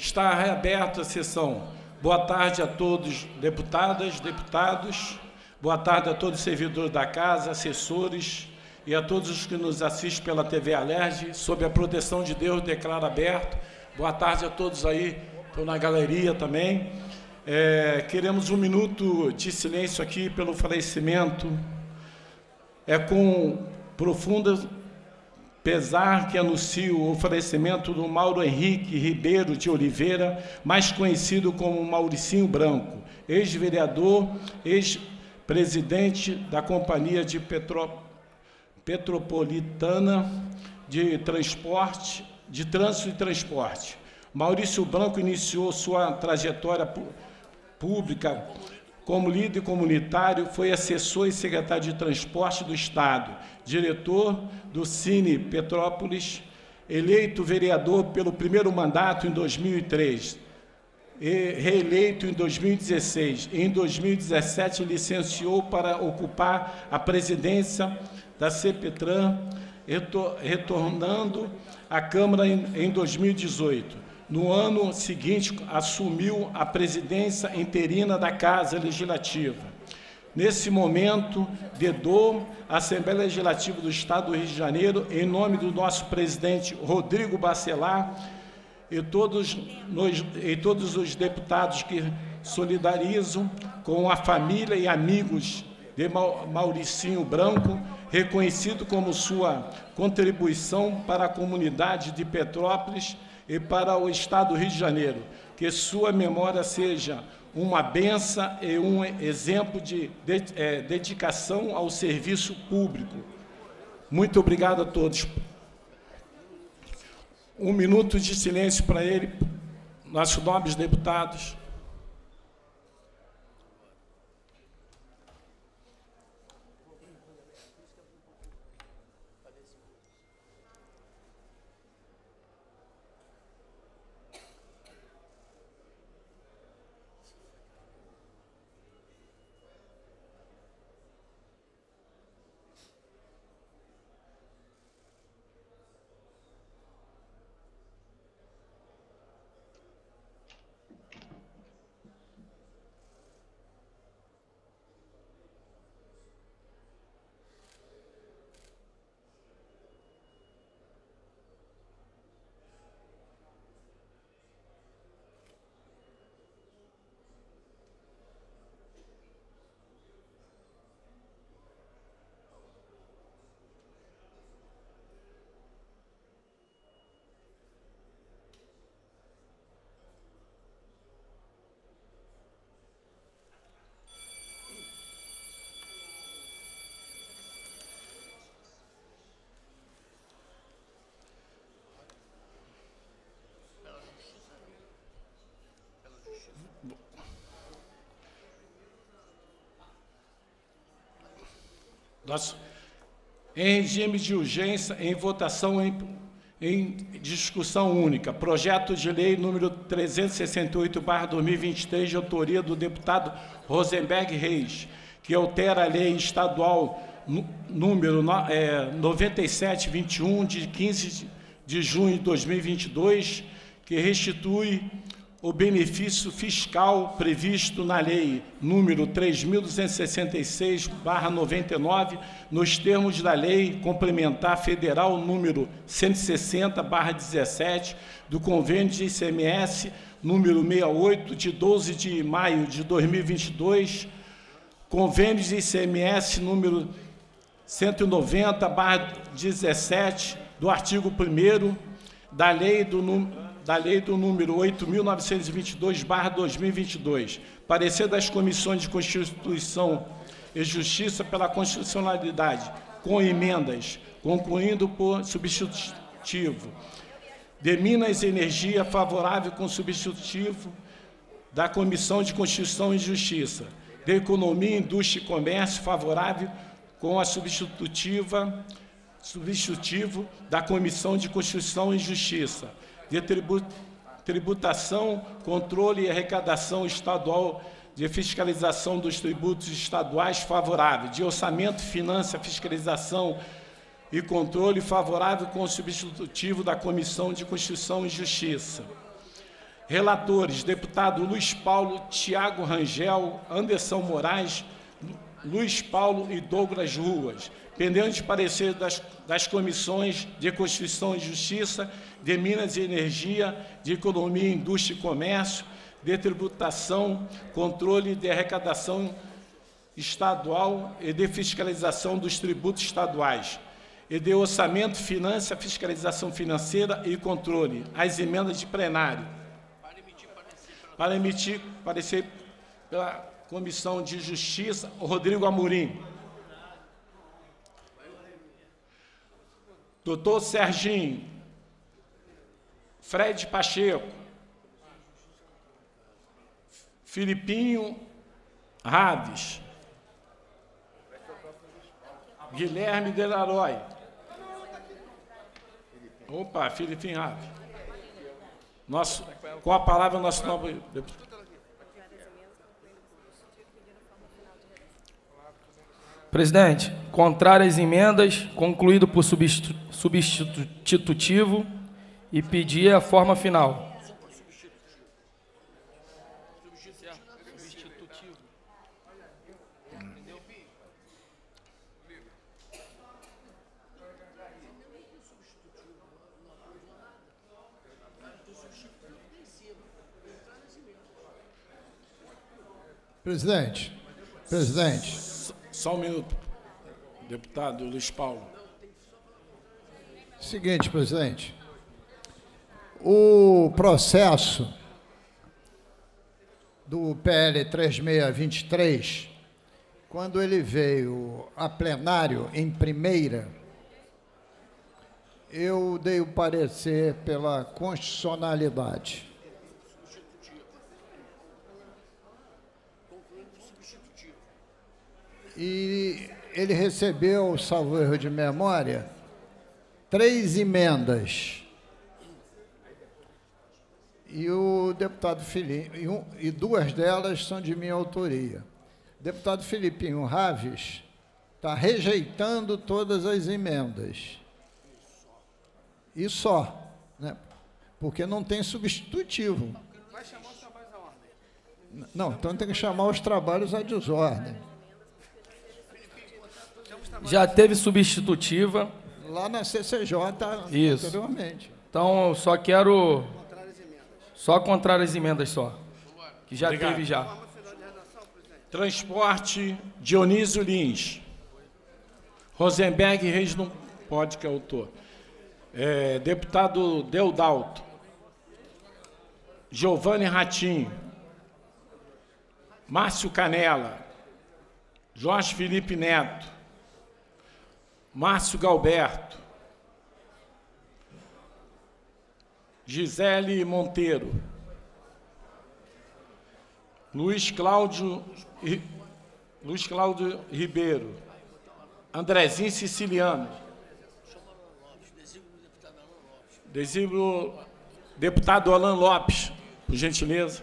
Está reaberta a sessão. Boa tarde a todos, deputadas, deputados. Boa tarde a todos os servidores da casa, assessores e a todos os que nos assistem pela TV Alerj. Sob a proteção de Deus, declaro aberto. Boa tarde a todos aí, estou na galeria também. É, queremos um minuto de silêncio aqui pelo falecimento. É com profunda pesar que anuncio o falecimento do Mauro Henrique Ribeiro de Oliveira, mais conhecido como Mauricinho Branco, ex-vereador, ex-presidente da Companhia de Petro... Petropolitana de Transporte, de Trânsito e Transporte. Maurício Branco iniciou sua trajetória pública como líder comunitário, foi assessor e secretário de Transporte do Estado, diretor do Cine Petrópolis, eleito vereador pelo primeiro mandato em 2003, reeleito em 2016. Em 2017, licenciou para ocupar a presidência da CEPETRAN, retornando à Câmara em 2018. No ano seguinte, assumiu a presidência interina da Casa Legislativa. Nesse momento, dedou a Assembleia Legislativa do Estado do Rio de Janeiro, em nome do nosso presidente Rodrigo Bacelar e todos, nós, e todos os deputados que solidarizam com a família e amigos de Mauricinho Branco, reconhecido como sua contribuição para a comunidade de Petrópolis e para o Estado do Rio de Janeiro. Que sua memória seja uma benção e um exemplo de, é, dedicação ao serviço público. Muito obrigado a todos. Um minuto de silêncio para ele, nossos nobres deputados. Nós, em regime de urgência, em votação em, em discussão única, projeto de lei número 368-2023, de autoria do deputado Rosenberg Reis, que altera a lei estadual número é, 9721, de 15 de junho de 2022, que restitui o benefício fiscal previsto na Lei número 3.266-99, nos termos da Lei Complementar Federal número 160-17, do Convênio de ICMS número 68, de 12 de maio de 2022, Convênio de ICMS número 190-17, do artigo 1 da Lei do da Lei do número 8.922-2022, parecer das comissões de Constituição e Justiça pela constitucionalidade, com emendas, concluindo por substitutivo. De Minas e Energia, favorável com substitutivo da Comissão de Constituição e Justiça. De Economia, Indústria e Comércio, favorável com a substitutiva substitutivo da Comissão de Constituição e Justiça de tributação, controle e arrecadação estadual de fiscalização dos tributos estaduais favorável, de orçamento, finança, fiscalização e controle favorável com o substitutivo da Comissão de Constituição e Justiça. Relatores, deputado Luiz Paulo, Tiago Rangel, Anderson Moraes, Luiz Paulo e Douglas Ruas. Pendente de parecer das, das comissões de Constituição e Justiça, de Minas e Energia, de Economia, Indústria e Comércio, de Tributação, Controle de Arrecadação Estadual e de Fiscalização dos Tributos Estaduais, e de Orçamento, Finança, Fiscalização Financeira e Controle. As emendas de plenário. Para emitir parecer pela Comissão de Justiça, Rodrigo Amorim. Doutor Serginho, Fred Pacheco, Filipinho Raves, Guilherme Delaroy. Opa, Filipinho Raves. Nosso, com a palavra, nosso novo deputado. Presidente, contrário às emendas, concluído por substitutivo e pedir a forma final. Presidente, presidente. Só um minuto, deputado Luiz Paulo. Seguinte, presidente. O processo do PL 3623, quando ele veio a plenário em primeira, eu dei o parecer pela constitucionalidade. E ele recebeu, salvo erro de memória, três emendas. E o deputado Felipe, e, um, e duas delas são de minha autoria. O deputado Filipinho Raves está rejeitando todas as emendas. E só, né? porque não tem substitutivo. Vai chamar os trabalhos à ordem. Não, então tem que chamar os trabalhos à desordem. Já teve substitutiva. Lá na CCJ Isso. anteriormente. Então, eu só quero. Só contrário às emendas só. Que já Obrigado. teve já. Transporte, Dionísio Lins. Rosenberg Reis não pode, que é autor. É, deputado Deodalto. Giovanni Ratinho. Márcio Canela. Jorge Felipe Neto. Márcio Galberto. Gisele Monteiro. Luiz Cláudio, Luiz Cláudio Ribeiro. Andrezinho Siciliano. Designio deputado Alan Lopes, por gentileza.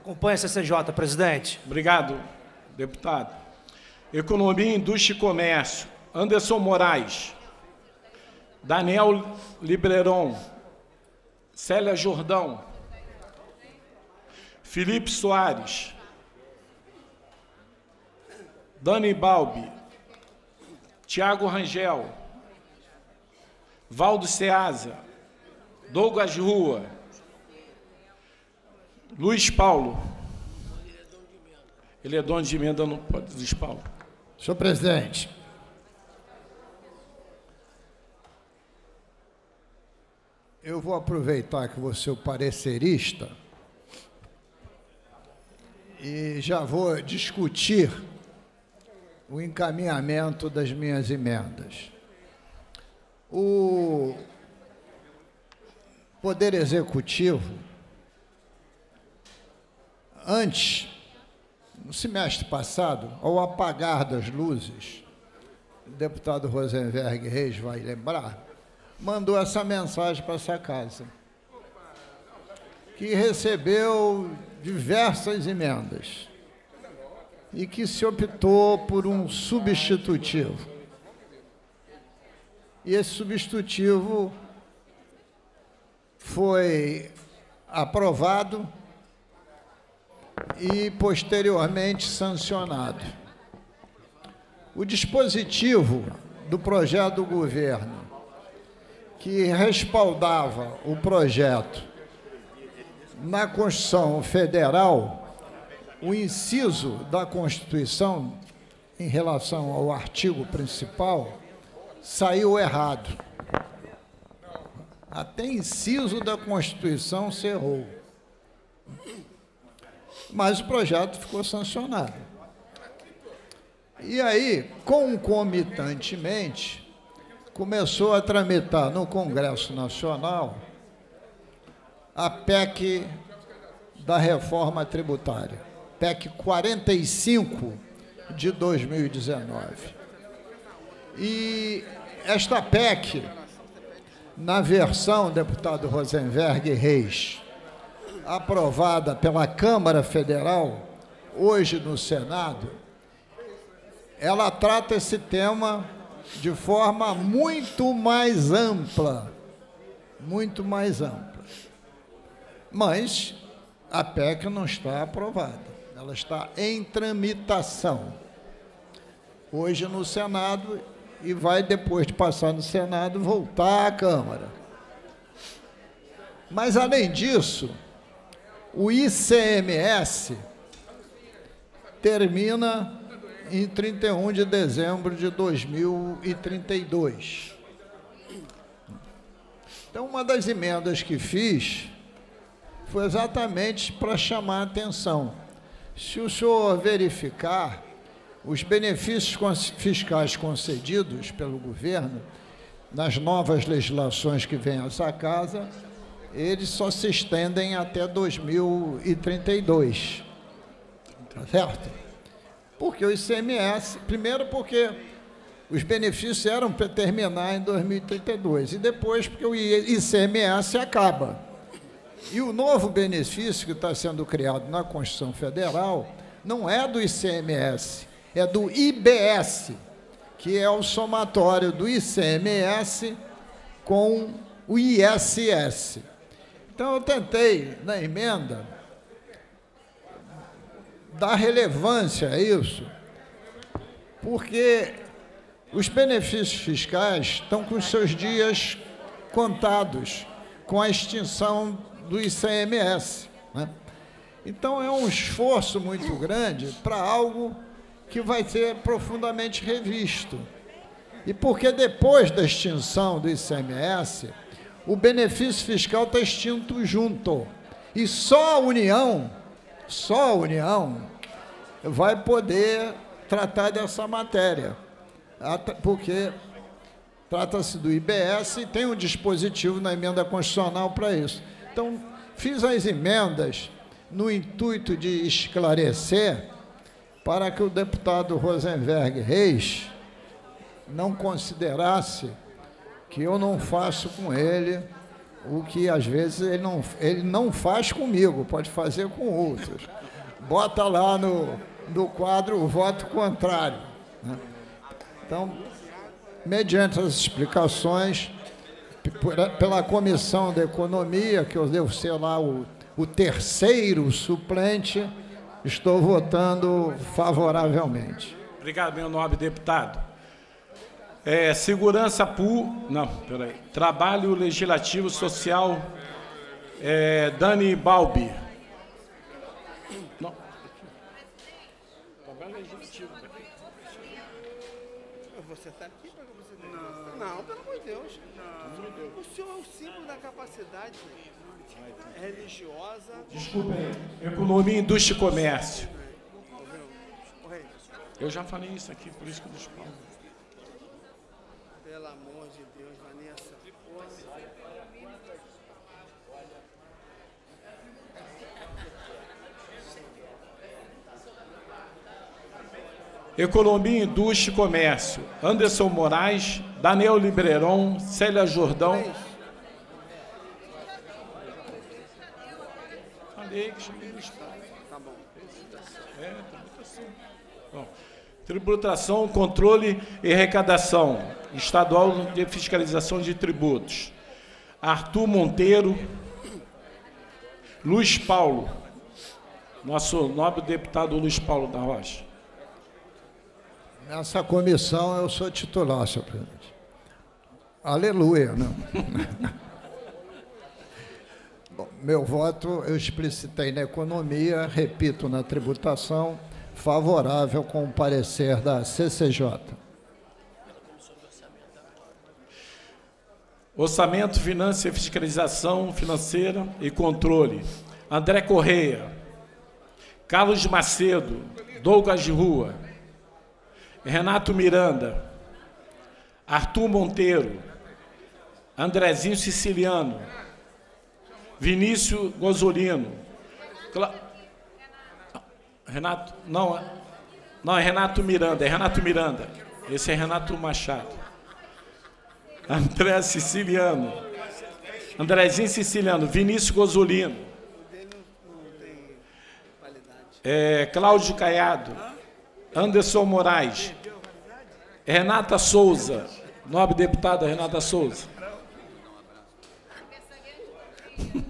Acompanhe a CCJ, presidente. Obrigado, deputado. Economia, Indústria e Comércio. Anderson Moraes. Daniel Libreron. Célia Jordão. Felipe Soares. Dani Balbi. Tiago Rangel. Valdo Ceasa. Douglas Rua. Luiz Paulo. Ele é dono de emenda, não pode Luiz Paulo. Senhor presidente, eu vou aproveitar que você é o parecerista e já vou discutir o encaminhamento das minhas emendas. O Poder Executivo, antes, no semestre passado, ao apagar das luzes, o deputado Rosenberg Reis vai lembrar, mandou essa mensagem para essa casa, que recebeu diversas emendas e que se optou por um substitutivo. E esse substitutivo foi aprovado e posteriormente sancionado. O dispositivo do projeto do governo que respaldava o projeto na Constituição Federal, o inciso da Constituição em relação ao artigo principal saiu errado. Até inciso da Constituição se errou. Mas o projeto ficou sancionado. E aí, concomitantemente, começou a tramitar no Congresso Nacional a PEC da reforma tributária, PEC 45 de 2019. E esta PEC, na versão, deputado Rosenberg Reis, aprovada pela Câmara Federal, hoje no Senado, ela trata esse tema de forma muito mais ampla, muito mais ampla. Mas a PEC não está aprovada, ela está em tramitação. Hoje no Senado e vai, depois de passar no Senado, voltar à Câmara. Mas, além disso, o ICMS termina em 31 de dezembro de 2032. Então, uma das emendas que fiz foi exatamente para chamar a atenção. Se o senhor verificar, os benefícios fiscais concedidos pelo governo nas novas legislações que vêm a essa casa, eles só se estendem até 2032. Tá certo? Porque o ICMS, primeiro porque os benefícios eram para terminar em 2032 e depois porque o ICMS acaba. E o novo benefício que está sendo criado na Constituição Federal não é do ICMS, é do IBS, que é o somatório do ICMS com o ISS. Então eu tentei, na emenda, dar relevância a isso, porque os benefícios fiscais estão com seus dias contados com a extinção do ICMS. Né? Então é um esforço muito grande para algo que vai ser profundamente revisto. E porque depois da extinção do ICMS, o benefício fiscal está extinto junto. E só a União, só a União, vai poder tratar dessa matéria. Porque trata-se do IBS e tem um dispositivo na emenda constitucional para isso. Então, fiz as emendas no intuito de esclarecer para que o deputado Rosenberg Reis não considerasse que eu não faço com ele o que às vezes ele não, ele não faz comigo, pode fazer com outros. Bota lá no, no quadro o voto contrário. Né? Então, mediante as explicações, pela Comissão da Economia, que eu devo ser lá o, o terceiro suplente, Estou votando favoravelmente. Obrigado, meu nobre deputado. É, segurança pu... Não, peraí. Trabalho Legislativo Social, é, Dani Balbi. Não. Trabalho Legislativo. Você está aqui para você... Não. Não, pelo amor de Deus. Não. O senhor é o símbolo da capacidade religiosa. Desculpa aí. Economia, indústria e comércio. Eu já falei isso aqui, por isso que eu deixo Pelo amor de Deus, Vanessa. Economia, Indústria e Comércio. Anderson Moraes, Daniel Libreron, Célia Jordão. Estado. Tá bom. É, tributação. Bom, tributação, controle e arrecadação estadual de fiscalização de tributos. Arthur Monteiro. Luiz Paulo, nosso nobre deputado Luiz Paulo da Rocha. Nessa comissão eu sou titular, senhor presidente. Aleluia, não. Meu voto eu explicitei na economia, repito na tributação, favorável com o parecer da CCJ. Orçamento, Finanças e Fiscalização Financeira e Controle. André Correia. Carlos Macedo. Douglas Rua. Renato Miranda. Arthur Monteiro. Andrezinho Siciliano. Vinícius Gozolino. Cla... Renato, não, é- não, é Renato Miranda, é Renato Miranda. Esse é Renato Machado. André Siciliano. Andrezinho Siciliano. Vinícius Gozolino. É, Cláudio Caiado. Anderson Moraes. Renata Souza. Nobre deputada Renata Souza.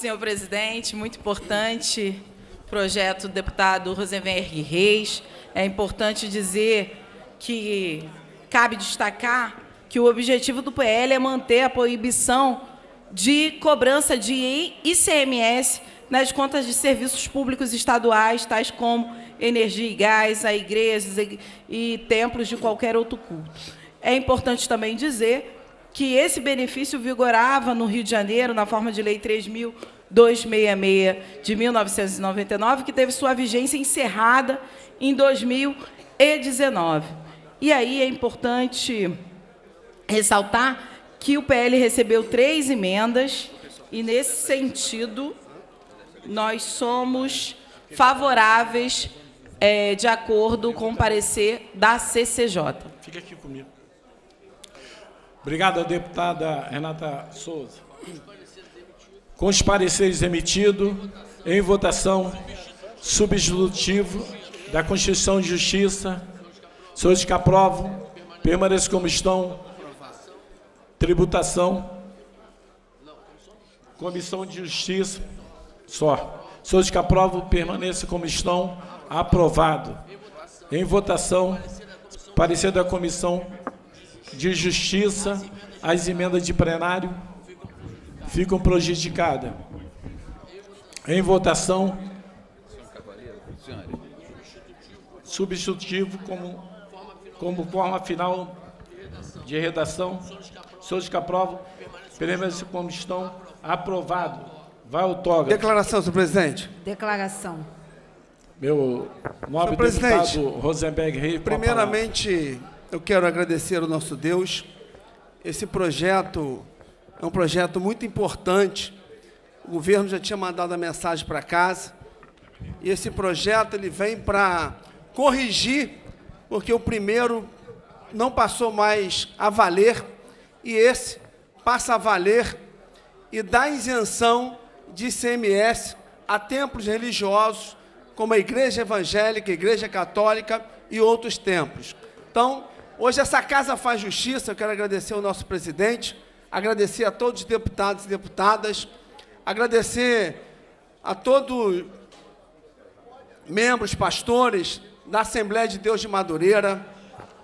Senhor presidente, muito importante projeto do deputado Rosenberg Reis. É importante dizer que cabe destacar que o objetivo do PL é manter a proibição de cobrança de ICMS nas contas de serviços públicos estaduais, tais como energia e gás, a igrejas e, e templos de qualquer outro culto. É importante também dizer que esse benefício vigorava no Rio de Janeiro, na forma de Lei 3.266 de 1999, que teve sua vigência encerrada em 2019. E aí é importante ressaltar que o PL recebeu três emendas e, nesse sentido, nós somos favoráveis é, de acordo com o parecer da CCJ. Fica aqui comigo. Obrigado, deputada Renata Souza. Com os pareceres emitidos, em votação, substitutivo da Constituição de Justiça, senhores que aprovam, permaneçam como estão. Tributação. Comissão de Justiça, só. Senhores que aprovam, permaneçam como estão. Aprovado. Em votação, parecer da Comissão de Justiça, as emendas de plenário ficam prejudicadas. Em votação, substitutivo como, como forma final de redação. Senhores que aprovam, permanecem como estão. Aprovado. Vai autógrafo. Declaração, senhor presidente. Declaração. Meu nobre deputado Rosenberg palavra. Primeiramente, eu quero agradecer ao nosso Deus. Esse projeto é um projeto muito importante. O governo já tinha mandado a mensagem para casa. E esse projeto ele vem para corrigir, porque o primeiro não passou mais a valer e esse passa a valer e dá isenção de ICMS a templos religiosos, como a Igreja Evangélica, a Igreja Católica e outros templos. Então, hoje essa casa faz justiça, eu quero agradecer ao nosso presidente, agradecer a todos os deputados e deputadas, agradecer a todos membros, pastores da Assembleia de Deus de Madureira,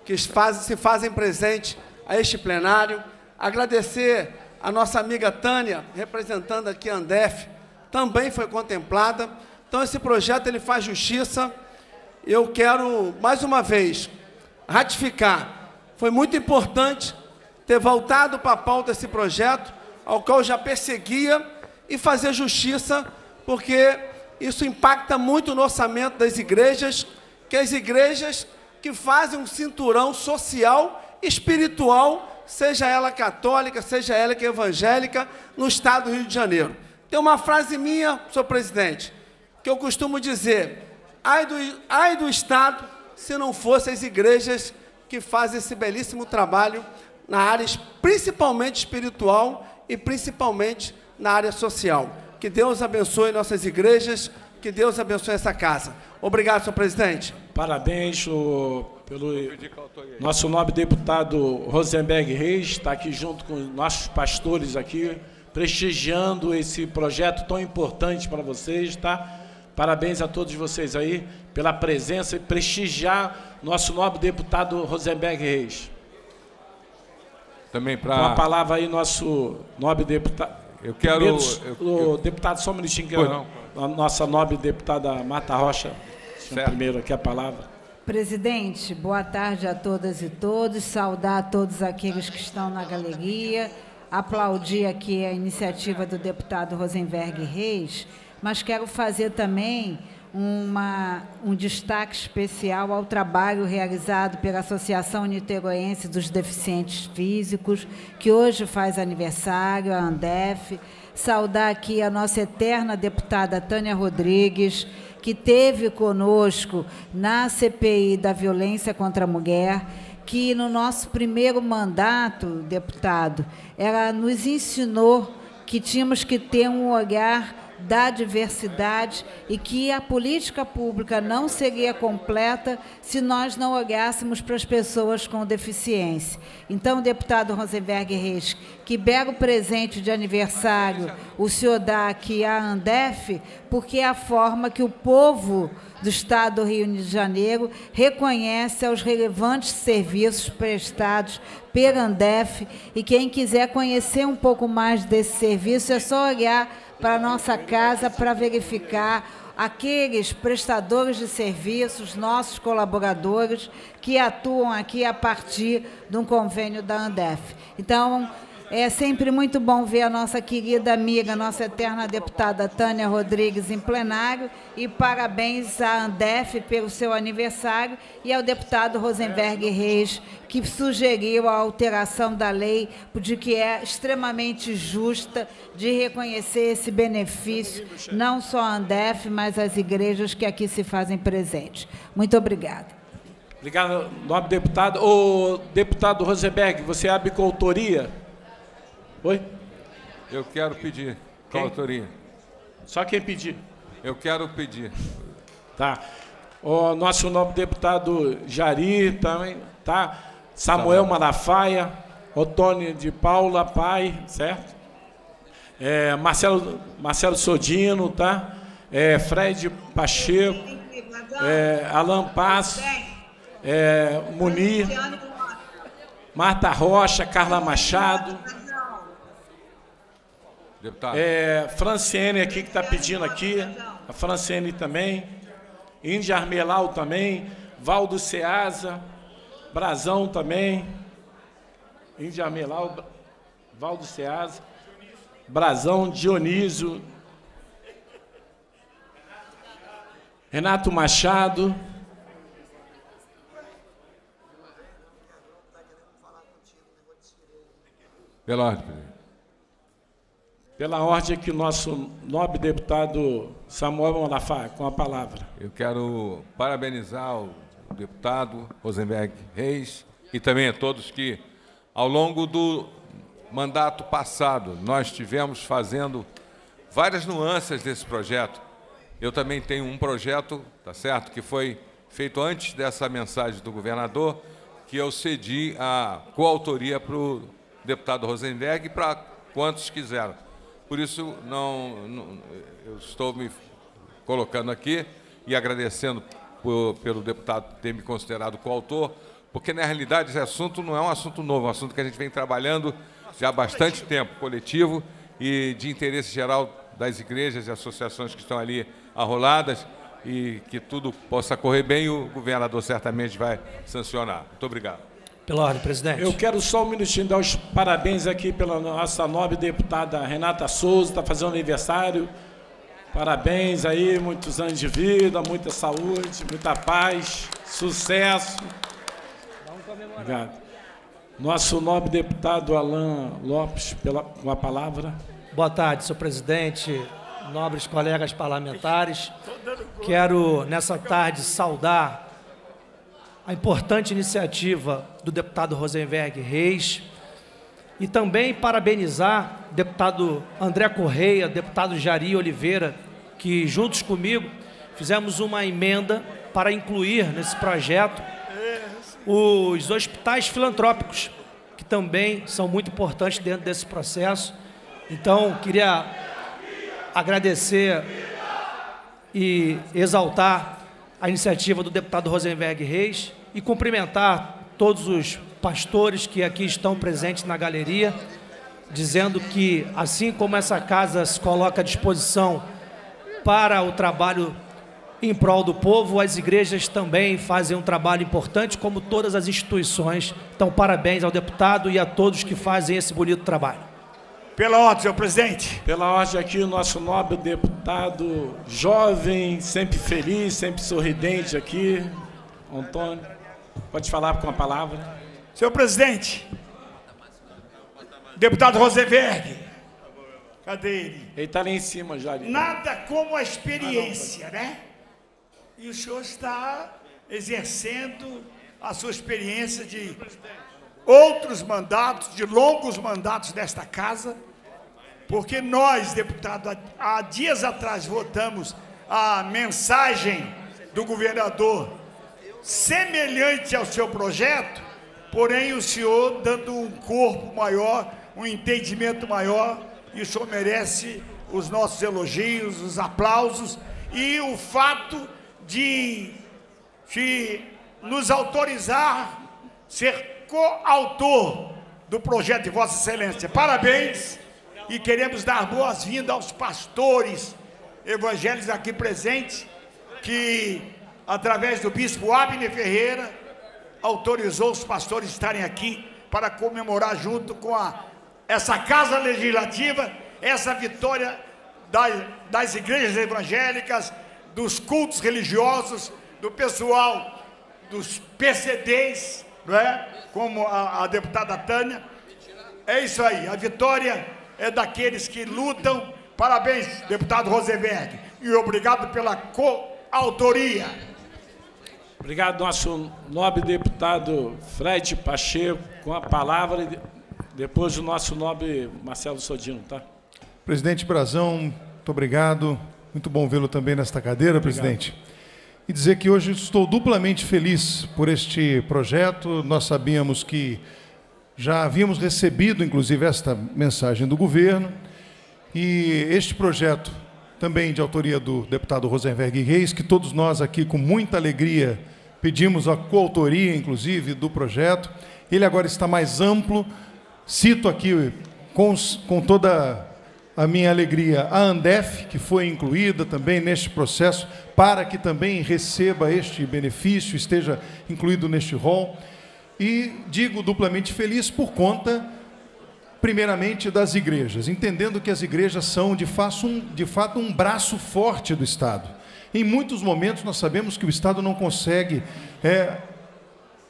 que faz- se fazem presente a este plenário. Agradecer a nossa amiga Tânia, representando aqui a Andef, também foi contemplada. Então, esse projeto ele faz justiça. Eu quero, mais uma vez, ratificar. Foi muito importante ter voltado para a pauta esse projeto, ao qual já perseguia, e fazer justiça, porque isso impacta muito no orçamento das igrejas, que as igrejas que fazem um cinturão social, espiritual, seja ela católica, seja ela que é evangélica, no estado do Rio de Janeiro. Tem uma frase minha, senhor presidente, que eu costumo dizer: ai do, ai do Estado se não fossem as igrejas que fazem esse belíssimo trabalho na área principalmente espiritual e principalmente na área social. Que Deus abençoe nossas igrejas, que Deus abençoe essa casa. Obrigado, senhor presidente. Parabéns, o pelo nosso nobre deputado Rosenberg Reis, está aqui junto com nossos pastores aqui, prestigiando esse projeto tão importante para vocês, tá? Parabéns a todos vocês aí pela presença e prestigiar nosso nobre deputado Rosenberg Reis. Também Com a para. palavra aí, nosso nobre deputado. Eu quero. Primeiro, eu- o eu- deputado, só um minutinho, que eu- a nossa nobre deputada Marta Rocha, primeiro aqui a palavra. Presidente, boa tarde a todas e todos. Saudar a todos aqueles que estão na galeria. Aplaudir aqui a iniciativa do deputado Rosenberg Reis, mas quero fazer também uma, um destaque especial ao trabalho realizado pela Associação Niteroense dos Deficientes Físicos, que hoje faz aniversário, a Andef. Saudar aqui a nossa eterna deputada Tânia Rodrigues, que teve conosco na CPI da violência contra a mulher, que no nosso primeiro mandato, deputado, ela nos ensinou que tínhamos que ter um olhar da diversidade e que a política pública não seria completa se nós não olhássemos para as pessoas com deficiência. Então, deputado Rosenberg Reis, que belo presente de aniversário o senhor dá aqui à Andef, porque é a forma que o povo do Estado do Rio de Janeiro reconhece aos relevantes serviços prestados pela Andef e quem quiser conhecer um pouco mais desse serviço é só olhar para nossa casa para verificar aqueles prestadores de serviços, nossos colaboradores, que atuam aqui a partir de um convênio da Andef. Então, é sempre muito bom ver a nossa querida amiga, nossa eterna deputada Tânia Rodrigues em plenário e parabéns à Andef pelo seu aniversário e ao deputado Rosenberg Reis, que sugeriu a alteração da lei, de que é extremamente justa de reconhecer esse benefício, não só à Andef, mas às igrejas que aqui se fazem presentes. Muito obrigada. Obrigado, nobre deputado. O deputado Rosenberg, você abre com autoria? Oi? Eu quero pedir. Quem? autoria. Só quem pedir. Eu quero pedir. Tá. O nosso nobre deputado Jari também, tá? Samuel Malafaia, Otônio de Paula Pai, certo? É, Marcelo, Marcelo Sodino, tá? É, Fred Pacheco, é, Alan Passo, é, Munir, Marta Rocha, Carla Machado, Deputado. é, Franciene aqui que está pedindo aqui, a Franciene também, Índia Armelau também, Valdo Ceasa, Brazão também, Índia Armelau, Valdo Ceasa, Brazão, Dionísio, Renato Machado, Pela ordem. Pela ordem que o nosso nobre deputado Samuel Malafaia, com a palavra. Eu quero parabenizar o deputado Rosenberg Reis e também a todos que, ao longo do mandato passado, nós tivemos fazendo várias nuances desse projeto. Eu também tenho um projeto, tá certo, que foi feito antes dessa mensagem do governador, que eu cedi a coautoria para o deputado Rosenberg e para quantos quiseram. Por isso, não, não- eu estou me colocando aqui e agradecendo por- pelo deputado ter me considerado coautor, porque na realidade esse assunto não é um assunto novo, é um assunto que a gente vem trabalhando já há bastante tempo, coletivo e de interesse geral das igrejas e associações que estão ali arroladas e que tudo possa correr bem o governador certamente vai sancionar. Muito obrigado. Pela ordem, presidente. Eu quero só um minutinho dar os parabéns aqui pela nossa nobre deputada Renata Souza, está fazendo aniversário. Parabéns aí, muitos anos de vida, muita saúde, muita paz, sucesso. Obrigado. Nosso nobre deputado Alain Lopes, pela, com a palavra. Boa tarde, senhor presidente, nobres colegas parlamentares. Quero, nessa tarde, saudar a importante iniciativa do deputado Rosenberg Reis e também parabenizar deputado André Correia, deputado Jari Oliveira, que juntos comigo fizemos uma emenda para incluir nesse projeto os hospitais filantrópicos, que também são muito importantes dentro desse processo. Então, queria agradecer e exaltar a iniciativa do deputado Rosenberg Reis e cumprimentar todos os pastores que aqui estão presentes na galeria, dizendo que, assim como essa casa se coloca à disposição para o trabalho em prol do povo, as igrejas também fazem um trabalho importante, como todas as instituições. Então, parabéns ao deputado e a todos que fazem esse bonito trabalho. Pela ordem, senhor presidente. Pela ordem aqui, o nosso nobre deputado jovem, sempre feliz, sempre sorridente aqui, Antônio. Pode falar com a palavra. Senhor presidente, deputado Rosenberg, cadê ele? Ele está lá em cima já. ali. Nada como a experiência, né? E o senhor está exercendo a sua experiência de outros mandatos, de longos mandatos nesta casa, porque nós, deputado, há dias atrás votamos a mensagem do governador semelhante ao seu projeto, porém o senhor dando um corpo maior, um entendimento maior, e o senhor merece os nossos elogios, os aplausos e o fato de, de nos autorizar ser coautor do projeto de Vossa Excelência. Parabéns e queremos dar boas-vindas aos pastores evangélicos aqui presentes, que, através do bispo Abner Ferreira, autorizou os pastores estarem aqui para comemorar junto com a, essa casa legislativa, essa vitória das, das igrejas evangélicas, dos cultos religiosos, do pessoal dos PCDs, não é? como a, a deputada Tânia. É isso aí, a vitória é daqueles que lutam. Parabéns, deputado Rosenberg, e obrigado pela coautoria. Obrigado, nosso nobre deputado Fred Pacheco, com a palavra, e de- depois o nosso nobre Marcelo Sodino, tá? Presidente Brazão, muito obrigado. Muito bom vê-lo também nesta cadeira, presidente. E dizer que hoje estou duplamente feliz por este projeto. Nós sabíamos que já havíamos recebido, inclusive, esta mensagem do governo. E este projeto, também de autoria do deputado Rosenberg Reis, que todos nós aqui, com muita alegria, pedimos a coautoria, inclusive, do projeto. Ele agora está mais amplo. Cito aqui, com, com toda a minha alegria, a Andef, que foi incluída também neste processo, para que também receba este benefício, esteja incluído neste rol. E digo duplamente feliz por conta primeiramente das igrejas, entendendo que as igrejas são de fato, um, de fato um braço forte do Estado. Em muitos momentos nós sabemos que o Estado não consegue é,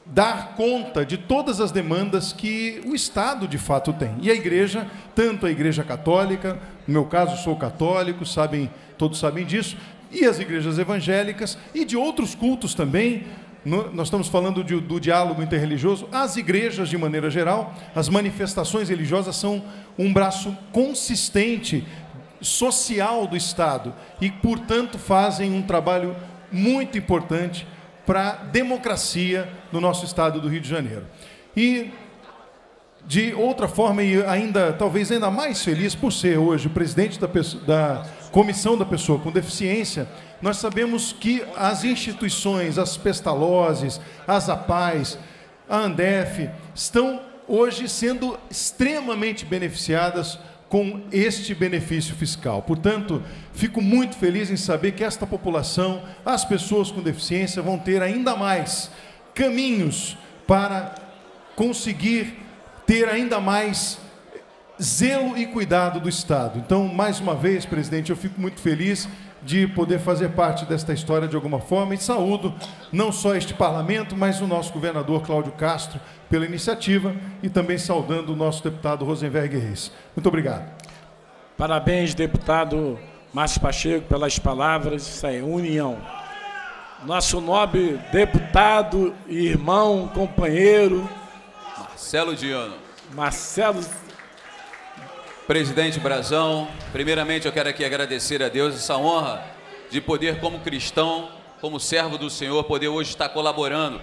dar conta de todas as demandas que o Estado de fato tem. E a igreja, tanto a igreja católica, no meu caso sou católico, sabem, todos sabem disso, e as igrejas evangélicas e de outros cultos também. Nós estamos falando de- do diálogo interreligioso. As igrejas, de maneira geral, as manifestações religiosas são um braço consistente social do Estado e, portanto, fazem um trabalho muito importante para a democracia no nosso estado do Rio de Janeiro. E de outra forma, e ainda talvez ainda mais feliz por ser hoje presidente da, da Comissão da Pessoa com Deficiência, nós sabemos que as instituições, as Pestalozes, as APAES, a Andef, estão hoje sendo extremamente beneficiadas com este benefício fiscal. Portanto, fico muito feliz em saber que esta população, as pessoas com deficiência, vão ter ainda mais caminhos para conseguir ter ainda mais zelo e cuidado do Estado. Então, mais uma vez, presidente, eu fico muito feliz de poder fazer parte desta história de alguma forma e saúdo não só este parlamento, mas o nosso governador Cláudio Castro pela iniciativa e também saudando o nosso deputado Rosenberg Reis. Muito obrigado. Parabéns, deputado Márcio Pacheco, pelas palavras. Isso aí, união. Nosso nobre deputado, irmão, companheiro, Marcelo Diano. Marcelo. Presidente Brazão, primeiramente eu quero aqui agradecer a Deus essa honra de poder, como cristão, como servo do Senhor, poder hoje estar colaborando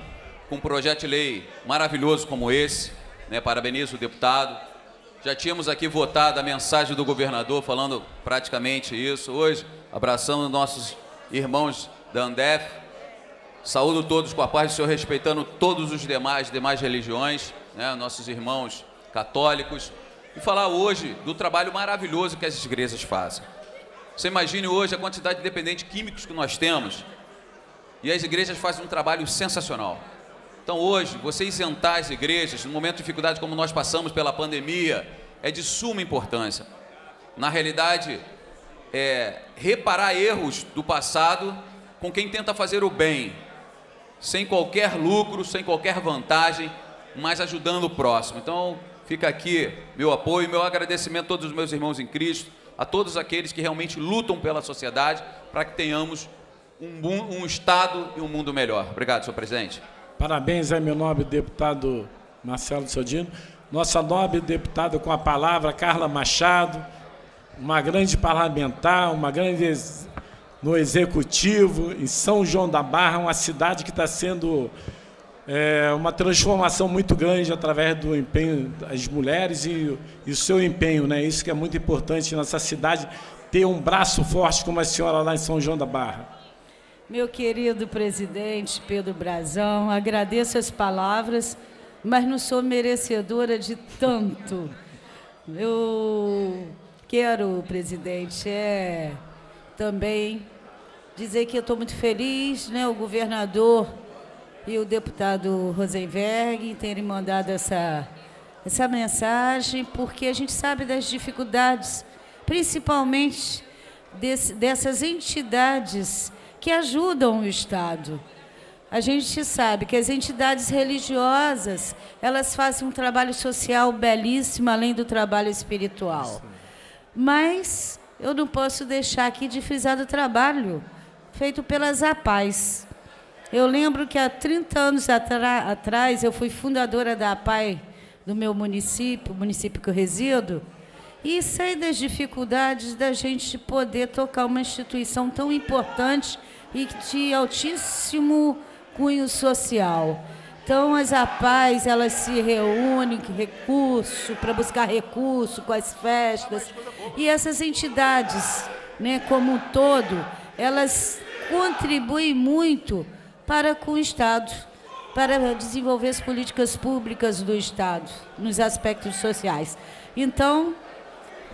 com um projeto de lei maravilhoso como esse. Né? Parabenizo o deputado. Já tínhamos aqui votado a mensagem do governador falando praticamente isso. Hoje, abraçando nossos irmãos da Andef. Saúdo todos com a paz do Senhor, respeitando todos os demais, demais religiões, né? nossos irmãos católicos. E falar hoje do trabalho maravilhoso que as igrejas fazem. Você imagine hoje a quantidade de dependentes químicos que nós temos. E as igrejas fazem um trabalho sensacional. Então hoje, você isentar as igrejas, no momento de dificuldade como nós passamos pela pandemia, é de suma importância. Na realidade, é reparar erros do passado com quem tenta fazer o bem, sem qualquer lucro, sem qualquer vantagem, mas ajudando o próximo. Então, fica aqui meu apoio, meu agradecimento a todos os meus irmãos em Cristo, a todos aqueles que realmente lutam pela sociedade para que tenhamos um, um Estado e um mundo melhor. Obrigado, senhor presidente. Parabéns aí, meu nobre deputado Marcelo Sodino. Nossa nobre deputada com a palavra, Carla Machado, uma grande parlamentar, uma grande no executivo, em São João da Barra, uma cidade que está sendo é, uma transformação muito grande através do empenho das mulheres e, e, o seu empenho, né? Isso que é muito importante nessa cidade, ter um braço forte como a senhora lá em São João da Barra. Meu querido presidente Pedro Brazão, agradeço as palavras, mas não sou merecedora de tanto. Eu quero, presidente, é também dizer que eu estou muito feliz, né, o governador e o deputado Rosenberg terem mandado essa, essa mensagem, porque a gente sabe das dificuldades, principalmente desse, dessas entidades que ajudam o Estado. A gente sabe que as entidades religiosas, elas fazem um trabalho social belíssimo, além do trabalho espiritual. Mas eu não posso deixar aqui de frisar o trabalho feito pelas APAES. Eu lembro que há 30 anos atrás eu fui fundadora da APAI do meu município, o município que eu resido, e sei das dificuldades da gente poder tocar uma instituição tão importante e de altíssimo cunho social. Então, as APAES, elas se reúnem, recurso, para buscar recurso com as festas. E essas entidades, né, como um todo, elas contribuem muito para com o Estado, para desenvolver as políticas públicas do Estado, nos aspectos sociais. Então,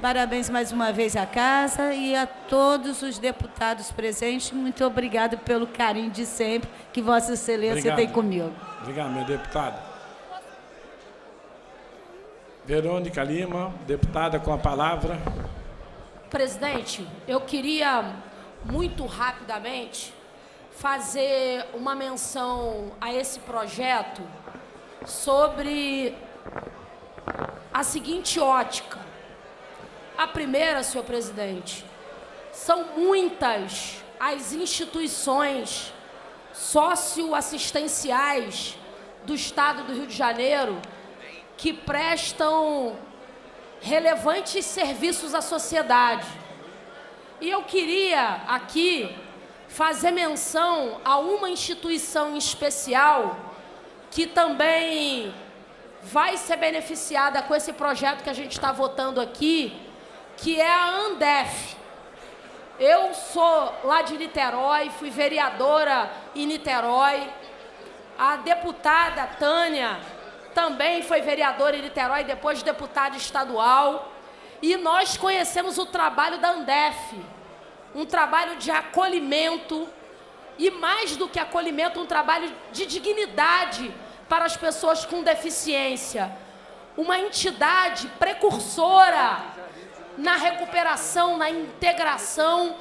Parabéns mais uma vez à casa e a todos os deputados presentes. Muito obrigado pelo carinho de sempre que Vossa Excelência Obrigado. tem comigo. Obrigado, meu deputado. Verônica Lima, deputada com a palavra. Presidente, eu queria muito rapidamente fazer uma menção a esse projeto sobre a seguinte ótica. A primeira, senhor presidente, são muitas as instituições socioassistenciais do Estado do Rio de Janeiro que prestam relevantes serviços à sociedade. E eu queria aqui fazer menção a uma instituição especial que também vai ser beneficiada com esse projeto que a gente está votando aqui, que é a Andef. Eu sou lá de Niterói, fui vereadora em Niterói. A deputada Tânia também foi vereadora em Niterói, depois deputada estadual. E nós conhecemos o trabalho da Andef, um trabalho de acolhimento e mais do que acolhimento, um trabalho de dignidade para as pessoas com deficiência. Uma entidade precursora na recuperação, na integração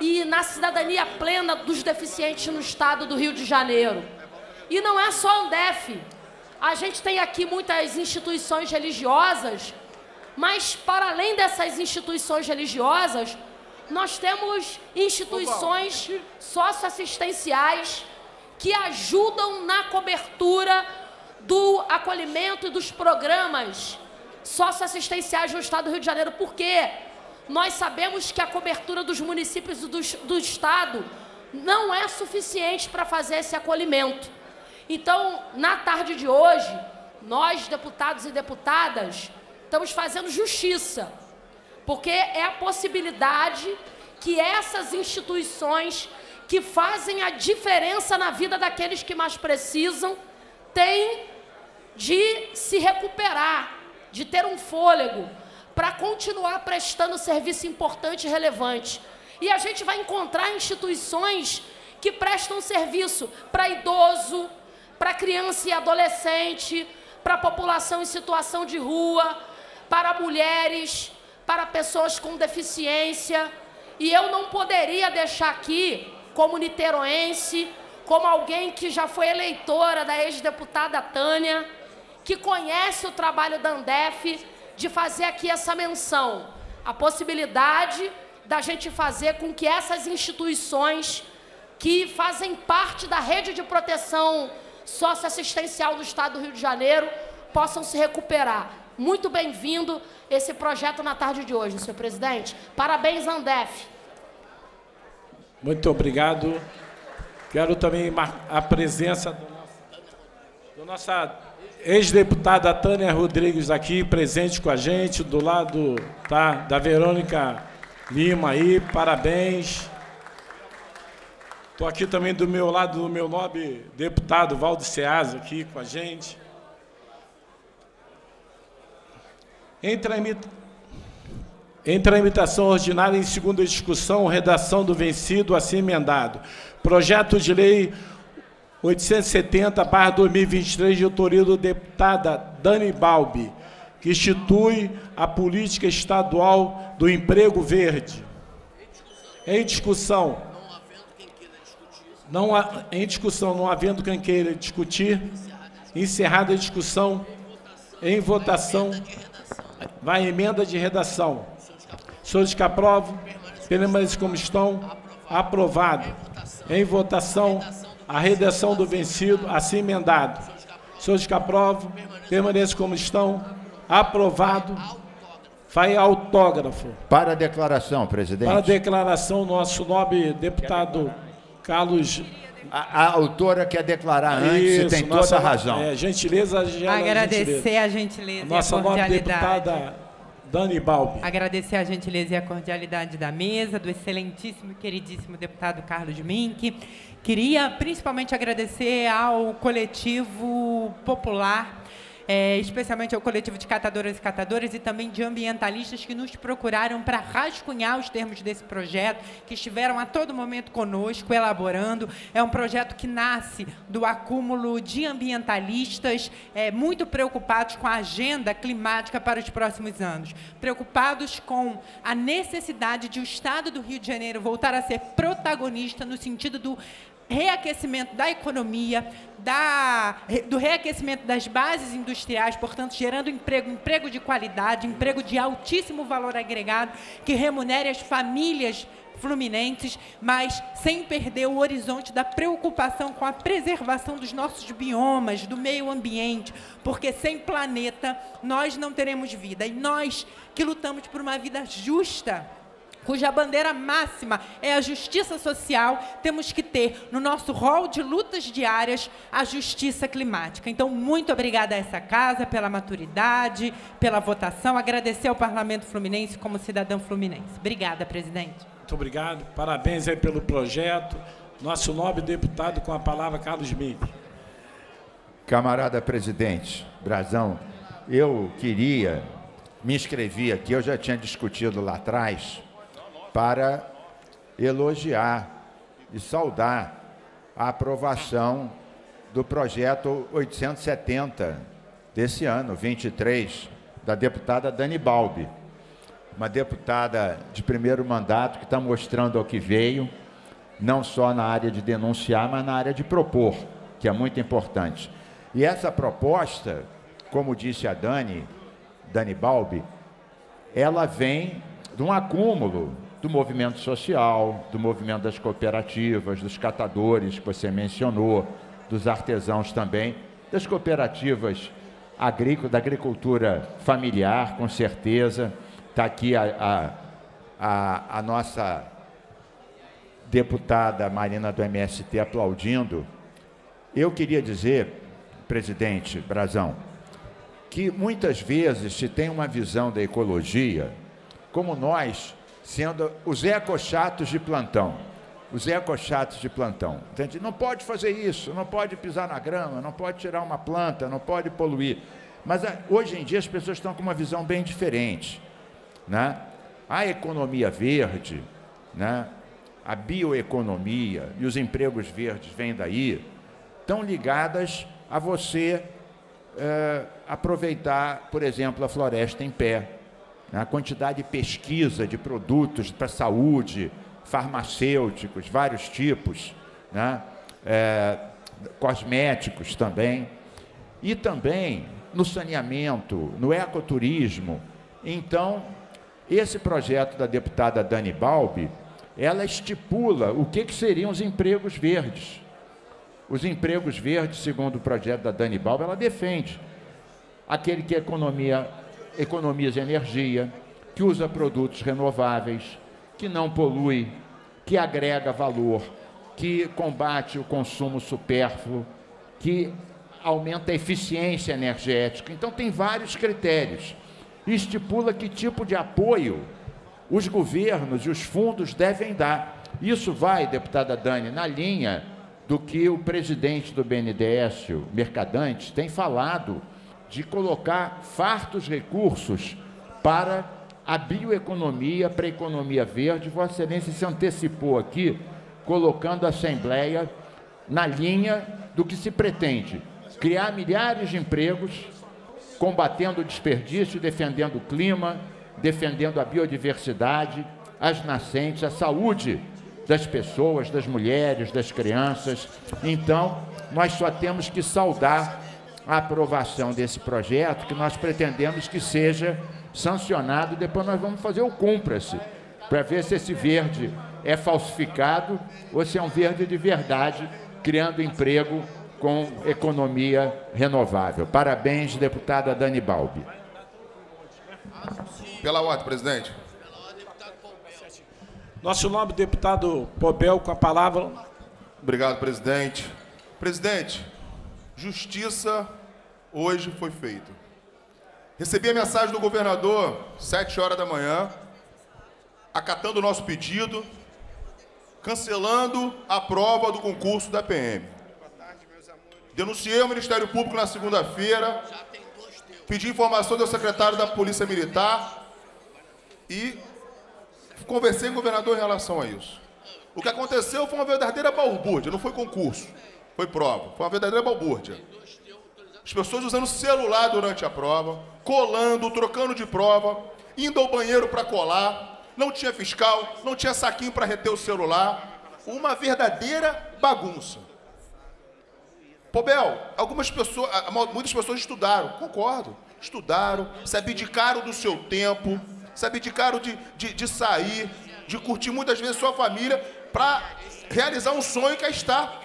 e na cidadania plena dos deficientes no estado do Rio de Janeiro. E não é só a Andef. A gente tem aqui muitas instituições religiosas, mas para além dessas instituições religiosas, nós temos instituições socioassistenciais que ajudam na cobertura do acolhimento e dos programas socioassistenciais no estado do Rio de Janeiro, porque nós sabemos que a cobertura dos municípios do, do estado não é suficiente para fazer esse acolhimento. Então, na tarde de hoje, nós, deputados e deputadas, estamos fazendo justiça, porque é a possibilidade que essas instituições que fazem a diferença na vida daqueles que mais precisam têm de se recuperar, de ter um fôlego para continuar prestando serviço importante e relevante. E a gente vai encontrar instituições que prestam serviço para idoso, para criança e adolescente, para população em situação de rua, para mulheres, para pessoas com deficiência. E eu não poderia deixar aqui, como niteroense, como alguém que já foi eleitora da ex-deputada Tânia, que conhece o trabalho da Andef, de fazer aqui essa menção. A possibilidade da gente fazer com que essas instituições que fazem parte da rede de proteção socioassistencial do Estado do Rio de Janeiro possam se recuperar. Muito bem-vindo esse projeto na tarde de hoje, senhor presidente. Parabéns, Andef. Muito obrigado. Quero também a presença do nossa ex-deputada Tânia Rodrigues aqui, presente com a gente, do lado tá, da Verônica Lima aí, parabéns. Estou aqui também do meu lado, do meu nobre deputado Valdo Ceasa aqui com a gente. Tramita... em tramitação ordinária, em segunda discussão, redação do vencido, assim emendado. Projeto de lei 870, 2023, de autoria do deputada Dani Balbi, que institui a política estadual do emprego verde. Em discussão. Não há, em discussão, não havendo quem queira discutir, encerrada a discussão, em votação, vai emenda de redação. Senhores que aprovam, permaneçam como estão, aprovado. Em votação, a redação do vencido, assim emendado. Senhores que aprovam, permaneçam como estão, aprovado. Vai autógrafo. Para a declaração, presidente. Para a declaração, nosso nobre deputado Carlos. A, a autora quer declarar antes, Isso, você tem nossa, toda a razão. É, gentileza, gentileza. Agradecer a gentileza a nossa e a nova deputada Dani Balbi. Agradecer a gentileza e a cordialidade da mesa, do excelentíssimo e queridíssimo deputado Carlos Mink. Queria principalmente agradecer ao coletivo popular é, especialmente ao coletivo de catadoras e catadores e também de ambientalistas que nos procuraram para rascunhar os termos desse projeto, que estiveram a todo momento conosco, elaborando. É um projeto que nasce do acúmulo de ambientalistas é, muito preocupados com a agenda climática para os próximos anos, preocupados com a necessidade de o Estado do Rio de Janeiro voltar a ser protagonista no sentido do reaquecimento da economia, da, do reaquecimento das bases industriais, portanto, gerando emprego, emprego de qualidade, emprego de altíssimo valor agregado, que remunere as famílias fluminenses, mas sem perder o horizonte da preocupação com a preservação dos nossos biomas, do meio ambiente, porque sem planeta nós não teremos vida. E nós que lutamos por uma vida justa, cuja bandeira máxima é a justiça social, temos que ter no nosso rol de lutas diárias a justiça climática. Então, muito obrigada a essa casa pela maturidade, pela votação. Agradecer ao Parlamento Fluminense como cidadão fluminense. Obrigada, presidente. Muito obrigado. Parabéns aí pelo projeto. Nosso nobre deputado com a palavra, Carlos Mink. Camarada presidente, Brazão, eu queria, me inscrevi aqui, eu já tinha discutido lá atrás, para elogiar e saudar a aprovação do projeto 870 desse ano, 23, da deputada Dani Balbi, uma deputada de primeiro mandato que está mostrando ao que veio, não só na área de denunciar, mas na área de propor, que é muito importante. E essa proposta, como disse a Dani, Dani Balbi, ela vem de um acúmulo do movimento social, do movimento das cooperativas, dos catadores que você mencionou, dos artesãos também, das cooperativas da agricultura familiar, com certeza. Está aqui a, a, a, a nossa deputada Marina do MST aplaudindo. Eu queria dizer, presidente Brazão, que muitas vezes se tem uma visão da ecologia como nós sendo os ecochatos de plantão. Os ecochatos de plantão. Entende? Não pode fazer isso, não pode pisar na grama, não pode tirar uma planta, não pode poluir. Mas ah, hoje em dia as pessoas estão com uma visão bem diferente. Né? A economia verde, né? a bioeconomia e os empregos verdes vêm daí, estão ligadas a você eh, aproveitar, por exemplo, a floresta em pé? A quantidade de pesquisa de produtos para saúde, farmacêuticos, vários tipos, né? É, cosméticos também, e também no saneamento, no ecoturismo. Então, esse projeto da deputada Dani Balbi, ela estipula o que, que seriam os empregos verdes. Os empregos verdes, segundo o projeto da Dani Balbi, ela defende aquele que economia, economiza energia, que usa produtos renováveis, que não polui, que agrega valor, que combate o consumo supérfluo, que aumenta a eficiência energética. Então, tem vários critérios. Estipula que tipo de apoio os governos e os fundos devem dar. Isso vai, deputada Dani, na linha do que o presidente do BNDES, o Mercadantes, tem falado de colocar fartos recursos para a bioeconomia para a economia verde. Vossa Excelência se antecipou aqui, colocando a Assembleia na linha do que se pretende: criar milhares de empregos, combatendo o desperdício, defendendo o clima, defendendo a biodiversidade, as nascentes, a saúde das pessoas, das mulheres, das crianças. Então, nós só temos que saudar a aprovação desse projeto, que nós pretendemos que seja sancionado, depois nós vamos fazer o cumpra-se, para ver se esse verde é falsificado ou se é um verde de verdade, criando emprego com economia renovável. Parabéns, deputada Dani Balbi. Pela ordem, presidente. Nosso nobre deputado Pobel, com a palavra. Obrigado, presidente. Presidente, justiça hoje foi feita. Recebi a mensagem do governador, sete horas da manhã, acatando o nosso pedido, cancelando a prova do concurso da PM. Denunciei ao Ministério Público na segunda-feira, pedi informações ao secretário da Polícia Militar e conversei com o governador em relação a isso. O que aconteceu foi uma verdadeira balbúrdia, não foi concurso, foi prova, foi uma verdadeira balbúrdia. As pessoas usando celular durante a prova, colando, trocando de prova, indo ao banheiro para colar, não tinha fiscal, não tinha saquinho para reter o celular. Uma verdadeira bagunça. Pobel, algumas pessoas, muitas pessoas estudaram, concordo, estudaram, se abdicaram do seu tempo, se abdicaram de, de, de sair, de curtir muitas vezes sua família, para realizar um sonho que é estar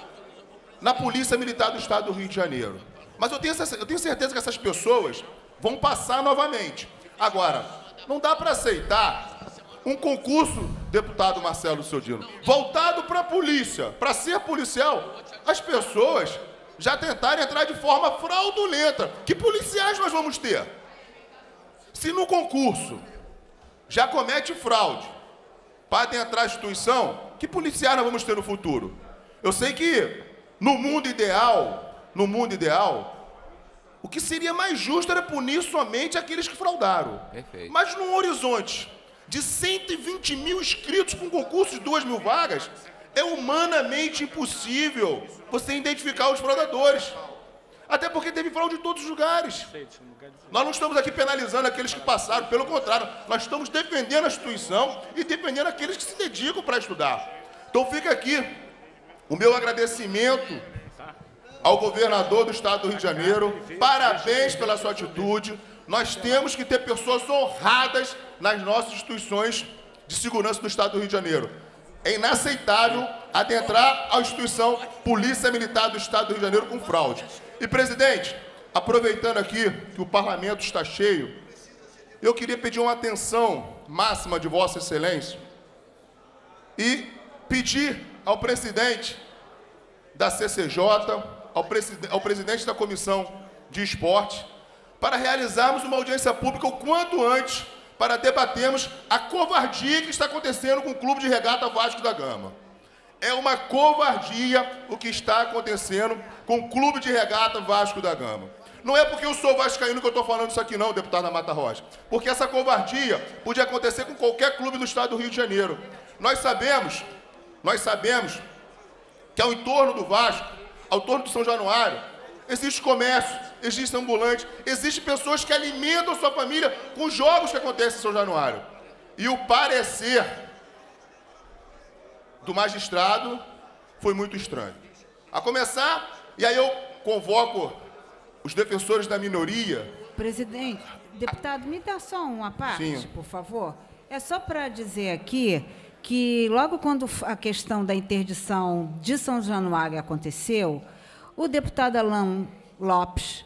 na Polícia Militar do Estado do Rio de Janeiro. Mas eu tenho, eu tenho certeza que essas pessoas vão passar novamente. Agora, não dá para aceitar um concurso, deputado Marcelo Sodino, voltado para a polícia, para ser policial, as pessoas já tentaram entrar de forma fraudulenta. Que policiais nós vamos ter? Se no concurso já comete fraude para entrar a instituição, que policiais nós vamos ter no futuro? Eu sei que no mundo ideal, no mundo ideal, o que seria mais justo era punir somente aqueles que fraudaram. Perfeito. Mas num horizonte de 120 mil inscritos um concurso de 2 mil vagas, é humanamente impossível você identificar os fraudadores. Até porque teve fraude em todos os lugares. Nós não estamos aqui penalizando aqueles que passaram, pelo contrário, nós estamos defendendo a instituição e defendendo aqueles que se dedicam para estudar. Então fica aqui o meu agradecimento ao governador do estado do Rio de Janeiro, parabéns pela sua atitude. Nós temos que ter pessoas honradas nas nossas instituições de segurança do estado do Rio de Janeiro. É inaceitável adentrar a instituição Polícia Militar do Estado do Rio de Janeiro com fraude. E, presidente, aproveitando aqui que o parlamento está cheio, eu queria pedir uma atenção máxima de Vossa Excelência e pedir ao presidente da CCJ, ao, preside ao presidente da comissão de esporte para realizarmos uma audiência pública o quanto antes para debatermos a covardia que está acontecendo com o Clube de Regata Vasco da Gama. É uma covardia o que está acontecendo com o Clube de Regata Vasco da Gama. Não é porque eu sou vascaíno que eu estou falando isso aqui não, deputada Mata Rocha. Porque essa covardia podia acontecer com qualquer clube do estado do Rio de Janeiro. Nós sabemos, nós sabemos que ao entorno do Vasco, ao entorno do São Januário, existe comércio, existe ambulante, existem pessoas que alimentam sua família com jogos que acontecem em São Januário. E o parecer do magistrado foi muito estranho. A começar, e aí eu convoco os defensores da minoria. Presidente, deputado, me dá só uma parte, Sim. por favor. É só para dizer aqui que logo quando a questão da interdição de São Januário aconteceu, o deputado Alain Lopes,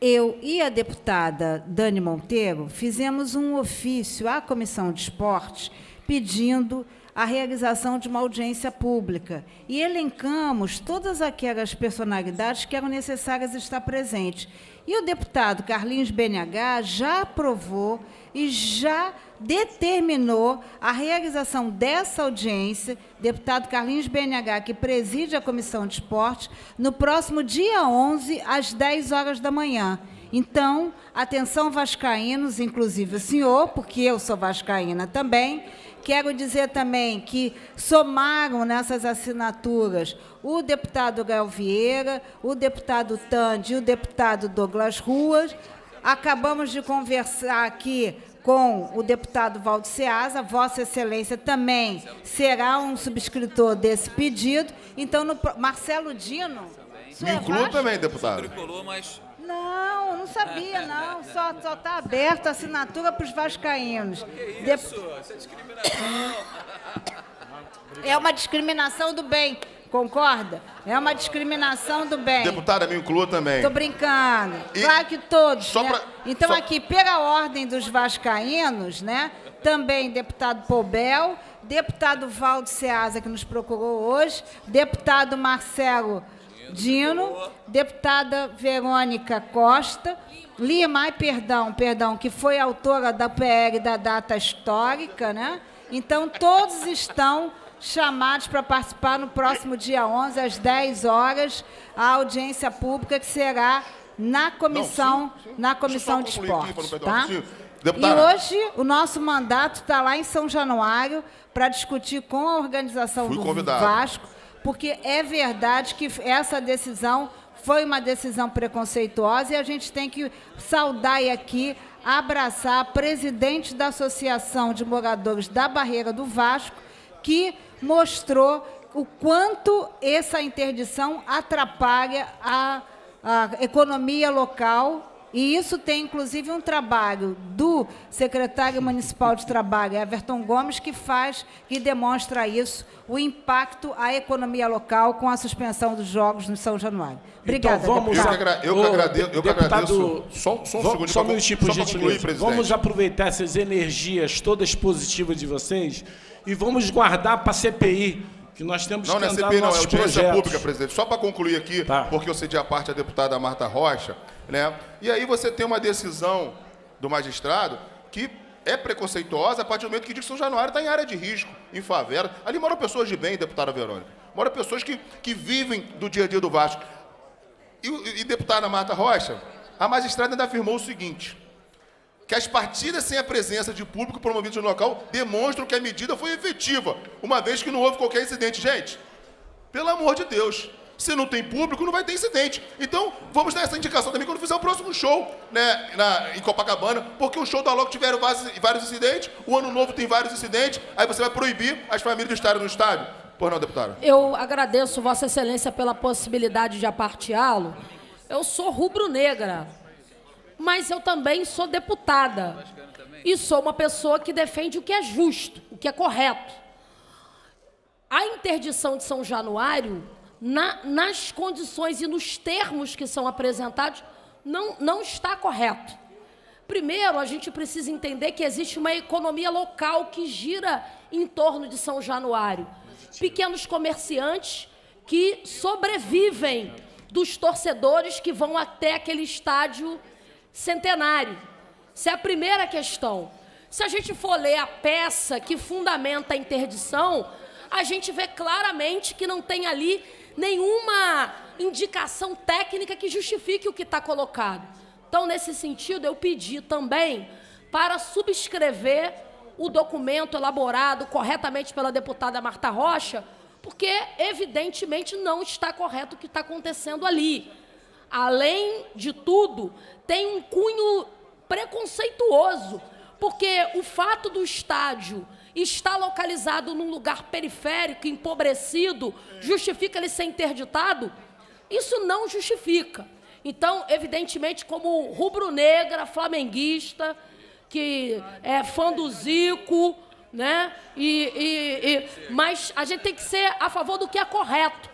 eu e a deputada Dani Monteiro fizemos um ofício à Comissão de Esportes pedindo a realização de uma audiência pública e elencamos todas aquelas personalidades que eram necessárias estar presentes. E o deputado Carlinhos BNH já aprovou e já determinou a realização dessa audiência, deputado Carlinhos BNH, que preside a Comissão de Esportes, no próximo dia 11, às 10 horas da manhã. Então, atenção vascaínos, inclusive o senhor, porque eu sou vascaína também, Quero dizer também que somaram nessas assinaturas o deputado Gael Vieira, o deputado Tande e o deputado Douglas Ruas. Acabamos de conversar aqui com o deputado Valdo Ceasa, Vossa Excelência também será um subscritor desse pedido. Então, no, Marcelo Dino. Me incluo também, deputado. Não, não sabia, não. Só está aberta a assinatura para os vascaínos. que Dep- isso? Isso é discriminação. É uma discriminação do bem, concorda? É uma discriminação do bem. Deputada, me inclua também. Tô brincando. E- claro que todos. né? pra- então, só- aqui, pela ordem dos vascaínos, né? Também deputado Poubel, deputado Valdo Ceasa, que nos procurou hoje, deputado Marcelo Dino, deputada Verônica Costa, Lima, ai, perdão, perdão, que foi autora da PL da data histórica, né? Então, todos estão chamados para participar no próximo dia 11, às 10 horas, a audiência pública que será na comissão, na comissão de esportes, não tá? E hoje o nosso mandato está lá em São Januário para discutir com a organização Fui do convidado. Vasco, porque é verdade que essa decisão foi uma decisão preconceituosa e a gente tem que saudar e aqui abraçar a presidente da Associação de Moradores da Barreira do Vasco, que mostrou o quanto essa interdição atrapalha a, a economia local. E isso tem, inclusive, um trabalho do secretário municipal de trabalho, Everton Gomes, que faz, que demonstra isso, o impacto à economia local com a suspensão dos jogos no São Januário. Obrigada, então vamos deputado. Eu que agradeço- eu que agradeço. Só- só um vamos- segundo Só um por só pra concluir, gentileza. presidente. Vamos aproveitar essas energias todas positivas de vocês e vamos guardar para a CPI, que nós temos Não, que não é andar CPI, não, é audiência projetos. pública, presidente. Só para concluir aqui, porque eu cedi a parte a deputada Marta Rocha, né? E aí você tem uma decisão do magistrado que é preconceituosa a partir do momento que diz que São Januário está em área de risco, em favela. Ali moram pessoas de bem, deputada Verônica. Moram pessoas que, que vivem do dia a dia do Vasco. E, o- e deputada Marta Rocha, a magistrada ainda afirmou o seguinte, que as partidas sem a presença de público promovidas no local demonstram que a medida foi efetiva, uma vez que não houve qualquer incidente. Gente, pelo amor de Deus, se não tem público, não vai ter incidente. Então, vamos dar essa indicação também quando fizer o próximo show né, na, em Copacabana, porque o show da Loco tiveram vários, incidentes, o Ano Novo tem vários incidentes, aí você vai proibir as famílias de estarem no estádio. Pois não, deputada? Eu agradeço Vossa Excelência pela possibilidade de aparteá-lo. Eu sou rubro-negra, mas eu também sou deputada. E sou uma pessoa que defende o que é justo, o que é correto. A interdição de São Januário, na- nas condições e nos termos que são apresentados, não, não está correto. Primeiro, a gente precisa entender que existe uma economia local que gira em torno de São Januário. Pequenos comerciantes que sobrevivem dos torcedores que vão até aquele estádio centenário. Essa é a primeira questão. Se a gente for ler a peça que fundamenta a interdição, a gente vê claramente que não tem ali nenhuma indicação técnica que justifique o que está colocado. Então, nesse sentido, eu pedi também para subscrever o documento elaborado corretamente pela deputada Marta Rocha, porque, evidentemente, não está correto o que está acontecendo ali. Além de tudo, tem um cunho preconceituoso, porque o fato do estádio estar localizado num lugar periférico, empobrecido, justifica ele ser interditado? Isso não justifica. Então, evidentemente, como rubro-negra, flamenguista, que é fã do Zico, né? E, e, e, mas a gente tem que ser a favor do que é correto.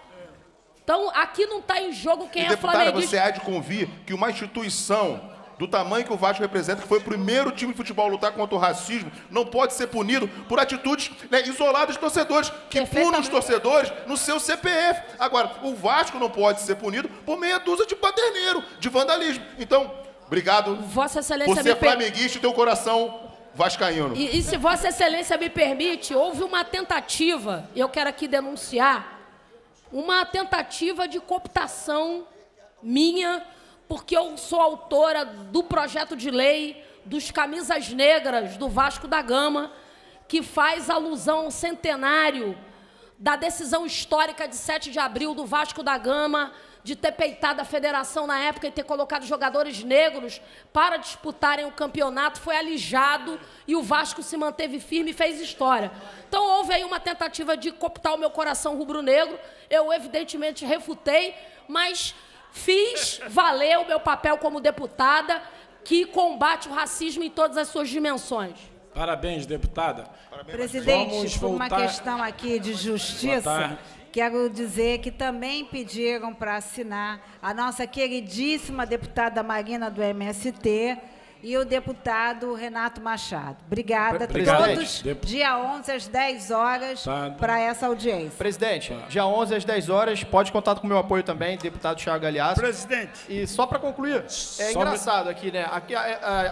Então, aqui não está em jogo quem e, é deputada, flamenguista. você há de convir que uma instituição do tamanho que o Vasco representa, que foi o primeiro time de futebol a lutar contra o racismo, não pode ser punido por atitudes né, isoladas de torcedores, que punem os torcedores no seu CPF. Agora, o Vasco não pode ser punido por meia dúzia de paterneiro, de vandalismo. Então, obrigado Vossa Excelência por ser me per- flamenguista e ter o coração vascaíno. E, e se Vossa Excelência me permite, houve uma tentativa, e eu quero aqui denunciar, uma tentativa de cooptação minha, porque eu sou autora do projeto de lei dos camisas negras do Vasco da Gama, que faz alusão ao centenário da decisão histórica de 7 de abril do Vasco da Gama de ter peitado a federação na época e ter colocado jogadores negros para disputarem o campeonato, foi alijado e o Vasco se manteve firme e fez história. Então houve aí uma tentativa de cooptar o meu coração rubro-negro. Eu evidentemente refutei, mas fiz valer o meu papel como deputada que combate o racismo em todas as suas dimensões. Parabéns, deputada. Presidente, Vamos por uma voltar- questão aqui de Boa justiça, tarde. Quero dizer que também pediram para assinar a nossa queridíssima deputada Marina do MST e o deputado Renato Machado. Obrigada a Obrigado. todos. Dep- Dia 11 às 10 horas Tá. para essa audiência. Presidente, dia 11 às 10 horas, pode contar com o meu apoio também, deputado Thiago Galeasso. Presidente. E só para concluir, é Só engraçado aqui, né? Aqui, a-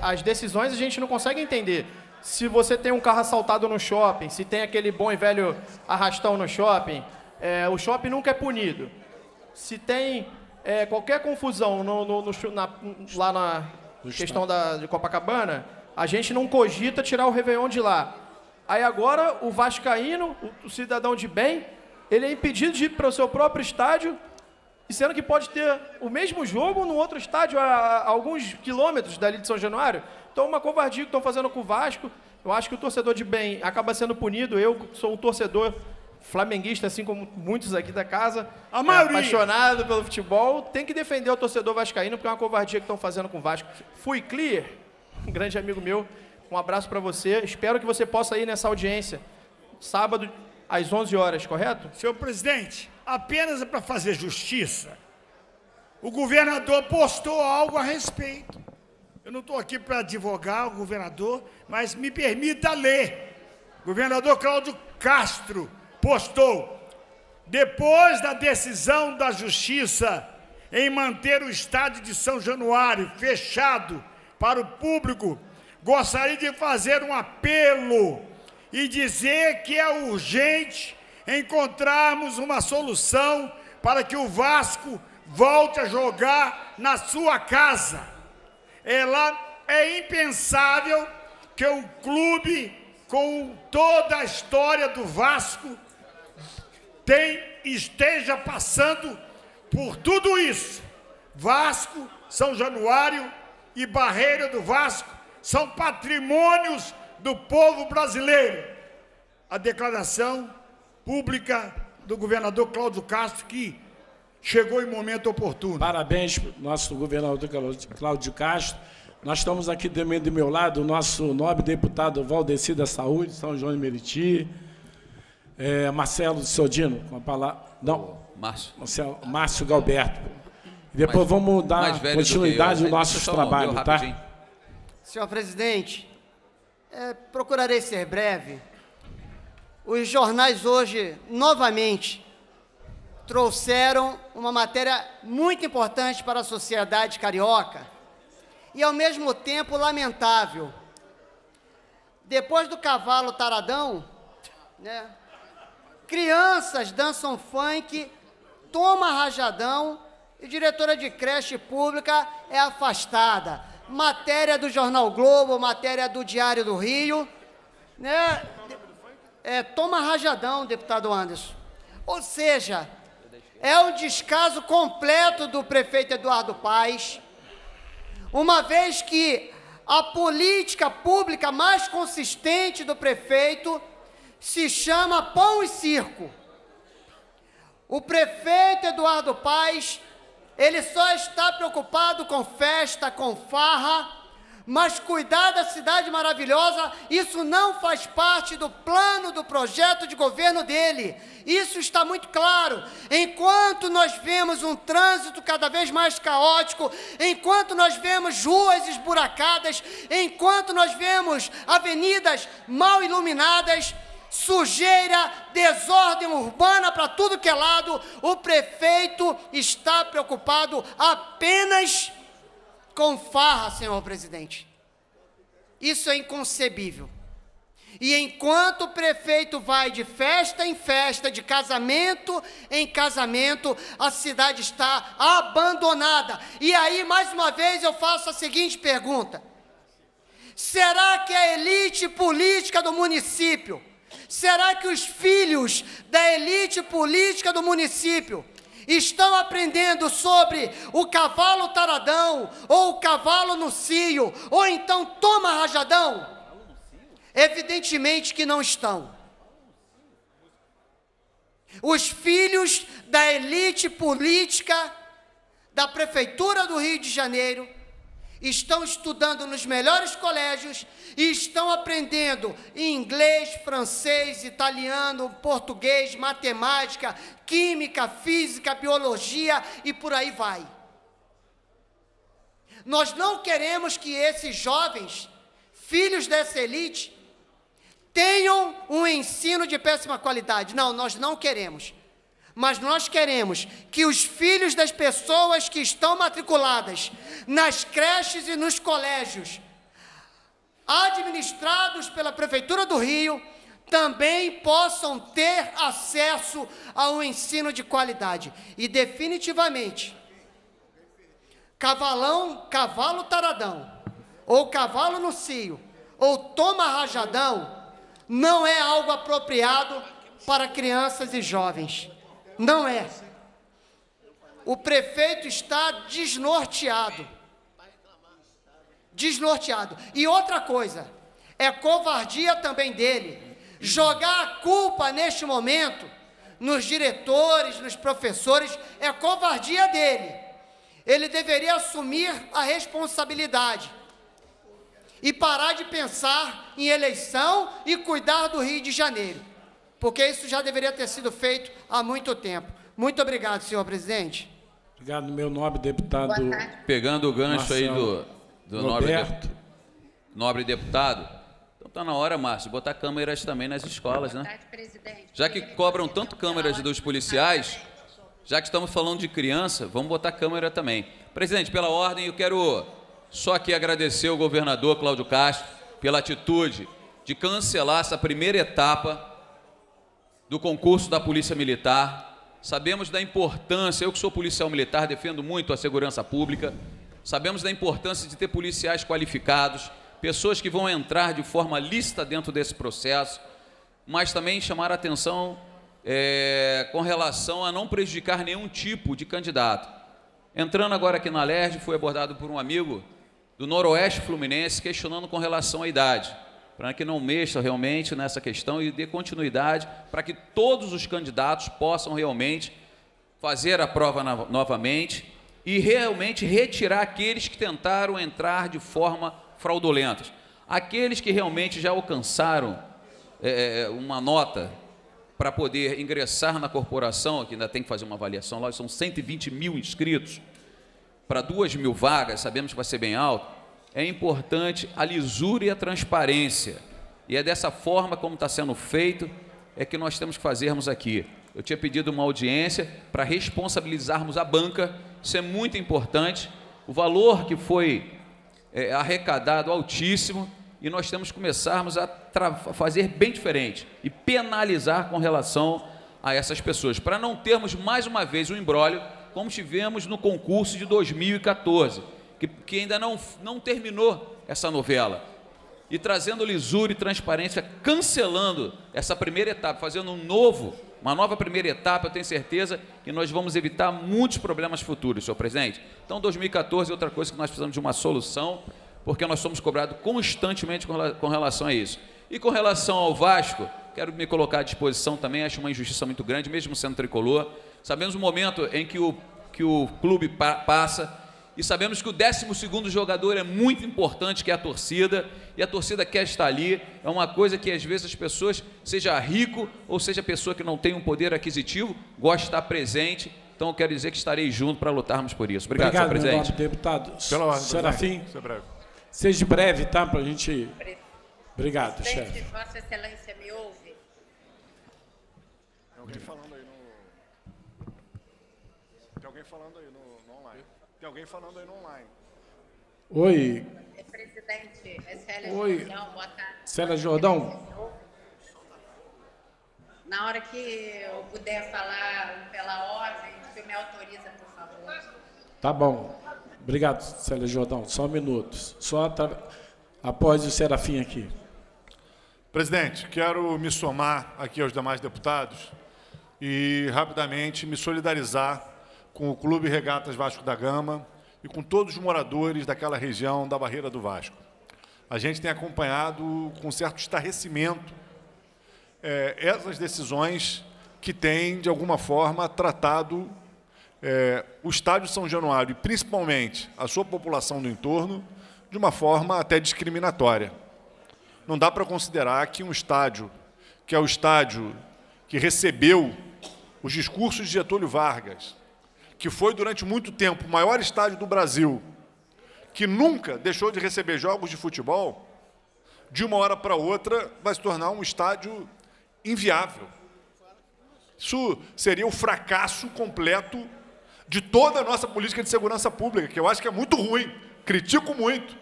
a- as decisões a gente não consegue entender. Se você tem um carro assaltado no shopping, se tem aquele bom e velho arrastão no shopping, é, o shopping nunca é punido. Se tem é, qualquer confusão no, no- no na- lá na questão da, de Copacabana, a gente não cogita tirar o Réveillon de lá. Aí agora o Vascaíno, o, o cidadão de bem, ele é impedido de ir para o seu próprio estádio, e sendo que pode ter o mesmo jogo no outro estádio a, a alguns quilômetros dali de São Januário. Então, uma covardia que estão fazendo com o Vasco. Eu acho que o torcedor de bem acaba sendo punido. Eu sou um torcedor flamenguista, assim como muitos aqui da casa. A é apaixonado pelo futebol. Tem que defender o torcedor vascaíno, porque é uma covardia que estão fazendo com o Vasco. Fui clear, um grande amigo meu. Um abraço para você. Espero que você possa ir nessa audiência. Sábado, às 11 horas, correto? Senhor presidente, apenas para fazer justiça, o governador postou algo a respeito. Eu não estou aqui para advogar o governador, mas me permita ler. Governador Cláudio Castro postou: depois da decisão da justiça em manter o estádio de São Januário fechado para o público, gostaria de fazer um apelo e dizer que é urgente encontrarmos uma solução para que o Vasco volte a jogar na sua casa. Ela é impensável que um clube com toda a história do Vasco tem, esteja passando por tudo isso. Vasco, São Januário e Barreira do Vasco são patrimônios do povo brasileiro. A declaração pública do governador Cláudio Castro que chegou em momento oportuno. Parabéns, nosso governador Cláudio Castro. Nós estamos aqui também do meu lado, o nosso nobre deputado Valdeci da Saúde, São João de Meriti. É, Marcelo Sodino, com a palavra. Não. Márcio. Marcelo, Márcio Galberto. Depois Mais- vamos dar continuidade aos nossos trabalhos, tá? rapidinho. Senhor presidente, é, procurarei ser breve. Os jornais hoje, novamente, trouxeram uma matéria muito importante para a sociedade carioca e, ao mesmo tempo, lamentável. Depois do cavalo taradão, né, crianças dançam funk, toma rajadão e diretora de creche pública é afastada. Matéria do Jornal Globo, matéria do Diário do Rio, né? É, toma rajadão, deputado Anderson. Ou seja, é um descaso completo do prefeito Eduardo Paes, uma vez que a política pública mais consistente do prefeito se chama pão e circo. O prefeito Eduardo Paes, ele só está preocupado com festa, com farra, mas cuidar da cidade maravilhosa, isso não faz parte do plano do projeto de governo dele. Isso está muito claro. Enquanto nós vemos um trânsito cada vez mais caótico, enquanto nós vemos ruas esburacadas, enquanto nós vemos avenidas mal iluminadas, sujeira, desordem urbana para tudo que é lado, o prefeito está preocupado apenas com farra, senhor presidente. Isso é inconcebível. E enquanto o prefeito vai de festa em festa, de casamento em casamento, a cidade está abandonada. E aí, mais uma vez, eu faço a seguinte pergunta: será que a elite política do município, será que os filhos da elite política do município estão aprendendo sobre o cavalo taradão, ou o cavalo no cio, ou então toma rajadão? Evidentemente que não estão. Os filhos da elite política da Prefeitura do Rio de Janeiro estão estudando nos melhores colégios e estão aprendendo inglês, francês, italiano, português, matemática, química, física, biologia e por aí vai. Nós não queremos que esses jovens, filhos dessa elite, tenham um ensino de péssima qualidade. Não, nós não queremos mas nós queremos que os filhos das pessoas que estão matriculadas nas creches e nos colégios, administrados pela Prefeitura do Rio, também possam ter acesso ao ensino de qualidade. E definitivamente, cavalão, cavalo taradão, ou cavalo no cio, ou toma rajadão, não é algo apropriado para crianças e jovens. Não é. O prefeito está desnorteado. Desnorteado. E outra coisa, é covardia também dele jogar a culpa neste momento nos diretores, nos professores, é covardia dele. Ele deveria assumir a responsabilidade e parar de pensar em eleição e cuidar do Rio de Janeiro porque isso já deveria ter sido feito há muito tempo. Muito obrigado, senhor presidente. Obrigado, meu nobre deputado. Pegando o gancho aí do, do nobre, Roberto. de- nobre deputado, então está na hora, Márcio, de botar câmeras também nas escolas, né? Já que cobram tanto câmeras dos policiais, já que estamos falando de criança, vamos botar câmera também. Presidente, pela ordem, eu quero só aqui agradecer ao governador Cláudio Castro pela atitude de cancelar essa primeira etapa do concurso da Polícia Militar. Sabemos da importância, eu que sou policial militar, defendo muito a segurança pública. Sabemos da importância de ter policiais qualificados, pessoas que vão entrar de forma lícita dentro desse processo, mas também chamar a atenção é, com relação a não prejudicar nenhum tipo de candidato. Entrando agora aqui na LERJ, fui abordado por um amigo do Noroeste Fluminense questionando com relação à idade para que não mexa realmente nessa questão e dê continuidade para que todos os candidatos possam realmente fazer a prova no- novamente e realmente retirar aqueles que tentaram entrar de forma fraudulenta. Aqueles que realmente já alcançaram é, uma nota para poder ingressar na corporação, que ainda tem que fazer uma avaliação lá, são 120 mil inscritos, para 2 mil vagas, sabemos que vai ser bem alto, é importante a lisura e a transparência. E é dessa forma como está sendo feito, é que nós temos que fazermos aqui. Eu tinha pedido uma audiência para responsabilizarmos a banca, isso é muito importante. O valor que foi é, arrecadado altíssimo e nós temos que começarmos a fazer bem diferente e penalizar com relação a essas pessoas, para não termos mais uma vez um embrólio como tivemos no concurso de 2014, que, que ainda não, não terminou essa novela. E trazendo lisura e transparência, cancelando essa primeira etapa, fazendo um novo, uma nova primeira etapa, eu tenho certeza que nós vamos evitar muitos problemas futuros, senhor presidente. Então, 2014 é outra coisa que nós precisamos de uma solução, porque nós somos cobrados constantemente com relação a isso. E com relação ao Vasco, quero me colocar à disposição também, acho uma injustiça muito grande, mesmo sendo tricolor. Sabemos o momento em que o, que o clube pa passa e sabemos que o 12 jogador é muito importante, que é a torcida, e a torcida quer estar ali. É uma coisa que às vezes as pessoas, seja rico ou seja pessoa que não tem um poder aquisitivo, gosta de estar presente. Então eu quero dizer que estarei junto para lutarmos por isso. Obrigado, Obrigado senhor presidente. Nome, deputado. Pela ordem, Serafim, Seja breve. seja breve, tá? Para a gente. Obrigado, Presidente, chefe. Vossa Excelência me ouve? Tem alguém falando aí no. Tem alguém falando aí no, no online. Tem alguém falando aí no online. Oi, É, Presidente, é Célia Oi. Jordão, boa tarde. Célia Jordão. Na hora que eu puder falar pela ordem, senhor me autoriza, por favor. Tá bom. Obrigado, Célia Jordão. Só um minuto. Só atra- após o Serafim aqui. Presidente, quero me somar aqui aos demais deputados e rapidamente me solidarizar com o Clube Regatas Vasco da Gama e com todos os moradores daquela região da Barreira do Vasco. A gente tem acompanhado com certo estarrecimento eh, essas decisões que têm, de alguma forma, tratado eh, o Estádio São Januário e, principalmente, a sua população do entorno de uma forma até discriminatória não dá para considerar que um estádio, que é o estádio que recebeu os discursos de Getúlio Vargas, que foi durante muito tempo o maior estádio do Brasil, que nunca deixou de receber jogos de futebol, de uma hora para outra vai se tornar um estádio inviável. Isso seria o fracasso completo de toda a nossa política de segurança pública, que eu acho que é muito ruim, critico muito,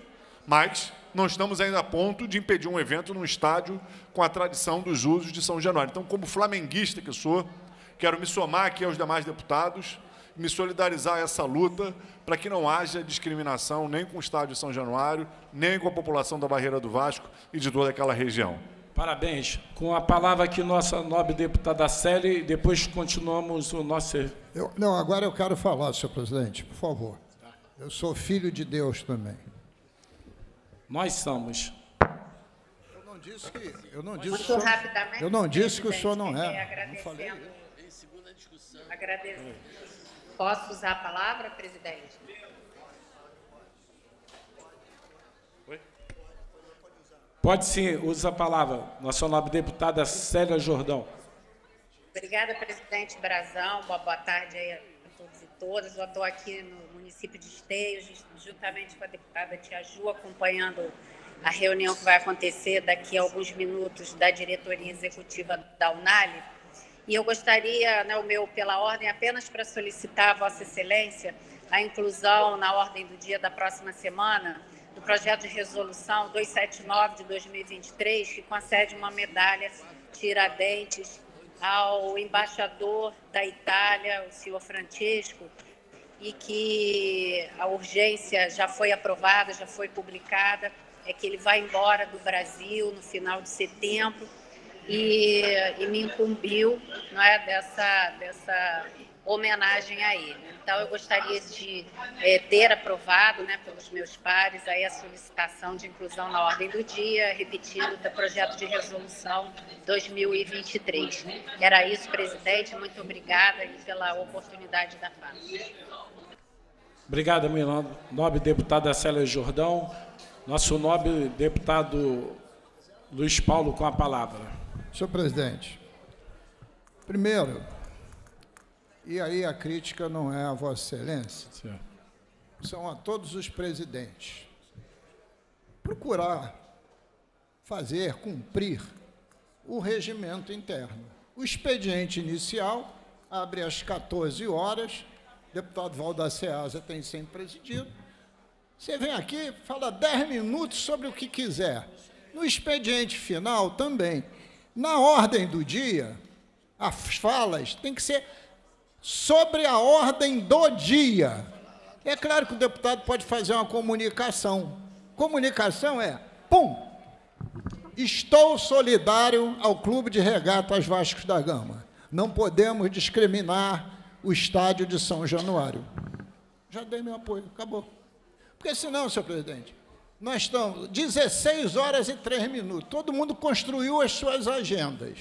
mas não estamos ainda a ponto de impedir um evento num estádio com a tradição dos usos de São Januário. Então, como flamenguista que sou, quero me somar aqui aos demais deputados, me solidarizar a essa luta para que não haja discriminação nem com o estádio de São Januário, nem com a população da Barreira do Vasco e de toda aquela região. Parabéns. Com a palavra aqui, nossa nobre deputada Célia, e depois continuamos o nosso. Eu- não, agora eu quero falar, senhor presidente, por favor. Eu sou filho de Deus também. Nós somos. Eu não disse que, eu não disse Muito que o senhor- rapidamente, eu não disse que o senhor não é. Agradecendo. Agradeço. Posso usar a palavra, presidente? Pode sim, usa a palavra. Nossa nobre deputada Célia Jordão. Obrigada, presidente Brazão. Boa, boa tarde aí a todos e todas. Eu estou aqui no município de Esteio, juntamente com a deputada Tia Ju, acompanhando a reunião que vai acontecer daqui a alguns minutos da diretoria executiva da Unali. E eu gostaria, né, o meu pela ordem, apenas para solicitar Vossa Excelência a inclusão na ordem do dia da próxima semana do projeto de resolução 279 de 2023, que concede uma medalha Tiradentes ao embaixador da Itália, o senhor Francesco, e que a urgência já foi aprovada, já foi publicada, é que ele vai embora do Brasil no final de setembro e, e me incumbiu não é, dessa, dessa homenagem a ele. Então, eu gostaria de eh, ter aprovado né, pelos meus pares aí a solicitação de inclusão na ordem do dia, repetindo do projeto de resolução 2023. Era isso, presidente. Muito obrigada pela oportunidade da fala. Obrigado, minha no- nobre deputada Célia Jordão. Nosso nobre deputado Luiz Paulo com a palavra. Senhor presidente, primeiro, e aí a crítica não é a Vossa Excelência, são a todos os presidentes. Procurar fazer cumprir o regimento interno. O expediente inicial abre às 14 horas, o deputado Valda Ceasa tem sempre presidido. Você vem aqui, fala 10 minutos sobre o que quiser. No expediente final também. Na ordem do dia, as falas têm que ser sobre a ordem do dia. É claro que o deputado pode fazer uma comunicação. Comunicação é, pum, estou solidário ao Clube de Regatas Vascos da Gama. Não podemos discriminar o estádio de São Januário. Já dei meu apoio, acabou. Porque senão, senhor presidente, nós estamos 16 horas e 3 minutos. Todo mundo construiu as suas agendas.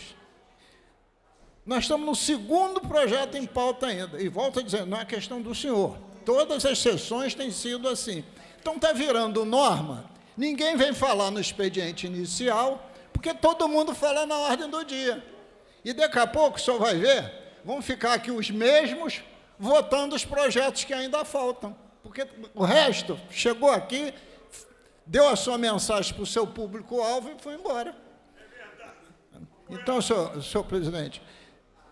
Nós estamos no segundo projeto em pauta ainda. E volto a dizer, não é questão do senhor. Todas as sessões têm sido assim. Então está virando norma. Ninguém vem falar no expediente inicial, porque todo mundo fala na ordem do dia. E daqui a pouco, senhor vai ver, vão ficar aqui os mesmos votando os projetos que ainda faltam. Porque o resto chegou aqui, deu a sua mensagem para o seu público-alvo e foi embora. Então, senhor, senhor presidente,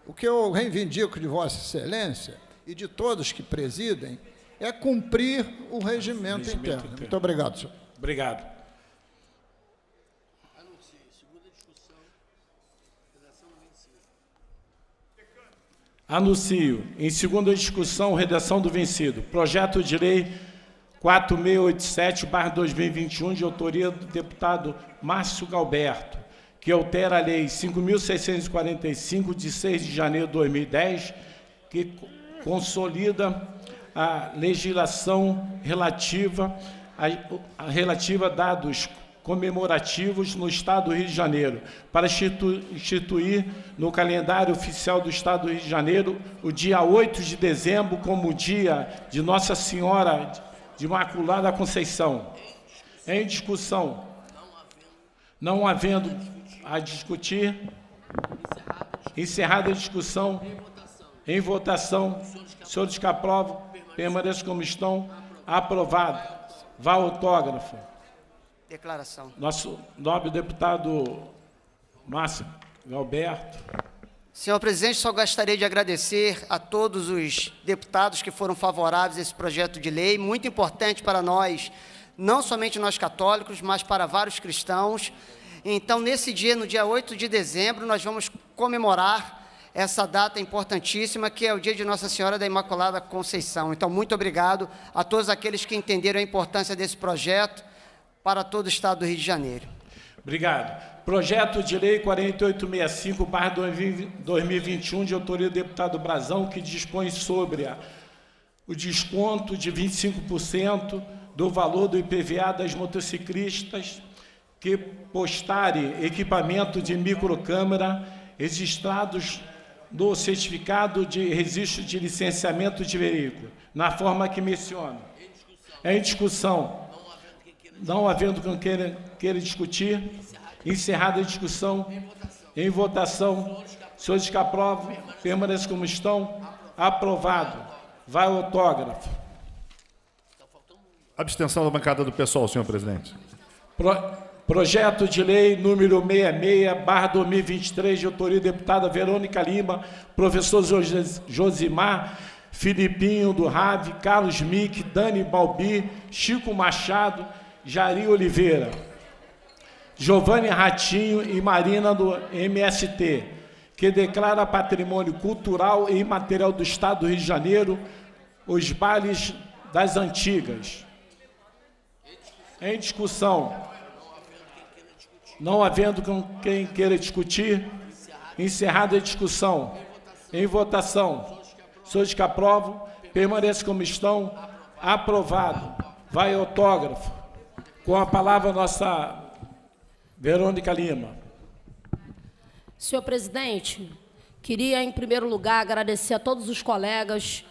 o que eu reivindico de Vossa Excelência e de todos que presidem é cumprir o regimento, regimento interno. interno. Muito obrigado, senhor. Obrigado. Anuncio, em segunda discussão, redação do vencido, projeto de lei 4687-2021, de autoria do deputado Márcio Galberto, que altera a lei 5.645, de 6 de janeiro de 2010, que consolida a legislação relativa a, a relativa a dados comemorativos no Estado do Rio de Janeiro, para instituir no calendário oficial do Estado do Rio de Janeiro o dia 8 de dezembro como dia de Nossa Senhora de Imaculada Conceição. Em discussão, não havendo a discutir, encerrada a discussão, em votação, senhores que aprovam, permaneçam como estão, aprovado. Vá autógrafo. Declaração. Nosso nobre deputado Márcio Galberto. Senhor presidente, só gostaria de agradecer a todos os deputados que foram favoráveis a esse projeto de lei, muito importante para nós, não somente nós católicos, mas para vários cristãos. Então, nesse dia, no dia 8 de dezembro, nós vamos comemorar essa data importantíssima, que é o dia de Nossa Senhora da Imaculada Conceição. Então, muito obrigado a todos aqueles que entenderam a importância desse projeto para todo o Estado do Rio de Janeiro. Obrigado. Projeto de Lei 4865-2021, de autoria do deputado Brazão, que dispõe sobre a, o desconto de 25% do valor do IPVA das motociclistas que postarem equipamento de microcâmara registrados no certificado de registro de licenciamento de veículo, na forma que menciono. É em discussão. Não havendo quem queira, queira discutir, encerrada a discussão, em votação, senhores que aprovam, permaneçam como estão, aprovado. Vai o autógrafo. Abstenção da bancada do pessoal, senhor presidente. Pro, projeto de lei número 66, barra 2023, de autoria deputada Verônica Lima, professor Josimar, Filipinho do Rave, Carlos Mick, Dani Balbi, Chico Machado, Jari Oliveira, Giovanni Ratinho e Marina do MST, que declara patrimônio cultural e imaterial do Estado do Rio de Janeiro os bailes das antigas. Em discussão, não havendo com quem queira discutir, encerrada a discussão. Em votação, senhores que aprovam, permaneçam como estão, aprovado. Vai autógrafo. Com a palavra, nossa Verônica Lima. Senhor presidente, queria, em primeiro lugar, agradecer a todos os colegas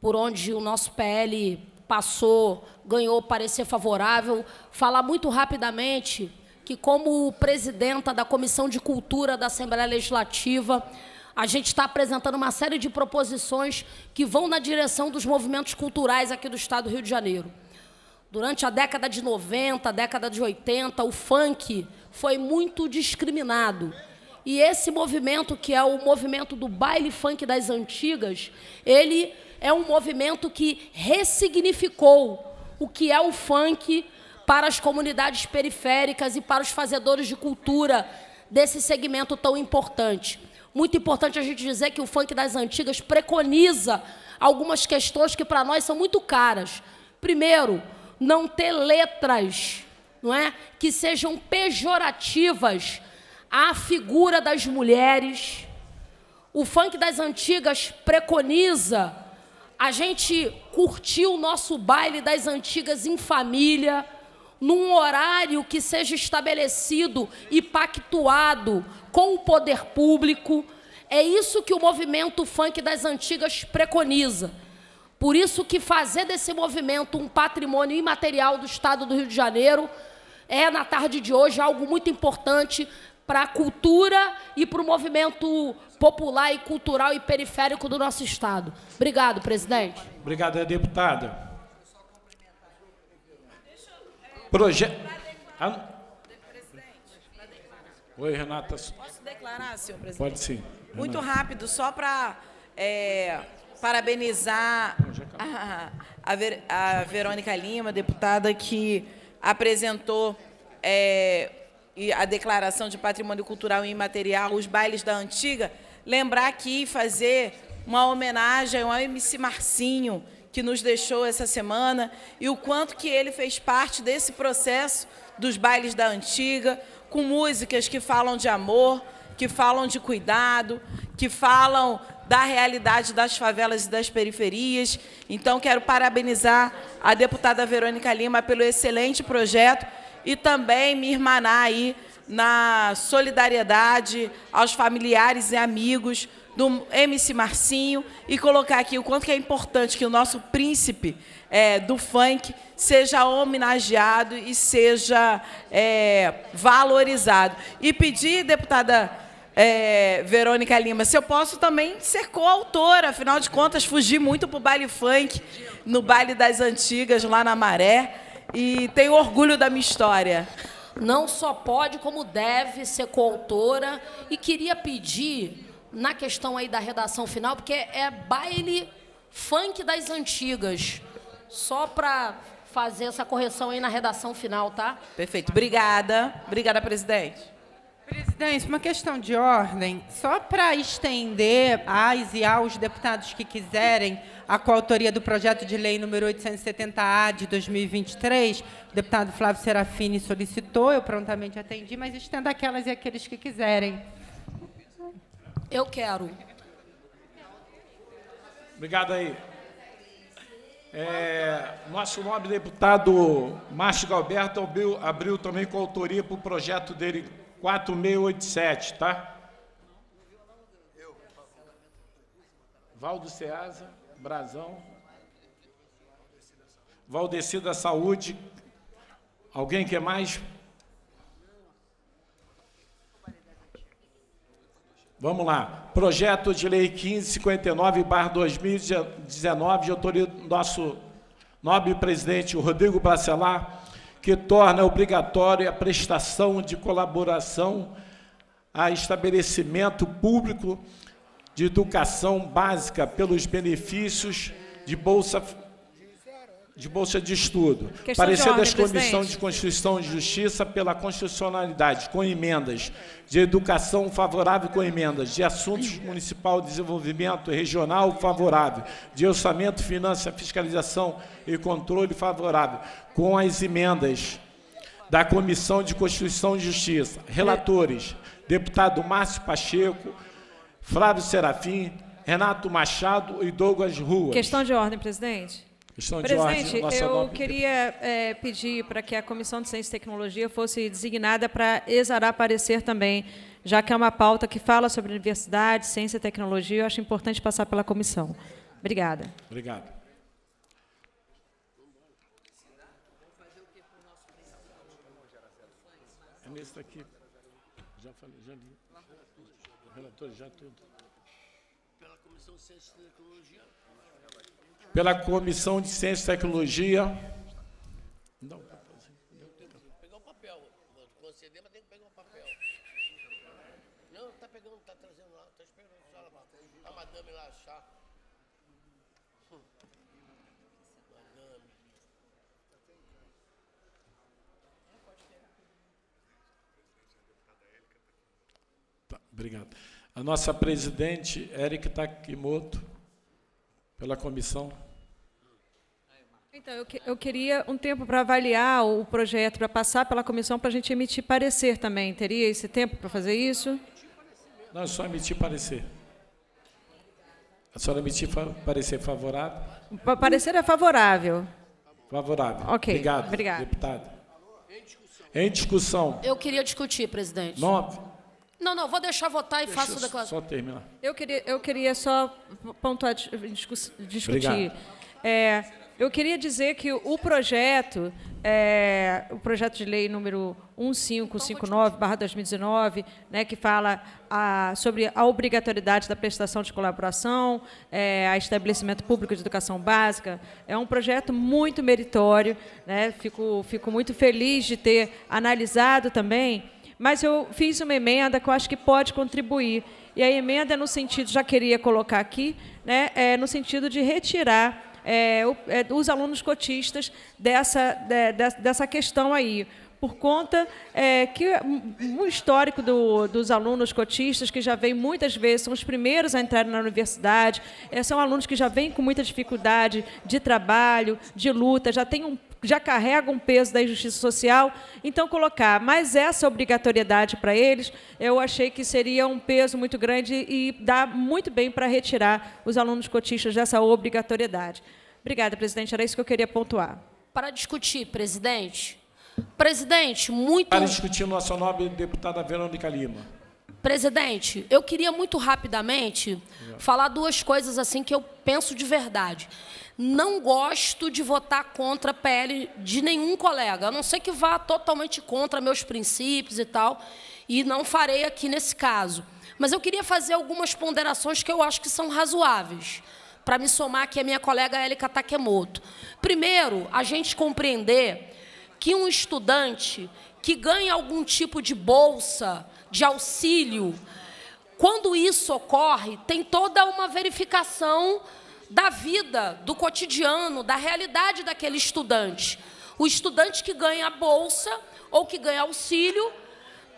por onde o nosso PL passou, ganhou parecer favorável. Falar muito rapidamente que, como presidenta da Comissão de Cultura da Assembleia Legislativa, a gente está apresentando uma série de proposições que vão na direção dos movimentos culturais aqui do Estado do Rio de Janeiro. Durante a década de 90, a década de 80, o funk foi muito discriminado. E esse movimento, que é o movimento do baile funk das antigas, ele é um movimento que ressignificou o que é o funk para as comunidades periféricas e para os fazedores de cultura desse segmento tão importante. Muito importante a gente dizer que o funk das antigas preconiza algumas questões que para nós são muito caras. Primeiro, não ter letras, não é, que sejam pejorativas à figura das mulheres. O funk das antigas preconiza a gente curtir o nosso baile das antigas em família, num horário que seja estabelecido e pactuado com o poder público. É isso que o movimento funk das antigas preconiza. Por isso que fazer desse movimento um patrimônio imaterial do Estado do Rio de Janeiro é, na tarde de hoje, algo muito importante para a cultura e para o movimento popular e cultural e periférico do nosso Estado. Obrigado, presidente. Obrigado, deputada. Projeto. Ah, Oi, Renata. Posso declarar, senhor presidente? Pode sim. Muito Renata. rápido, só para é, parabenizar a, a, Ver- a Verônica Lima, deputada, que apresentou é, a declaração de patrimônio cultural e imaterial, os bailes da antiga. Lembrar aqui e fazer uma homenagem ao MC Marcinho, que nos deixou essa semana, e o quanto que ele fez parte desse processo dos bailes da antiga, com músicas que falam de amor, que falam de cuidado, que falam da realidade das favelas e das periferias. Então, quero parabenizar a deputada Verônica Lima pelo excelente projeto e também me irmanar aí na solidariedade aos familiares e amigos do MC Marcinho e colocar aqui o quanto que é importante que o nosso príncipe é, do funk seja homenageado e seja é, valorizado. E pedir, deputada é, Verônica Lima, se eu posso também ser coautora, afinal de contas, fugi muito para o baile funk, no baile das antigas, lá na Maré, e tenho orgulho da minha história. Não só pode, como deve ser coautora. E queria pedir, na questão aí da redação final, porque é baile funk das antigas. Só para fazer essa correção aí na redação final, tá? Perfeito. Obrigada. Obrigada, presidente. Presidente, uma questão de ordem, só para estender às e aos deputados que quiserem a coautoria do projeto de lei número 870-A de 2023, o deputado Flávio Serafini solicitou, eu prontamente atendi, mas estenda aquelas e aqueles que quiserem. Eu quero. Obrigado aí. É, nosso nobre deputado Márcio Galberto abriu, abriu também com autoria para o projeto dele 4687, tá? Valdo Ceasa, Brazão. Valdeci da Saúde. Alguém quer mais? Vamos lá. Projeto de Lei 1559, barra 2019, de autoria do nosso nobre presidente Rodrigo Bacelar, que torna obrigatória a prestação de colaboração a estabelecimento público de educação básica pelos benefícios de bolsa de bolsa de estudo. Questão Parecer das comissões de Constituição e Justiça pela constitucionalidade, com emendas de educação favorável com emendas, de assuntos municipal, desenvolvimento regional favorável, de orçamento, finança, fiscalização e controle favorável, com as emendas da Comissão de Constituição e Justiça. Relatores, deputado Márcio Pacheco, Flávio Serafim, Renato Machado e Douglas Ruas. Questão de ordem, presidente. Questão de Presidente, ordem, nossa eu queria é, pedir para que a Comissão de Ciência e Tecnologia fosse designada para exarar parecer também, já que é uma pauta que fala sobre universidade, ciência e tecnologia, eu acho importante passar pela comissão. Obrigada. Obrigado. É nesse daqui. Já falei, já li. Relator, já tudo. Pela Comissão de Ciência e Tecnologia. Pela Comissão de Ciência e Tecnologia. Não, Pegar o papel. Vou conceder, mas tem que pegar o papel. Não, tá pegando, tá trazendo lá, tá esperando a senhora lá. A madame lá achar. Hum. Madame. Tá, obrigado. A nossa presidente, Eric Takimoto, pela comissão. Então, eu, que- eu queria um tempo para avaliar o projeto, para passar pela comissão, para a gente emitir parecer também. Teria esse tempo para fazer isso? Não, é só emitir parecer. A senhora emitir fa parecer favorável? O parecer é favorável. Favorável. Ok, Obrigado, obrigada. deputado. Em discussão. Eu queria discutir, presidente. Nove. Não, não, vou deixar votar e Deixa faço a declaração. só terminar. Eu queria, eu queria só pontuar, discutir. Obrigado. É, eu queria dizer que o projeto, é, o projeto de lei número 1559/2019, né, que fala a- sobre a obrigatoriedade da prestação de colaboração é, a estabelecimento público de educação básica, é um projeto muito meritório. Né, fico, fico muito feliz de ter analisado também mas eu fiz uma emenda que eu acho que pode contribuir. E a emenda é no sentido, já queria colocar aqui, né, é no sentido de retirar é, é, os alunos cotistas dessa, de- de- dessa questão aí. Por conta é, que um histórico do- dos alunos cotistas, que já vem muitas vezes, são os primeiros a entrar na universidade, é, são alunos que já vêm com muita dificuldade de trabalho, de luta, já têm um já carregam um peso da injustiça social, então colocar mais essa obrigatoriedade para eles, eu achei que seria um peso muito grande e dá muito bem para retirar os alunos cotistas dessa obrigatoriedade. Obrigada, presidente, era isso que eu queria pontuar. Para discutir, presidente. Presidente, muito. Para discutir nossa nobre deputada Verônica Lima. Presidente, eu queria muito rapidamente falar duas coisas assim que eu penso de verdade. Não gosto de votar contra a PL de nenhum colega, a não ser que vá totalmente contra meus princípios e tal, e não farei aqui nesse caso. Mas eu queria fazer algumas ponderações que eu acho que são razoáveis, para me somar aqui a minha colega Élica Takemoto. Primeiro, a gente compreender que um estudante que ganha algum tipo de bolsa, de auxílio, quando isso ocorre, tem toda uma verificação da vida, do cotidiano, da realidade daquele estudante. O estudante que ganha a bolsa ou que ganha auxílio,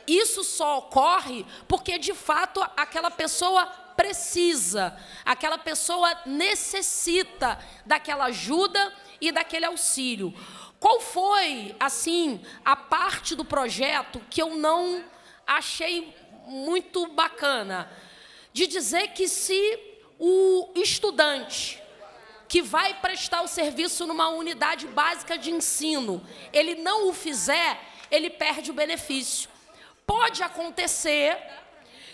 isso só ocorre porque, de fato, aquela pessoa precisa, aquela pessoa necessita daquela ajuda e daquele auxílio. Qual foi, assim, a parte do projeto que eu não achei muito bacana? De dizer que se o estudante que vai prestar o serviço numa unidade básica de ensino, ele não o fizer, ele perde o benefício. Pode acontecer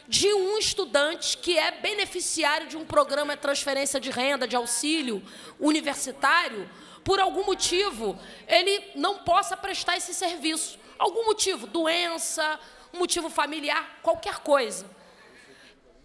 de um estudante que é beneficiário de um programa de transferência de renda, de auxílio universitário, por algum motivo, ele não possa prestar esse serviço. Algum motivo, doença, um motivo familiar, qualquer coisa.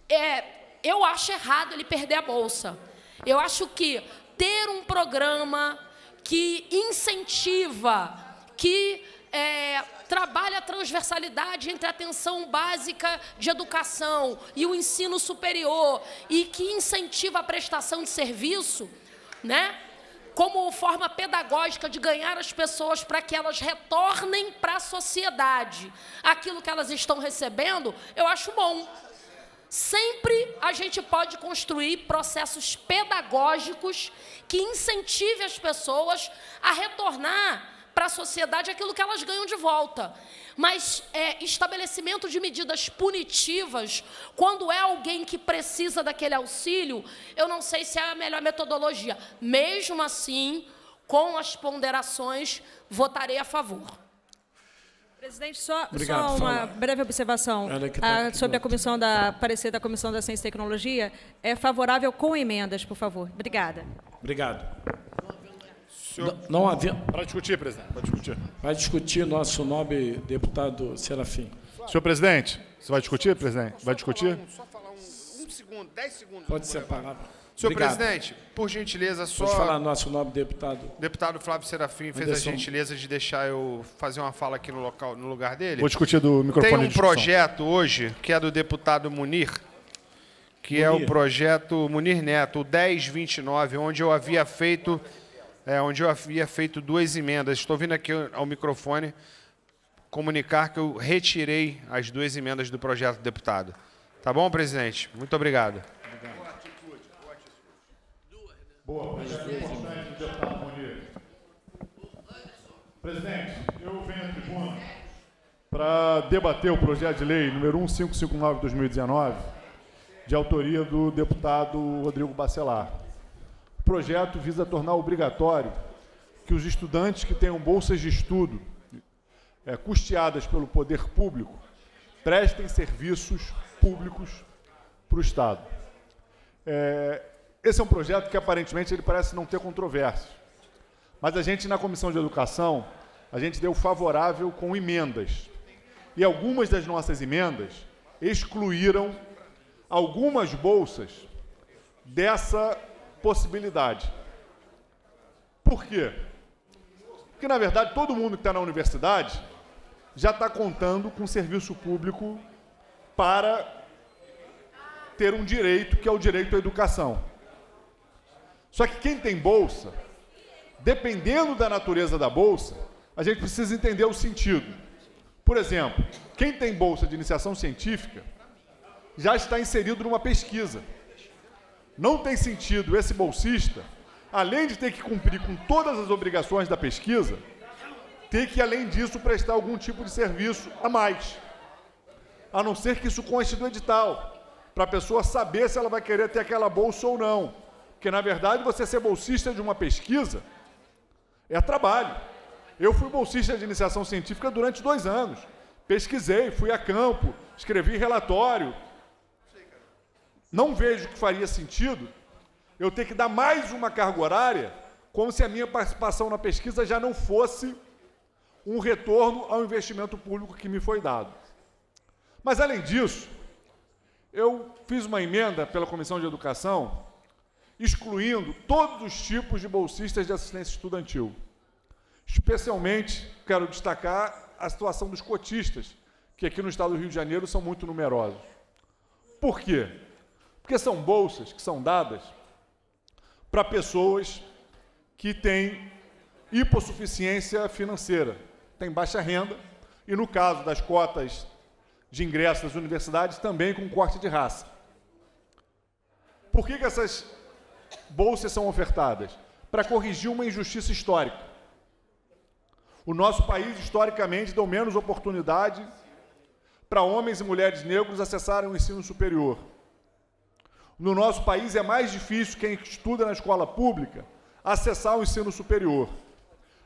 É, eu acho errado ele perder a bolsa. Eu acho que ter um programa que incentiva, que é, trabalha a transversalidade entre a atenção básica de educação e o ensino superior e que incentiva a prestação de serviço, né? Como forma pedagógica de ganhar as pessoas para que elas retornem para a sociedade aquilo que elas estão recebendo, eu acho bom. Sempre a gente pode construir processos pedagógicos que incentive as pessoas a retornar para a sociedade aquilo que elas ganham de volta. Mas é, estabelecimento de medidas punitivas, quando é alguém que precisa daquele auxílio, eu não sei se é a melhor metodologia. Mesmo assim, com as ponderações, votarei a favor. Presidente, só, Obrigado, só uma fala. breve observação que tá ah, sobre a comissão da parecer da comissão da Ciência e Tecnologia. É favorável com emendas, por favor. Obrigada. Obrigado. Não, não havia. Para discutir, presidente. Para discutir. Vai discutir nosso nobre deputado Serafim. Senhor presidente, você vai discutir, presidente? Vai discutir? segundos, 10 segundos. Pode eu ser a vou levar. palavra. Senhor Obrigado. presidente, por gentileza, só. Pode falar nosso nome, deputado. Deputado Flávio Serafim fez Anderson. a gentileza de deixar eu fazer uma fala aqui no, local, no lugar dele. Vou discutir do microfone Tem um projeto hoje, que é do deputado Munir, que é o Munir. projeto Munir Neto, o 1029, onde eu havia feito, é, onde eu havia feito duas emendas. Estou vindo aqui ao microfone comunicar que eu retirei as duas emendas do projeto do deputado. Tá bom, presidente? Muito obrigado. Boa, Munir. Presidente, eu venho à tribuna para debater o projeto de lei número 1559 de 2019, de autoria do deputado Rodrigo Bacelar. O projeto visa tornar obrigatório que os estudantes que tenham bolsas de estudo eh, custeadas pelo poder público prestem serviços públicos para o Estado. É, esse é um projeto que aparentemente ele parece não ter controvérsia. Mas a gente na Comissão de Educação, a gente deu favorável com emendas. E algumas das nossas emendas excluíram algumas bolsas dessa possibilidade. Por quê? Porque, na verdade, todo mundo que está na universidade já está contando com serviço público para ter um direito, que é o direito à educação. Só que quem tem bolsa, dependendo da natureza da bolsa, a gente precisa entender o sentido. Por exemplo, quem tem bolsa de iniciação científica já está inserido numa pesquisa. Não tem sentido esse bolsista, além de ter que cumprir com todas as obrigações da pesquisa, ter que, além disso, prestar algum tipo de serviço a mais. A não ser que isso conste do edital, para a pessoa saber se ela vai querer ter aquela bolsa ou não. Porque, na verdade, você ser bolsista de uma pesquisa é trabalho. Eu fui bolsista de iniciação científica durante dois anos. Pesquisei, fui a campo, escrevi relatório. Não vejo que faria sentido eu ter que dar mais uma carga horária, como se a minha participação na pesquisa já não fosse um retorno ao investimento público que me foi dado. Mas, além disso, eu fiz uma emenda pela Comissão de Educação excluindo todos os tipos de bolsistas de assistência estudantil. Especialmente, quero destacar a situação dos cotistas, que aqui no estado do Rio de Janeiro são muito numerosos. Por quê? Porque são bolsas que são dadas para pessoas que têm hipossuficiência financeira, têm baixa renda, e no caso das cotas de ingresso das universidades, também com corte de raça. Por que, que essas bolsas são ofertadas? Para corrigir uma injustiça histórica. O nosso país, historicamente, deu menos oportunidade para homens e mulheres negros acessarem o ensino superior. No nosso país é mais difícil quem estuda na escola pública acessar o ensino superior.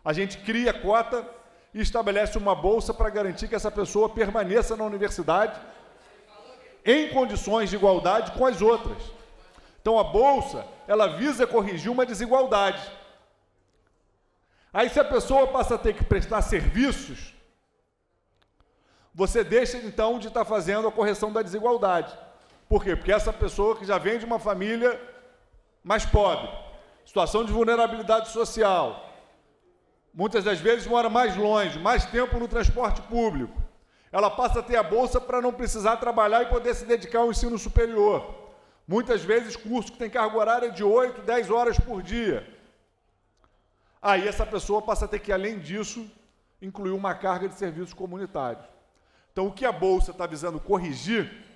A gente cria cota e estabelece uma bolsa para garantir que essa pessoa permaneça na universidade em condições de igualdade com as outras. Então a bolsa, ela visa corrigir uma desigualdade. Aí se a pessoa passa a ter que prestar serviços, você deixa então de estar fazendo a correção da desigualdade. Por quê? Porque essa pessoa que já vem de uma família mais pobre, situação de vulnerabilidade social, muitas das vezes mora mais longe, mais tempo no transporte público. Ela passa a ter a bolsa para não precisar trabalhar e poder se dedicar ao ensino superior. Muitas vezes curso que tem carga horária de 8, 10 horas por dia. Aí essa pessoa passa a ter que, além disso, incluir uma carga de serviços comunitários. Então, o que a Bolsa está visando corrigir,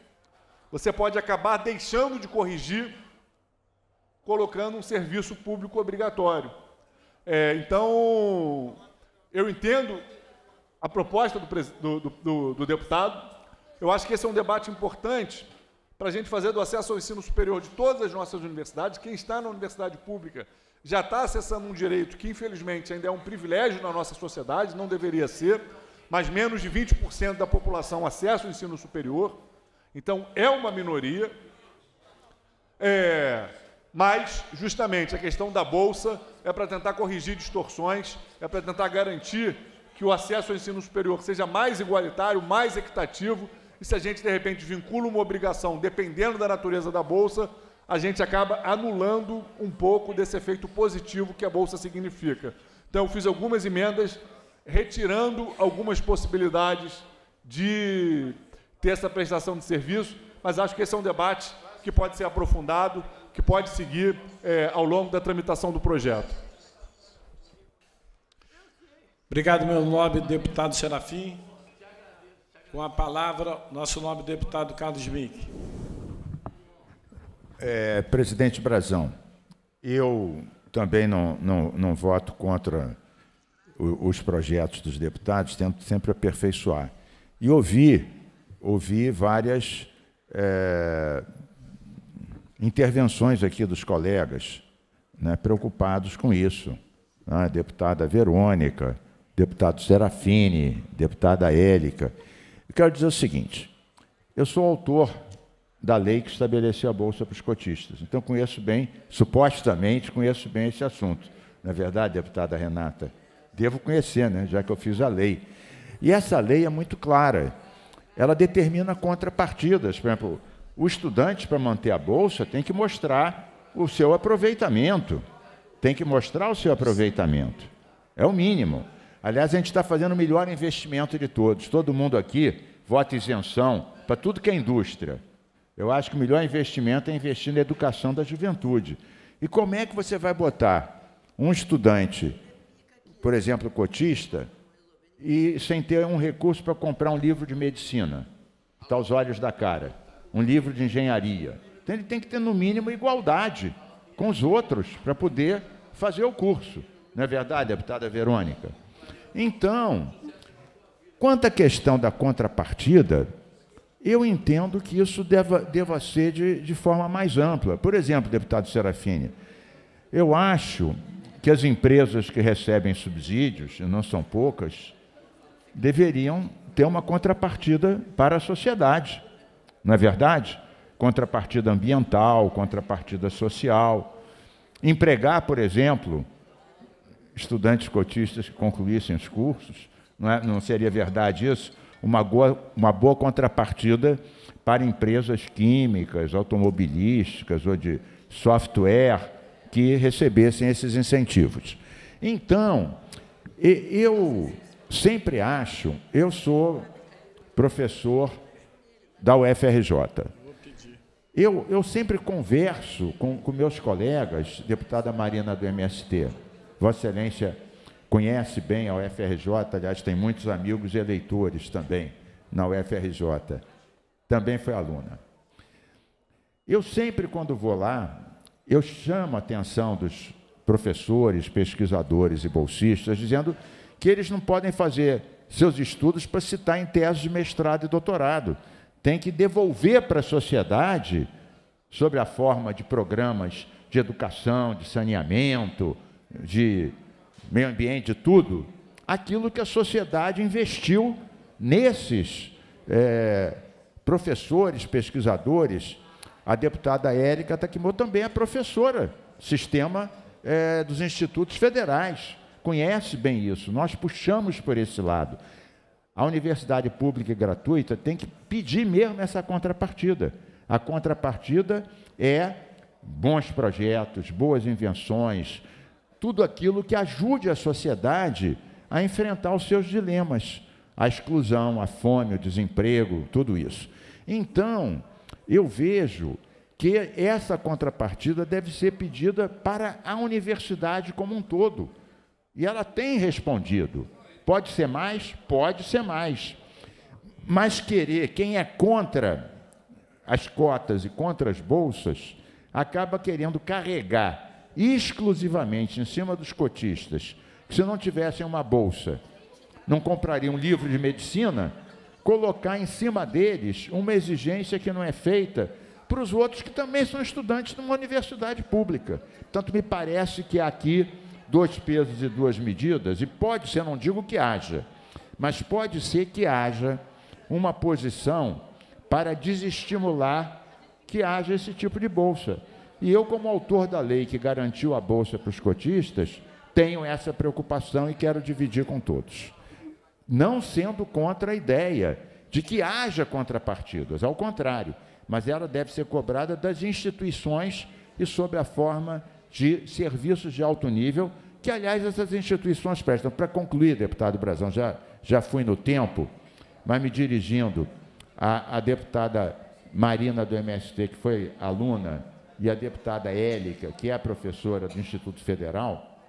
você pode acabar deixando de corrigir, colocando um serviço público obrigatório. É, então, eu entendo a proposta do, do- do- do deputado, eu acho que esse é um debate importante para a gente fazer do acesso ao ensino superior de todas as nossas universidades. Quem está na universidade pública já está acessando um direito que, infelizmente, ainda é um privilégio na nossa sociedade, não deveria ser, mas menos de 20% da população acessa o ensino superior. Então, é uma minoria. É, mas, justamente, a questão da bolsa é para tentar corrigir distorções, é para tentar garantir que o acesso ao ensino superior seja mais igualitário, mais equitativo e se a gente, de repente, vincula uma obrigação dependendo da natureza da Bolsa, a gente acaba anulando um pouco desse efeito positivo que a Bolsa significa. Então, eu fiz algumas emendas retirando algumas possibilidades de ter essa prestação de serviço, mas acho que esse é um debate que pode ser aprofundado, que pode seguir é, ao longo da tramitação do projeto. Obrigado, meu nobre deputado Serafim. Com a palavra, nosso nobre deputado Carlos Mink. É, presidente Brazão, eu também não, não, não voto contra os projetos dos deputados, tento sempre aperfeiçoar. E ouvi, ouvi várias é, intervenções aqui dos colegas né, preocupados com isso. Né, deputada Verônica, deputado Serafine, deputada Élica. Eu quero dizer o seguinte: eu sou autor da lei que estabeleceu a Bolsa para os cotistas. Então, conheço bem, supostamente, conheço bem esse assunto. É verdade, deputada Renata? Devo conhecer, né, já que eu fiz a lei. E essa lei é muito clara. Ela determina contrapartidas. Por exemplo, o estudante, para manter a bolsa, tem que mostrar o seu aproveitamento. Tem que mostrar o seu aproveitamento. É o mínimo. Aliás, a gente está fazendo o melhor investimento de todos. Todo mundo aqui vota isenção para tudo que é indústria. Eu acho que o melhor investimento é investir na educação da juventude. E como é que você vai botar um estudante, por exemplo, cotista, e sem ter um recurso para comprar um livro de medicina? Está aos olhos da cara. Um livro de engenharia. Então ele tem que ter, no mínimo, igualdade com os outros para poder fazer o curso. Não é verdade, deputada Verônica? Então, quanto à questão da contrapartida, eu entendo que isso deva, deva ser de, de forma mais ampla. Por exemplo, deputado Serafini, eu acho que as empresas que recebem subsídios, e não são poucas, deveriam ter uma contrapartida para a sociedade. Não é verdade? Contrapartida ambiental, contrapartida social. Empregar, por exemplo, estudantes cotistas que concluíssem os cursos, não, é? não seria verdade isso? Uma boa, uma boa contrapartida para empresas químicas, automobilísticas ou de software que recebessem esses incentivos. Então, eu sempre acho, eu sou professor da UFRJ. Eu, eu sempre converso com, com meus colegas, deputada Marina do MST, Vossa Excelência conhece bem a UFRJ, aliás, tem muitos amigos e eleitores também na UFRJ. Também foi aluna. Eu sempre, quando vou lá, eu chamo a atenção dos professores, pesquisadores e bolsistas, dizendo que eles não podem fazer seus estudos para citar em tese de mestrado e doutorado. Tem que devolver para a sociedade, sobre a forma de programas de educação, de saneamento, de meio ambiente, tudo, aquilo que a sociedade investiu nesses é, professores, pesquisadores. A deputada Érica Taquimô também é professora, sistema é, dos institutos federais, conhece bem isso. Nós puxamos por esse lado. A universidade pública e gratuita tem que pedir mesmo essa contrapartida. A contrapartida é bons projetos, boas invenções, tudo aquilo que ajude a sociedade a enfrentar os seus dilemas, a exclusão, a fome, o desemprego, tudo isso. Então, eu vejo que essa contrapartida deve ser pedida para a universidade como um todo. E ela tem respondido. Pode ser mais? Pode ser mais. Mas querer, quem é contra as cotas e contra as bolsas, acaba querendo carregar exclusivamente em cima dos cotistas, que se não tivessem uma bolsa, não comprariam um livro de medicina, colocar em cima deles uma exigência que não é feita para os outros que também são estudantes numa universidade pública. Tanto me parece que aqui dois pesos e duas medidas, e pode ser, não digo que haja, mas pode ser que haja uma posição para desestimular que haja esse tipo de bolsa. E eu, como autor da lei que garantiu a bolsa para os cotistas, tenho essa preocupação e quero dividir com todos. Não sendo contra a ideia de que haja contrapartidas, ao contrário, mas ela deve ser cobrada das instituições e sob a forma de serviços de alto nível, que, aliás, essas instituições prestam. Para concluir, deputado Brazão, já, já fui no tempo, mas me dirigindo à, à deputada Marina do MST, que foi aluna, e a deputada Élica, que é professora do Instituto Federal,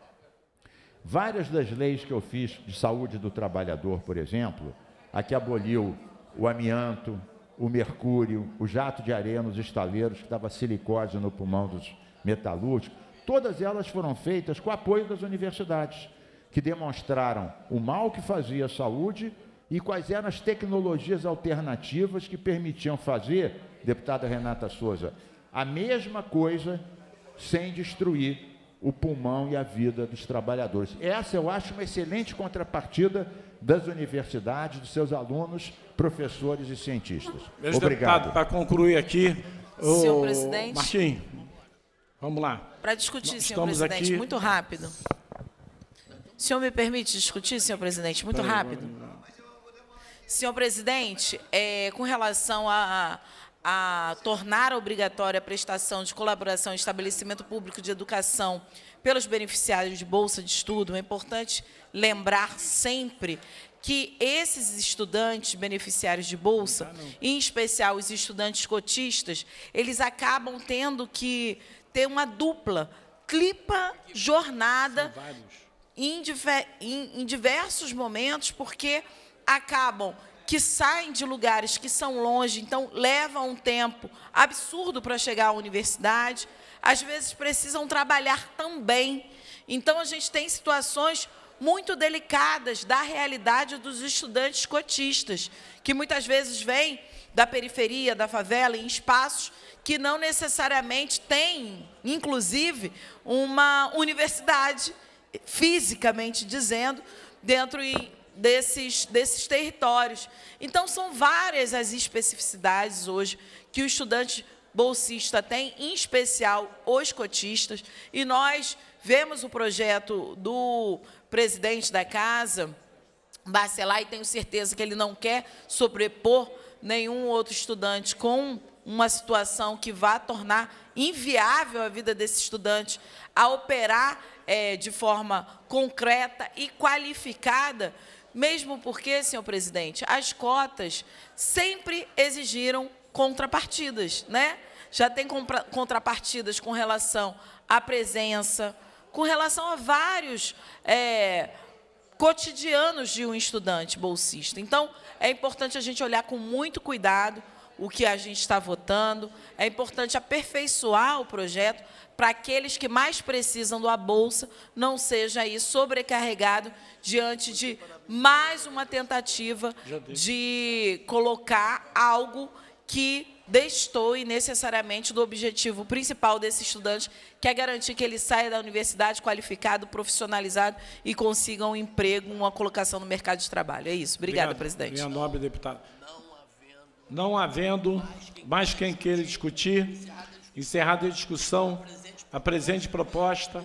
várias das leis que eu fiz de saúde do trabalhador, por exemplo, a que aboliu o amianto, o mercúrio, o jato de areia nos estaleiros, que dava silicose no pulmão dos metalúrgicos, todas elas foram feitas com o apoio das universidades, que demonstraram o mal que fazia a saúde e quais eram as tecnologias alternativas que permitiam fazer, deputada Renata Souza, a mesma coisa sem destruir o pulmão e a vida dos trabalhadores. Essa eu acho uma excelente contrapartida das universidades, dos seus alunos, professores e cientistas. Meus Obrigado. Para concluir aqui, Senhor o presidente. Martim, vamos lá. Para discutir, Nós senhor presidente, aqui- muito rápido. O senhor me permite discutir, senhor presidente, muito Peraí, rápido? Senhor presidente, é, com relação a, a tornar obrigatória a prestação de colaboração em estabelecimento público de educação pelos beneficiários de bolsa de estudo, é importante lembrar sempre que esses estudantes beneficiários de bolsa, em especial os estudantes cotistas, eles acabam tendo que ter uma dupla, clipa jornada em, em- em diversos momentos, porque acabam que saem de lugares que são longe, então levam um tempo absurdo para chegar à universidade, às vezes precisam trabalhar também. Então a gente tem situações muito delicadas da realidade dos estudantes cotistas, que muitas vezes vêm da periferia, da favela, em espaços que não necessariamente têm, inclusive, uma universidade fisicamente dizendo, dentro desses, desses territórios. Então, são várias as especificidades hoje que o estudante bolsista tem, em especial os cotistas, e nós vemos o projeto do presidente da casa, Bacelar, e tenho certeza que ele não quer sobrepor nenhum outro estudante com uma situação que vá tornar inviável a vida desse estudante a operar eh, de forma concreta e qualificada, mesmo porque, senhor presidente, as cotas sempre exigiram contrapartidas, né? Já tem contrapartidas com relação à presença, com relação a vários eh, cotidianos de um estudante bolsista. Então, é importante a gente olhar com muito cuidado o que a gente está votando, é importante aperfeiçoar o projeto para aqueles que mais precisam da bolsa não seja aí sobrecarregado diante de mais uma tentativa de colocar algo que destoe necessariamente do objetivo principal desse estudante, que é garantir que ele saia da universidade qualificado, profissionalizado e consiga um emprego, uma colocação no mercado de trabalho. É isso. Obrigada, Obrigado, presidente. Minha nobre deputada. Não havendo mais quem queira discutir, encerrada a discussão, a presente proposta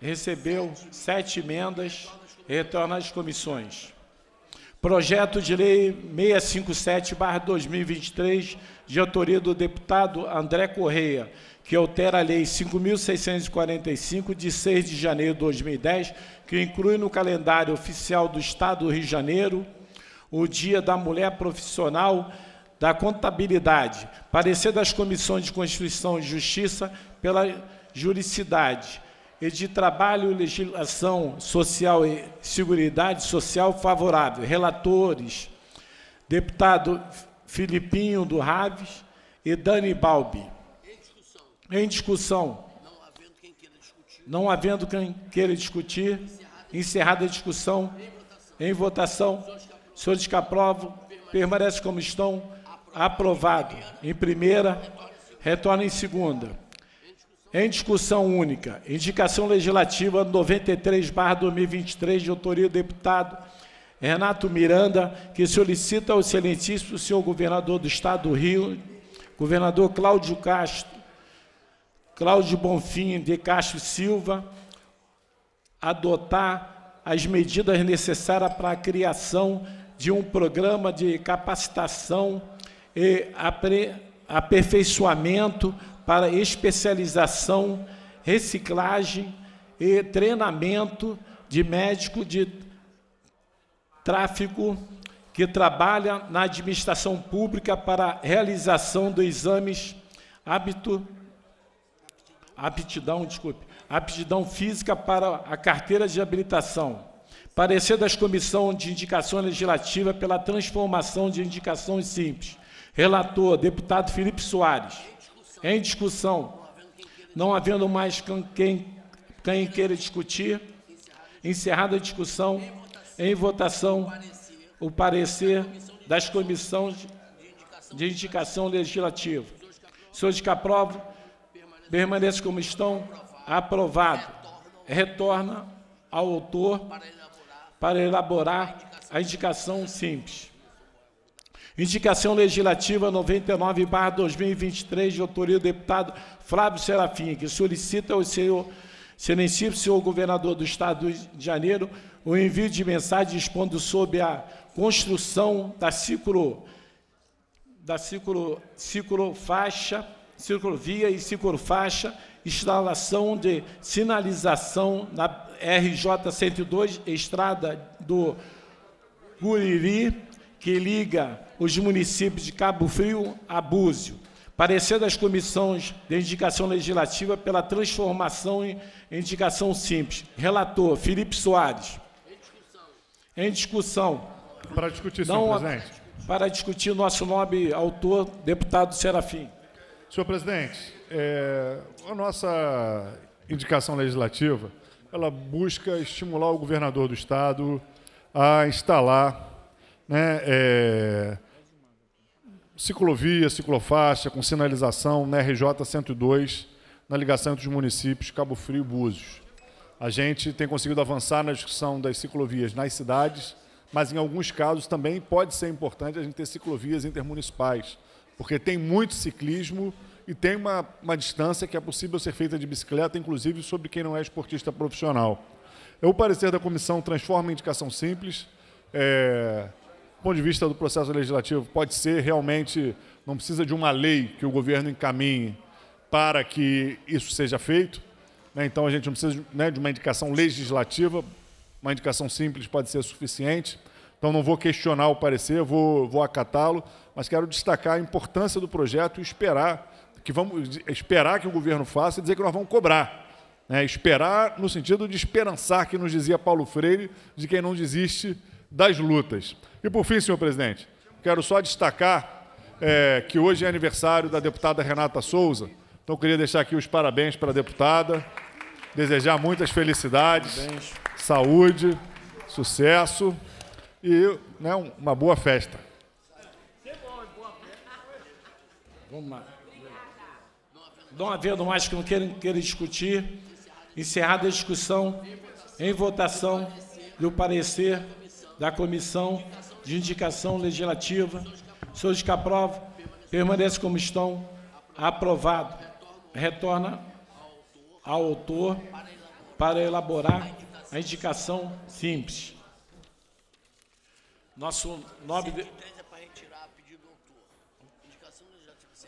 recebeu sete emendas e retorna às comissões. Projeto de Lei 657-2023, de autoria do deputado André Correia, que altera a Lei 5.645, de 6 de janeiro de 2010, que inclui no calendário oficial do Estado do Rio de Janeiro o Dia da Mulher Profissional da Contabilidade. Parecer das Comissões de Constituição e Justiça pela juridicidade e de Trabalho, Legislação Social e Seguridade Social favorável. Relatores, deputado Filipinho do Raves e Dani Balbi. Em discussão. Não havendo quem queira discutir, encerrada a discussão, em votação, senhores que aprovam, permanecem como estão, aprovado. Em primeira, retorna em segunda. Em discussão única, indicação legislativa 93/2023 de autoria do deputado Renato Miranda, que solicita ao excelentíssimo senhor governador do estado do Rio, governador Cláudio Castro, Cláudio Bonfim de Castro Silva, adotar as medidas necessárias para a criação de um programa de capacitação e aperfeiçoamento para especialização, reciclagem e treinamento de médico de tráfego que trabalha na administração pública para realização dos exames hábito, aptidão, desculpe, aptidão física para a carteira de habilitação. Parecer das comissões de indicação legislativa pela transformação de indicações simples. Relator, deputado Felipe Soares. Em discussão. Não havendo mais quem, quem queira discutir, encerrada a discussão, em votação, o parecer das comissões de indicação legislativa. Senhores que aprovam, permaneçam como estão. Aprovado. Retorna ao autor para elaborar a indicação simples. Indicação legislativa 99, barra 2023, de autoria do deputado Flávio Serafim, que solicita ao senhor, excelentíssimo senhor governador do Estado de Janeiro, o envio de mensagem expondo sobre a construção da ciclo, da ciclo, ciclofaixa, ciclovia e ciclofaixa, instalação de sinalização na RJ 102, estrada do Guriri, que liga os municípios de Cabo Frio a Búzio. Parecer das comissões de indicação legislativa pela transformação em indicação simples. Relator, Felipe Soares. Em discussão. Para discutir, senhor Não, presidente. Para discutir nosso nobre autor, deputado Serafim. Senhor presidente, é, a nossa indicação legislativa, ela busca estimular o governador do estado a instalar né, é, ciclovia, ciclofaixa com sinalização na RJ 102, na ligação entre os municípios Cabo Frio e Búzios. A gente tem conseguido avançar na discussão das ciclovias nas cidades, mas em alguns casos também pode ser importante a gente ter ciclovias intermunicipais, porque tem muito ciclismo e tem uma, uma distância que é possível ser feita de bicicleta, inclusive sobre quem não é esportista profissional. É o parecer da comissão transforma em indicação simples. É, ponto de vista do processo legislativo, pode ser realmente, não precisa de uma lei que o governo encaminhe para que isso seja feito. né? Então, a gente não precisa né, de uma indicação legislativa, uma indicação simples pode ser suficiente. Então, não vou questionar o parecer, vou, vou acatá-lo, mas quero destacar a importância do projeto e esperar que vamos esperar que o governo faça e dizer que nós vamos cobrar. né? Esperar no sentido de esperançar, que nos dizia Paulo Freire, de quem não desiste das lutas. E por fim, senhor presidente, quero só destacar é, que hoje é aniversário da deputada Renata Souza. Então, eu queria deixar aqui os parabéns para a deputada, desejar muitas felicidades, Parabéns. saúde, sucesso e né, uma boa festa. Vamos lá. Não havendo mais que não queiram, queiram discutir, encerrada a discussão, em votação do parecer da Comissão de Indicação Legislativa. Senhores que aprovam, permaneçam como estão. Aprovado. Retorna ao autor para elaborar a indicação simples. Nosso nobre...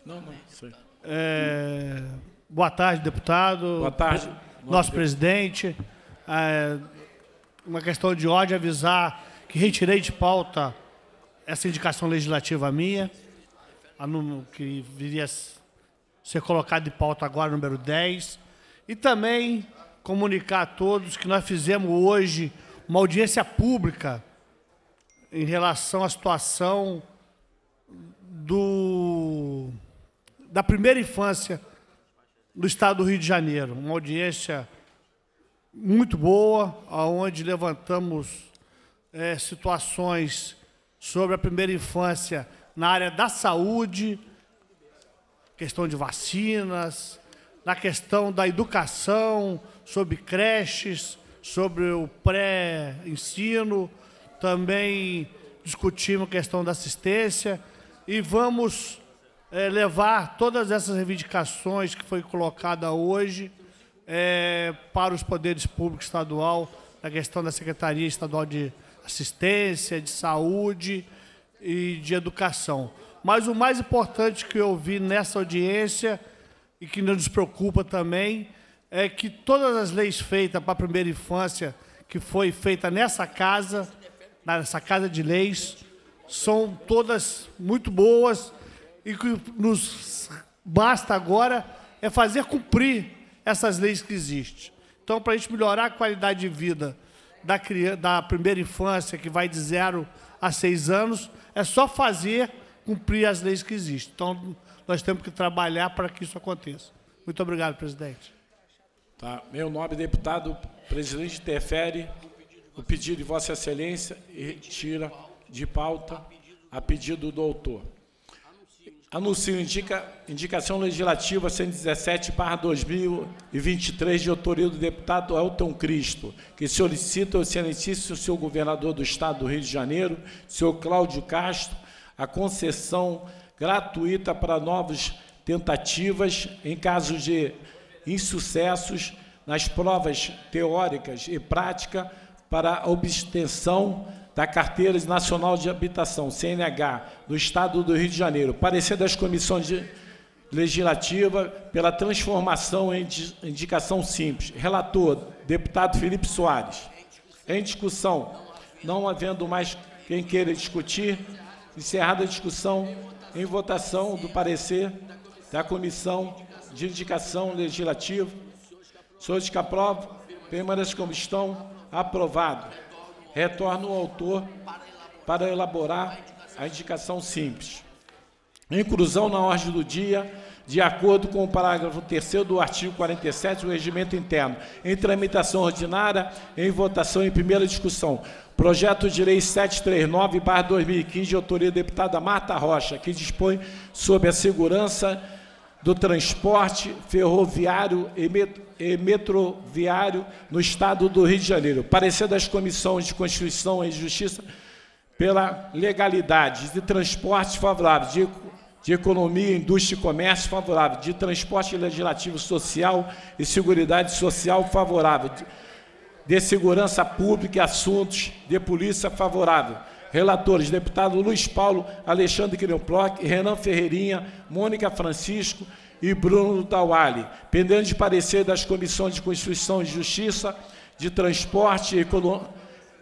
Não, não, sei. É, boa tarde, deputado. Boa tarde. Nosso presidente. É, uma questão de ordem avisar que retirei de pauta essa indicação legislativa minha, que viria a ser colocada em pauta agora, número 10. E também comunicar a todos que nós fizemos hoje uma audiência pública em relação à situação do da primeira infância do estado do Rio de Janeiro. Uma audiência muito boa, onde levantamos eh, situações sobre a primeira infância na área da saúde, questão de vacinas, na questão da educação, sobre creches, sobre o pré-ensino, também discutimos a questão da assistência e vamos eh, levar todas essas reivindicações que foi colocada hoje eh, para os poderes públicos estadual, na questão da Secretaria Estadual de assistência, de saúde e de educação. Mas o mais importante que eu vi nessa audiência e que nos preocupa também é que todas as leis feitas para a primeira infância, que foi feita nessa casa, nessa casa de leis, são todas muito boas e que nos basta agora é fazer cumprir essas leis que existem. Então, para a gente melhorar a qualidade de vida da, criança, da primeira infância, que vai de zero a seis anos, é só fazer cumprir as leis que existem. Então, nós temos que trabalhar para que isso aconteça. Muito obrigado, presidente. Tá. Meu nome, deputado, presidente interfere o pedido de Vossa Excelência e retira de pauta a pedido do autor. Anuncio indica, indicação legislativa 117 para 2023 de autoria do deputado Elton Cristo, que solicita ao excelentíssimo senhor governador do estado do Rio de Janeiro, senhor Cláudio Castro, a concessão gratuita para novas tentativas em caso de insucessos nas provas teóricas e prática para obtenção da Carteira Nacional de Habitação, CNH, do Estado do Rio de Janeiro. Parecer das comissões de legislativa pela transformação em indicação simples. Relator, deputado Felipe Soares. Em discussão, não havendo mais quem queira discutir, encerrada a discussão, em votação do parecer da comissão de indicação legislativa. Senhores que aprovam, permaneçam como estão, aprovado retorna o autor para elaborar a indicação simples. Inclusão na ordem do dia, de acordo com o parágrafo 3 do artigo 47 do Regimento Interno, em tramitação ordinária, em votação em primeira discussão. Projeto de Lei 739, 2015, de autoria da deputada Marta Rocha, que dispõe sobre a segurança do transporte ferroviário e metroviário no Estado do Rio de Janeiro. Parecer das comissões de Constituição e Justiça pela legalidade de transporte favorável, de, de economia, indústria e comércio favorável, de transporte legislativo social e seguridade social favorável, de, de segurança pública e assuntos de polícia favorável, Relatores, deputado Luiz Paulo, Alexandre Quiremploc, Renan Ferreirinha, Mônica Francisco e Bruno Tawali, pendente de parecer das comissões de Constituição e Justiça, de Transporte, Econo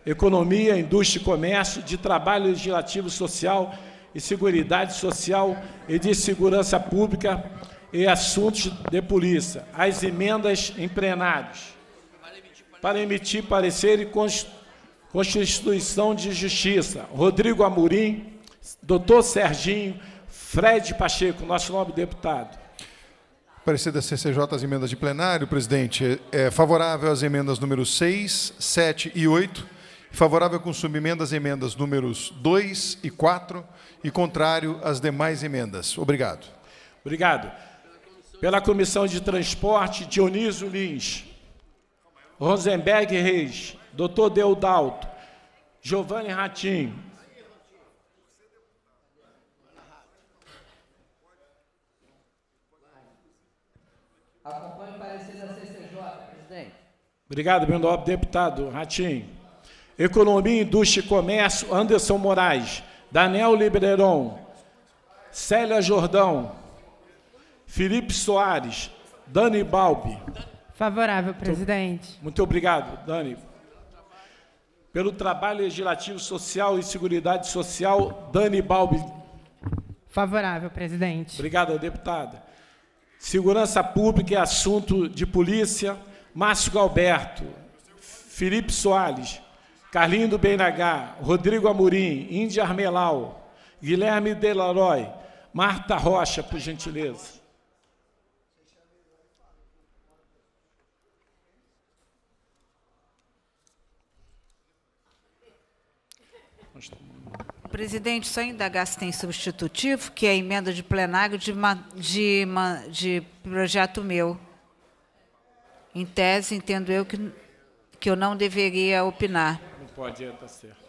Economia, Indústria e Comércio, de Trabalho Legislativo Social e Seguridade Social e de Segurança Pública e Assuntos de Polícia. As emendas em plenários. Para emitir parecer e constituir Constituição de Justiça, Rodrigo Amorim, doutor Serginho, Fred Pacheco, nosso nobre deputado. Parecer da CCJ as emendas de plenário, presidente. É favorável às emendas números 6, 7 e 8. Favorável com subemenda às emendas números 2 e 4 e contrário às demais emendas. Obrigado. Obrigado. Pela Comissão de Transporte, Dionísio Lins, Rosenberg Reis, doutor Deodalto, Giovanni Ratim. Acompanhe o parecer da CCJ, presidente. Obrigado, meu nobre deputado Ratim. Economia, Indústria e Comércio, Anderson Moraes. Daniel Libreron. Célia Jordão. Felipe Soares. Dani Balbi. Favorável, presidente. Muito, muito obrigado, Dani. Pelo trabalho legislativo social e seguridade social, Dani Balbi. Favorável, presidente. Obrigado, deputada. Segurança Pública e Assunto de Polícia, Márcio Galberto, Felipe Soares, Carlinho do BNH, Rodrigo Amorim, Índia Armelau, Guilherme Delaroy, Marta Rocha, por gentileza. Presidente, só indagar se tem substitutivo, que é a emenda de plenário de, de, de projeto meu. Em tese, entendo eu que, que eu não deveria opinar. Não pode, é, tá certo.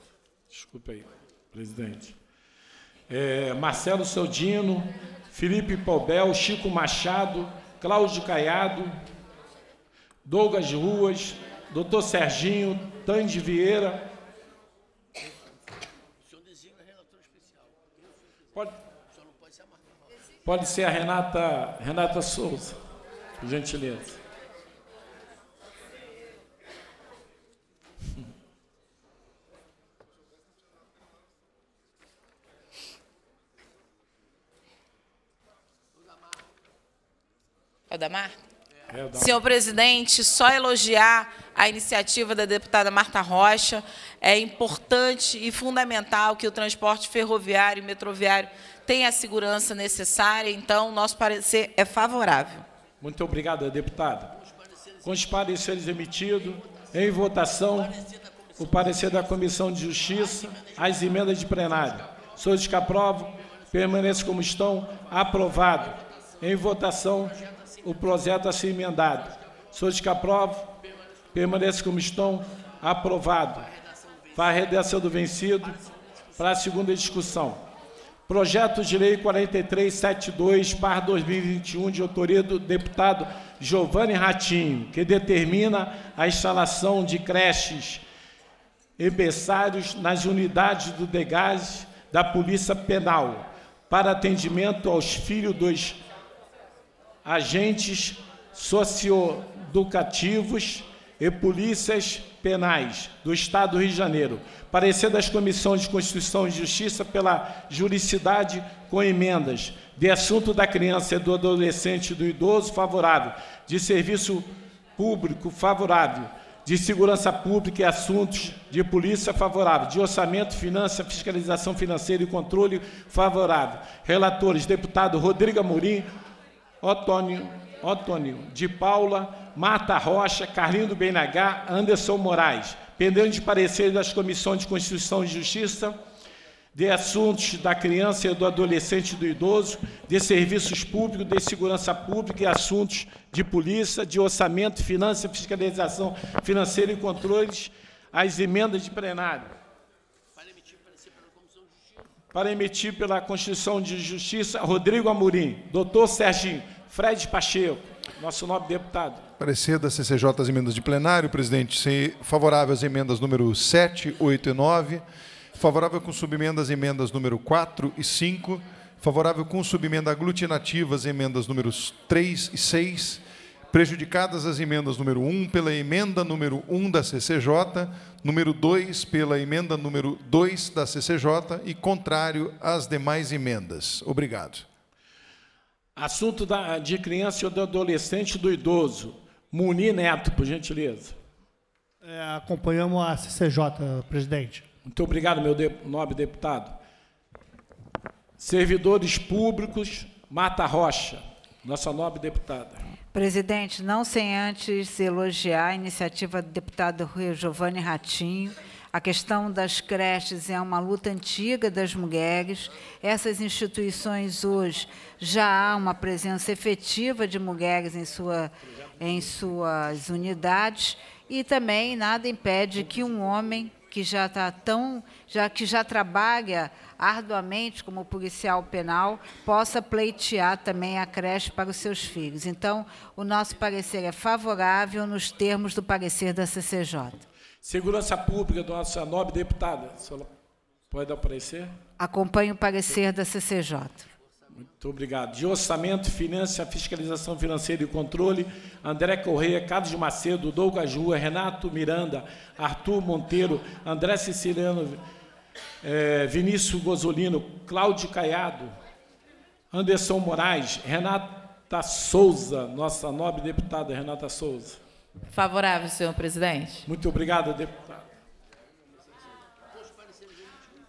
Desculpa aí, presidente. É, Marcelo Soldino, Felipe Paubel, Chico Machado, Cláudio Caiado, Douglas Ruas, doutor Serginho, Tandy Vieira, Pode, pode ser a Renata, Renata Souza, por gentileza. É o Damar? É, Damar. Senhor presidente, só elogiar a iniciativa da deputada Marta Rocha. É importante e fundamental que o transporte ferroviário e metroviário tenha a segurança necessária, então, nosso parecer é favorável. Muito obrigado, deputada. Com os pareceres emitidos, em votação, o parecer da Comissão de Justiça, as emendas de plenário. Senhores que aprovam, permaneçam como estão, aprovado. Em votação, o projeto a ser emendado. Senhores que aprovam, permaneçam como estão, aprovado. Para a redação do vencido, para a segunda discussão. Projeto de Lei 4372, par 2021, de autoria do deputado Giovanni Ratinho, que determina a instalação de creches e berçários nas unidades do DEGAS da Polícia Penal, para atendimento aos filhos dos agentes socioeducativos e polícias penais do Estado do Rio de Janeiro. Parecer das Comissões de Constituição e Justiça pela juridicidade com emendas de assunto da criança do adolescente e do idoso favorável, de serviço público favorável, de segurança pública e assuntos de polícia favorável, de orçamento, finança, fiscalização financeira e controle favorável. Relatores, deputado Rodrigo Amorim, Otônio, Otônio de Paula, Marta Rocha, Carlinho do BNH, Anderson Moraes. Pendendo de parecer das Comissões de Constituição e Justiça, de assuntos da criança e do adolescente e do idoso, de serviços públicos, de segurança pública e assuntos de polícia, de orçamento, finança, fiscalização financeira e controles, as emendas de plenário. Para emitir pela Constituição de Justiça, Rodrigo Amorim, doutor Serginho, Fred Pacheco, nosso nobre deputado. Parecer da CCJ as emendas de plenário, presidente. Favorável às emendas número 7, 8 e 9. Favorável com subemenda às emendas número 4 e 5. Favorável com subemenda aglutinativa às emendas números 3 e 6. Prejudicadas as emendas número 1 pela emenda número 1 da CCJ, número 2 pela emenda número 2 da CCJ e contrário às demais emendas. Obrigado. Assunto da, de criança e do adolescente do idoso. Munir Neto, por gentileza. É, acompanhamos a CCJ, presidente. Muito obrigado, meu de, nobre deputado. Servidores públicos, Mata Rocha, nossa nobre deputada. Presidente, não sem antes elogiar a iniciativa do deputado Giovanni Ratinho. A questão das creches é uma luta antiga das mulheres. Essas instituições hoje já há uma presença efetiva de mulheres em, sua, em suas unidades e também nada impede que um homem que já está tão, já que já trabalha arduamente como policial penal, possa pleitear também a creche para os seus filhos. Então, o nosso parecer é favorável nos termos do parecer da CCJ. Segurança Pública, nossa nobre deputada. Pode dar o parecer? Acompanho o parecer da CCJ. Muito obrigado. De Orçamento, Finança, Fiscalização Financeira e Controle, André Correia, Carlos Macedo, Douglas Rua, Renato Miranda, Arthur Monteiro, André Siciliano, é, Vinícius Gozolino, Cláudio Caiado, Anderson Moraes, Renata Souza, nossa nobre deputada Renata Souza. Favorável, senhor presidente. Muito obrigado, deputado.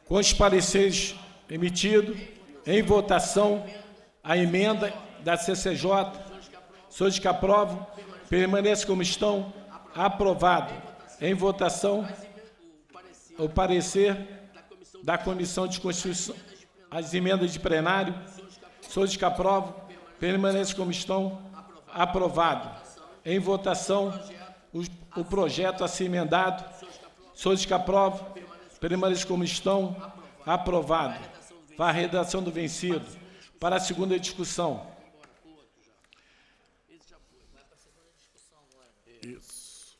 Com os pareceres emitidos, em votação, a emenda da CCJ, senhores que aprovam, permaneçam como estão, aprovado. Em votação, o parecer da Comissão de Constituição, as emendas de plenário, senhores que aprovam, permaneçam como estão, aprovado. Em votação, o, o projeto a ser emendado, senhores que aprovam, permaneçam como estão, aprovado. Para a redação do vencido. Para a segunda discussão. Isso.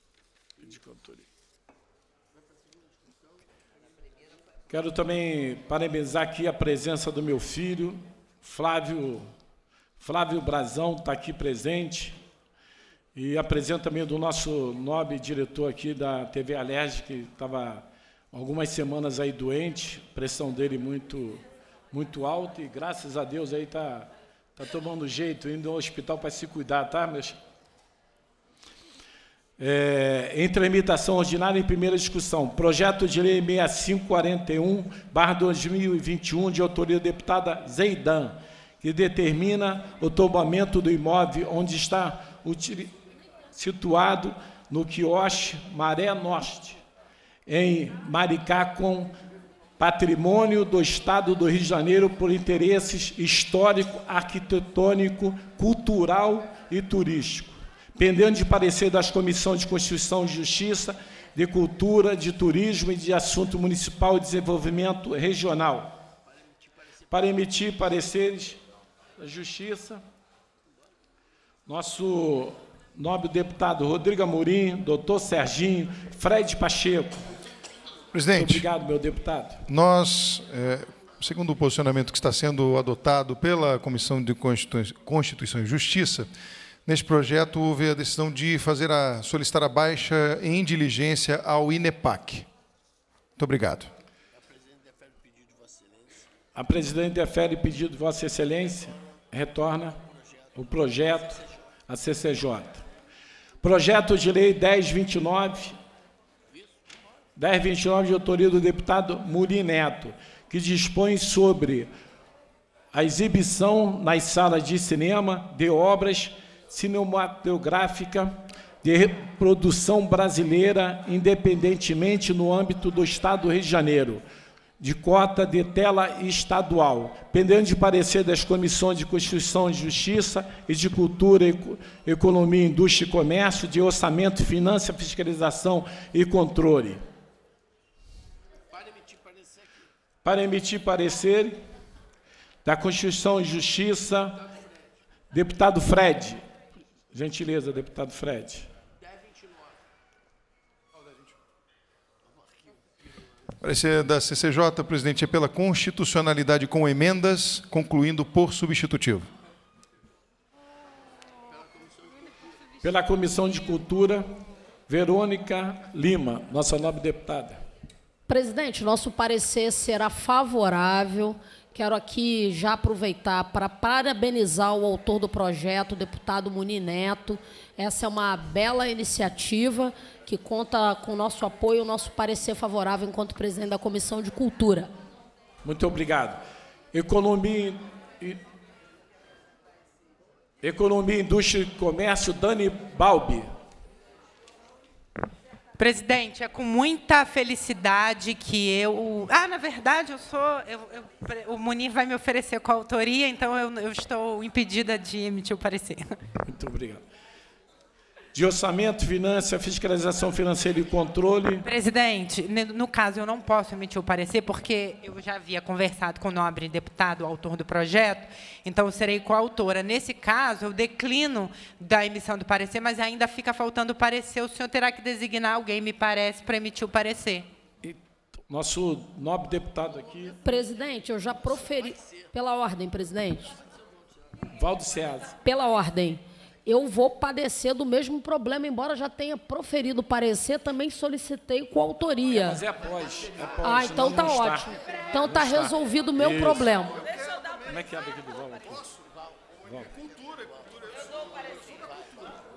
Quero também parabenizar aqui a presença do meu filho, Flávio, Flávio Brazão, está aqui presente. E apresento também do nosso nobre diretor aqui da TV Alerj, que estava algumas semanas aí doente, pressão dele muito, muito alta, e graças a Deus aí está tá tomando jeito, indo ao hospital para se cuidar, tá, meus? É, em tramitação ordinária em primeira discussão, projeto de lei 6541, barra 2021, de autoria da deputada Zeidan, que determina o tombamento do imóvel onde está situado no quiosque Maré Norte, em Maricá, com patrimônio do Estado do Rio de Janeiro por interesses histórico, arquitetônico, cultural e turístico, pendendo de parecer das comissões de Constituição e Justiça, de Cultura, de Turismo e de Assunto Municipal e Desenvolvimento Regional, para emitir pareceres da Justiça, nosso nobre deputado Rodrigo Amorim, doutor Serginho, Fred Pacheco. Presidente. Muito obrigado, meu deputado. Nós, é, segundo o posicionamento que está sendo adotado pela Comissão de Constituição e Justiça, neste projeto houve a decisão de fazer a, solicitar a baixa em diligência ao INEPAC. Muito obrigado. A presidente defere pedido de Vossa Excelência, retorna o projeto à CCJ. Projeto de Lei 1029, 1029 de autoria do deputado Muri Neto, que dispõe sobre a exibição nas salas de cinema de obras cinematográficas de reprodução brasileira, independentemente no âmbito do Estado do Rio de Janeiro, de cota de tela estadual, pendendo de parecer das comissões de Constituição e Justiça e de Cultura, Economia, Indústria e Comércio, de Orçamento, Finança, Fiscalização e Controle. Para emitir parecer da Constituição e Justiça, deputado Fred. Gentileza, deputado Fred. Parecer da CCJ, presidente, é pela constitucionalidade com emendas, concluindo por substitutivo. Pela Comissão de Cultura, Verônica Lima, nossa nobre deputada. Presidente, nosso parecer será favorável. Quero aqui já aproveitar para parabenizar o autor do projeto, o deputado Muni Neto. Essa é uma bela iniciativa que conta com o nosso apoio, o nosso parecer favorável enquanto presidente da Comissão de Cultura. Muito obrigado. Economia, Economia, Indústria e Comércio, Dani Balbi. Presidente, é com muita felicidade que eu. Ah, na verdade, eu sou. Eu, eu, o Munir vai me oferecer a autoria, então eu, eu estou impedida de emitir o parecer. Muito obrigado de orçamento, finança, fiscalização financeira e controle. Presidente, no caso eu não posso emitir o parecer porque eu já havia conversado com o nobre deputado, autor do projeto, então eu serei coautora. Nesse caso, eu declino da emissão do parecer, mas ainda fica faltando o parecer. O senhor terá que designar alguém, me parece, para emitir o parecer. Nosso nobre deputado aqui. Presidente, eu já proferi. Pela ordem, presidente. Valdo César. Pela ordem eu vou padecer do mesmo problema, embora já tenha proferido parecer, também solicitei com autoria. É, mas é após. É após ah, então tá ótimo. Está. Então tá resolvido o meu Isso. problema. Como é que abre aqui do Val? Aqui? Val.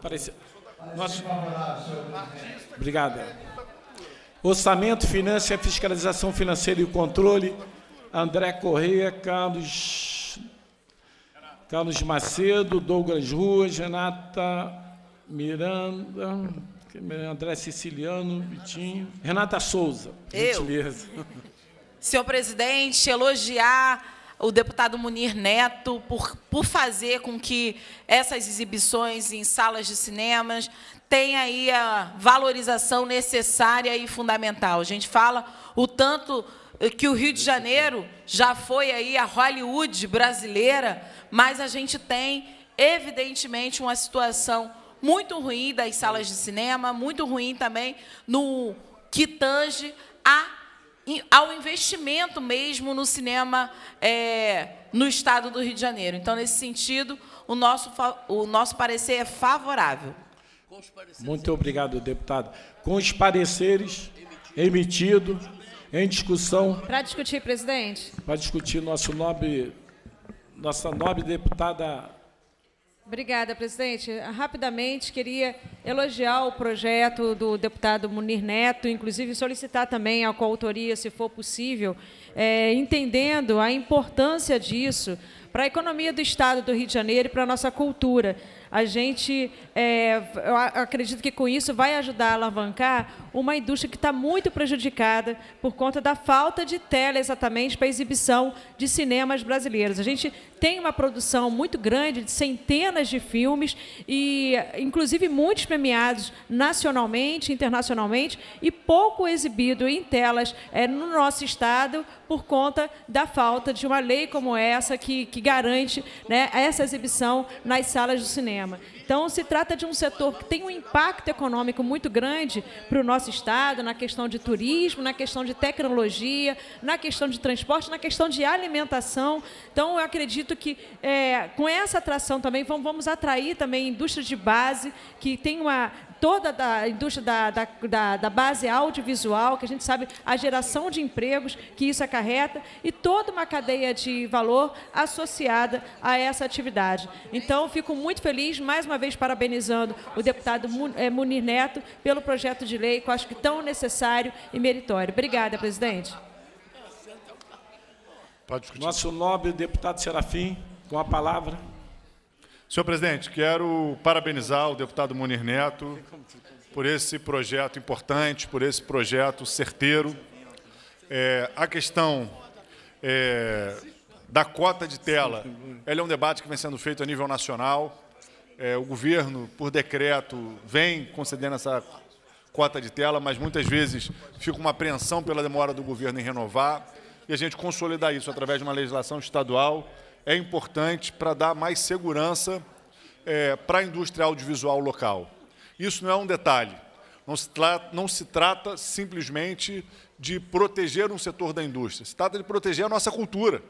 Parece... Nossa. Obrigado. Orçamento, Finança, Fiscalização Financeira e Controle. André Correia, Carlos Carlos Macedo, Douglas Ruas, Renata Miranda, André Siciliano, Vitinho, Renata Souza. Eu. Senhor presidente, elogiar o deputado Munir Neto por, por fazer com que essas exibições em salas de cinemas tenham aí a valorização necessária e fundamental. A gente fala o tanto que o Rio de Janeiro já foi aí a Hollywood brasileira, mas a gente tem, evidentemente, uma situação muito ruim das salas de cinema, muito ruim também no que tange a ao investimento mesmo no cinema é, no estado do Rio de Janeiro. Então, nesse sentido, o nosso, o nosso parecer é favorável. Muito obrigado, deputado. Com os pareceres emitidos, em discussão, Para discutir, presidente. para discutir nosso nobre, nossa nobre deputada Obrigada, presidente. Rapidamente, queria elogiar o projeto do deputado Munir Neto, inclusive solicitar também a coautoria, se for possível, eh, entendendo a importância disso para a economia do Estado do Rio de Janeiro e para a nossa cultura. A gente, eh, eu acredito que com isso vai ajudar a alavancar uma indústria que está muito prejudicada por conta da falta de tela, exatamente, para exibição de cinemas brasileiros. A gente tem uma produção muito grande de centenas de filmes e, inclusive, muitos premiados nacionalmente, internacionalmente e pouco exibido em telas eh, no nosso estado por conta da falta de uma lei como essa que, que garante né, essa exibição nas salas do cinema. Então, se trata de um setor que tem um impacto econômico muito grande para o nosso estado, na questão de turismo, na questão de tecnologia, na questão de transporte, na questão de alimentação. Então, eu acredito que é, com essa atração também vamos, atrair também indústrias de base que tem uma toda a indústria da, da, da, da base audiovisual, que a gente sabe a geração de empregos que isso acarreta e toda uma cadeia de valor associada a essa atividade. Então, fico muito feliz, mais uma vez parabenizando o deputado eh, Munir Neto pelo projeto de lei, que eu acho que tão necessário e meritório. Obrigada, presidente. Nosso nobre deputado Serafim, com a palavra. Senhor presidente, quero parabenizar o deputado Munir Neto por esse projeto importante, por esse projeto certeiro. É, a questão é, da cota de tela, ela é um debate que vem sendo feito a nível nacional. É, o governo, por decreto, vem concedendo essa cota de tela, mas muitas vezes fica uma apreensão pela demora do governo em renovar. E a gente consolidar isso através de uma legislação estadual é importante para dar mais segurança é, para a indústria audiovisual local. Isso não é um detalhe. Não se, não se trata simplesmente de proteger um setor da indústria, se trata de proteger a nossa cultura.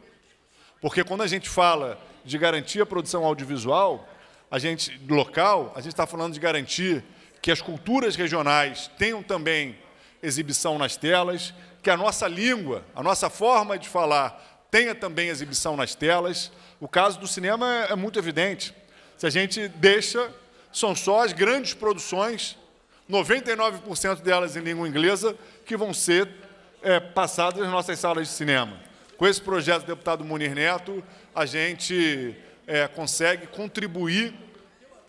Porque quando a gente fala de garantir a produção audiovisual, a gente local, a gente está falando de garantir que as culturas regionais tenham também exibição nas telas, que a nossa língua, a nossa forma de falar tenha também exibição nas telas. O caso do cinema é, é muito evidente. Se a gente deixa, são só as grandes produções, 99% delas em língua inglesa, que vão ser é, passadas nas nossas salas de cinema. Com esse projeto do deputado Munir Neto, a gente é, consegue contribuir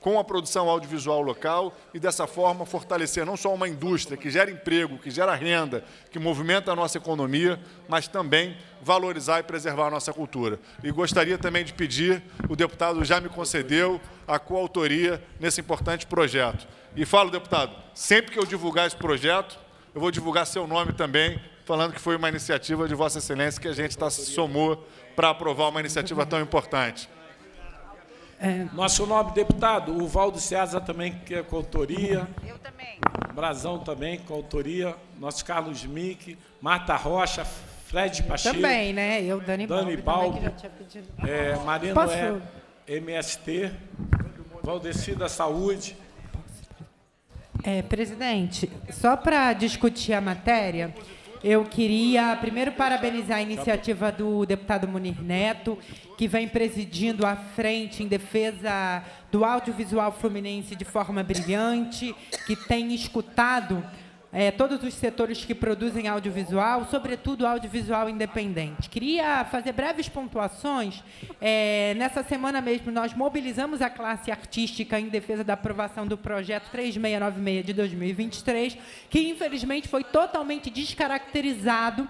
com a produção audiovisual local e, dessa forma, fortalecer não só uma indústria que gera emprego, que gera renda, que movimenta a nossa economia, mas também valorizar e preservar a nossa cultura. E gostaria também de pedir, o deputado já me concedeu a coautoria nesse importante projeto. E falo, deputado, sempre que eu divulgar esse projeto, eu vou divulgar seu nome também, falando que foi uma iniciativa de Vossa Excelência que a gente tá, somou para aprovar uma iniciativa tão importante. Nosso nobre deputado, o Valdo César também que é com autoria. Eu também. Brazão também com autoria. Nosso Carlos Mick, Marta Rocha, Fred Pacheco. Também, né? Eu, Dani, Dani Balbi, Balbi, é, Marino Posso? é, MST, Valdeci da Saúde. É, presidente, só para discutir a matéria, eu queria primeiro parabenizar a iniciativa do deputado Munir Neto, que vem presidindo a frente em defesa do audiovisual fluminense de forma brilhante, que tem escutado é, todos os setores que produzem audiovisual, sobretudo audiovisual independente. Queria fazer breves pontuações. É, nessa semana mesmo, nós mobilizamos a classe artística em defesa da aprovação do projeto 3696 de 2023, que infelizmente foi totalmente descaracterizado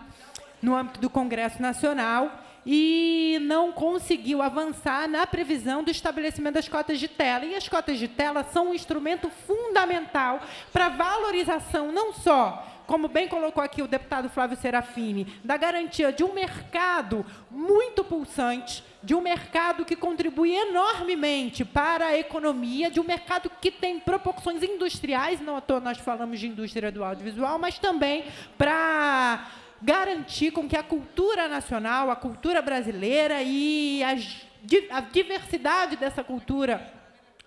no âmbito do Congresso Nacional e não conseguiu avançar na previsão do estabelecimento das cotas de tela. E as cotas de tela são um instrumento fundamental para valorização, não só, como bem colocou aqui o deputado Flávio Serafini, da garantia de um mercado muito pulsante, de um mercado que contribui enormemente para a economia, de um mercado que tem proporções industriais, não à toa nós falamos de indústria do audiovisual, mas também para garantir com que a cultura nacional, a cultura brasileira e a diversidade dessa cultura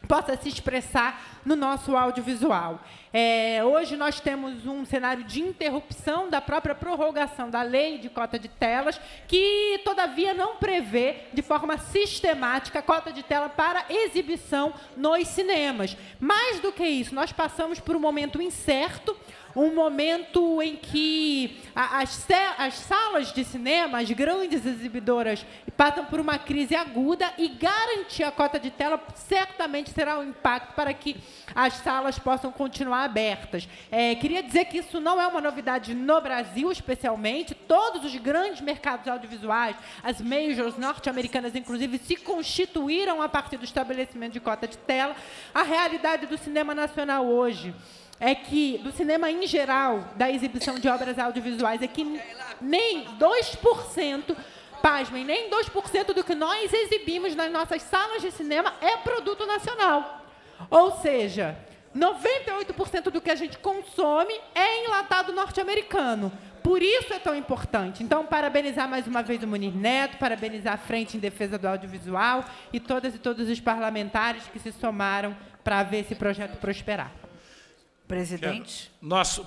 possa se expressar no nosso audiovisual. É, hoje nós temos um cenário de interrupção da própria prorrogação da lei de cota de telas, que, todavia, não prevê de forma sistemática cota de tela para exibição nos cinemas. Mais do que isso, nós passamos por um momento incerto, um momento em que as, as salas de cinema, as grandes exibidoras, passam por uma crise aguda e garantir a cota de tela certamente será um impacto para que as salas possam continuar abertas. É, queria dizer que isso não é uma novidade no Brasil, especialmente. Todos os grandes mercados audiovisuais, as majors norte-americanas, inclusive, se constituíram a partir do estabelecimento de cota de tela. A realidade do cinema nacional hoje é que, do cinema em geral, da exibição de obras audiovisuais, é que nem 2%, pasmem, nem 2% do que nós exibimos nas nossas salas de cinema é produto nacional. Ou seja, 98% do que a gente consome é enlatado norte-americano. Por isso é tão importante. Então, parabenizar mais uma vez o Munir Neto, parabenizar a Frente em Defesa do Audiovisual e todas e todos os parlamentares que se somaram para ver esse projeto prosperar. Presidente. Nosso,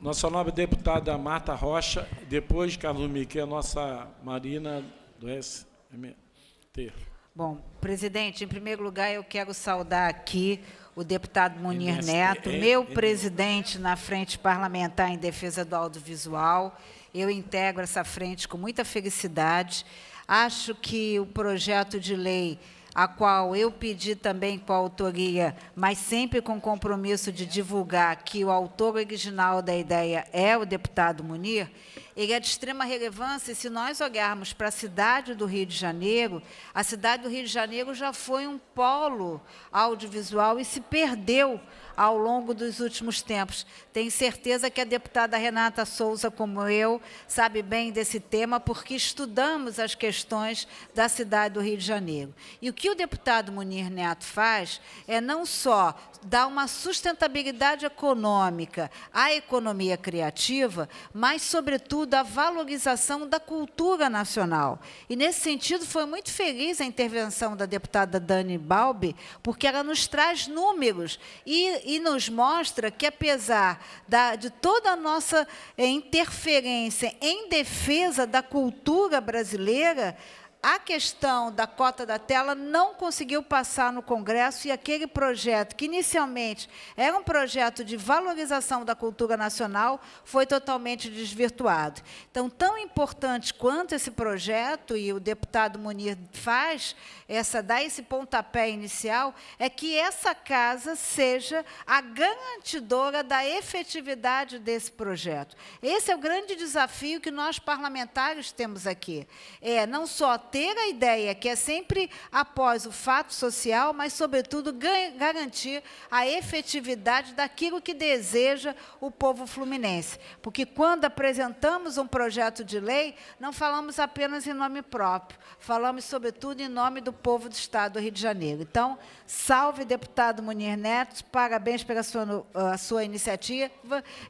nossa nova deputada Marta Rocha, depois Carlos Miquel, a nossa Marina do SMT. Bom, presidente, em primeiro lugar, eu quero saudar aqui o deputado Munir Neto, é, meu é. presidente na Frente Parlamentar em Defesa do Audiovisual. Eu integro essa frente com muita felicidade. Acho que o projeto de lei, a qual eu pedi também com a autoria, mas sempre com compromisso de divulgar que o autor original da ideia é o deputado Munir, ele é de extrema relevância e se nós olharmos para a cidade do Rio de Janeiro, a cidade do Rio de Janeiro já foi um polo audiovisual e se perdeu ao longo dos últimos tempos. Tenho certeza que a deputada Renata Souza, como eu, sabe bem desse tema, porque estudamos as questões da cidade do Rio de Janeiro. E o que o deputado Munir Neto faz é não só dar uma sustentabilidade econômica à economia criativa, mas, sobretudo, a valorização da cultura nacional. E, nesse sentido, foi muito feliz a intervenção da deputada Dani Balbi, porque ela nos traz números e, e nos mostra que, apesar da, de toda a nossa eh, interferência em defesa da cultura brasileira, a questão da cota da tela não conseguiu passar no Congresso e aquele projeto, que inicialmente era um projeto de valorização da cultura nacional, foi totalmente desvirtuado. Então, tão importante quanto esse projeto, e o deputado Munir faz, essa, dá esse pontapé inicial, é que essa casa seja a garantidora da efetividade desse projeto. Esse é o grande desafio que nós, parlamentares, temos aqui. É não só ter a ideia, que é sempre após o fato social, mas, sobretudo, garantir a efetividade daquilo que deseja o povo fluminense. Porque, quando apresentamos um projeto de lei, não falamos apenas em nome próprio, falamos, sobretudo, em nome do povo do Estado do Rio de Janeiro. Então, salve, deputado Munir Neto, parabéns pela sua, a sua iniciativa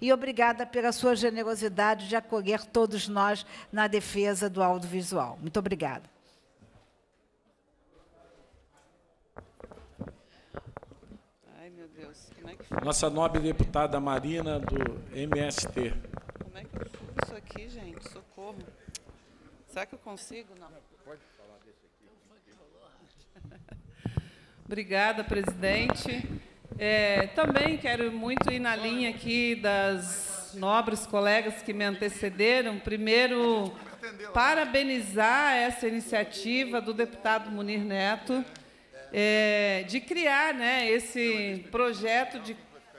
e obrigada pela sua generosidade de acolher todos nós na defesa do audiovisual. Muito obrigada. Ai, meu Deus, como é que Nossa nobre deputada Marina, do MST. Como é que eu fugo isso aqui, gente? Socorro. Será que eu consigo? Não. Pode falar desse aqui. Obrigada, presidente. É, também quero muito ir na linha aqui das nobres colegas que me antecederam. Primeiro, parabenizar essa iniciativa do deputado Munir Neto é, de criar né, esse projeto de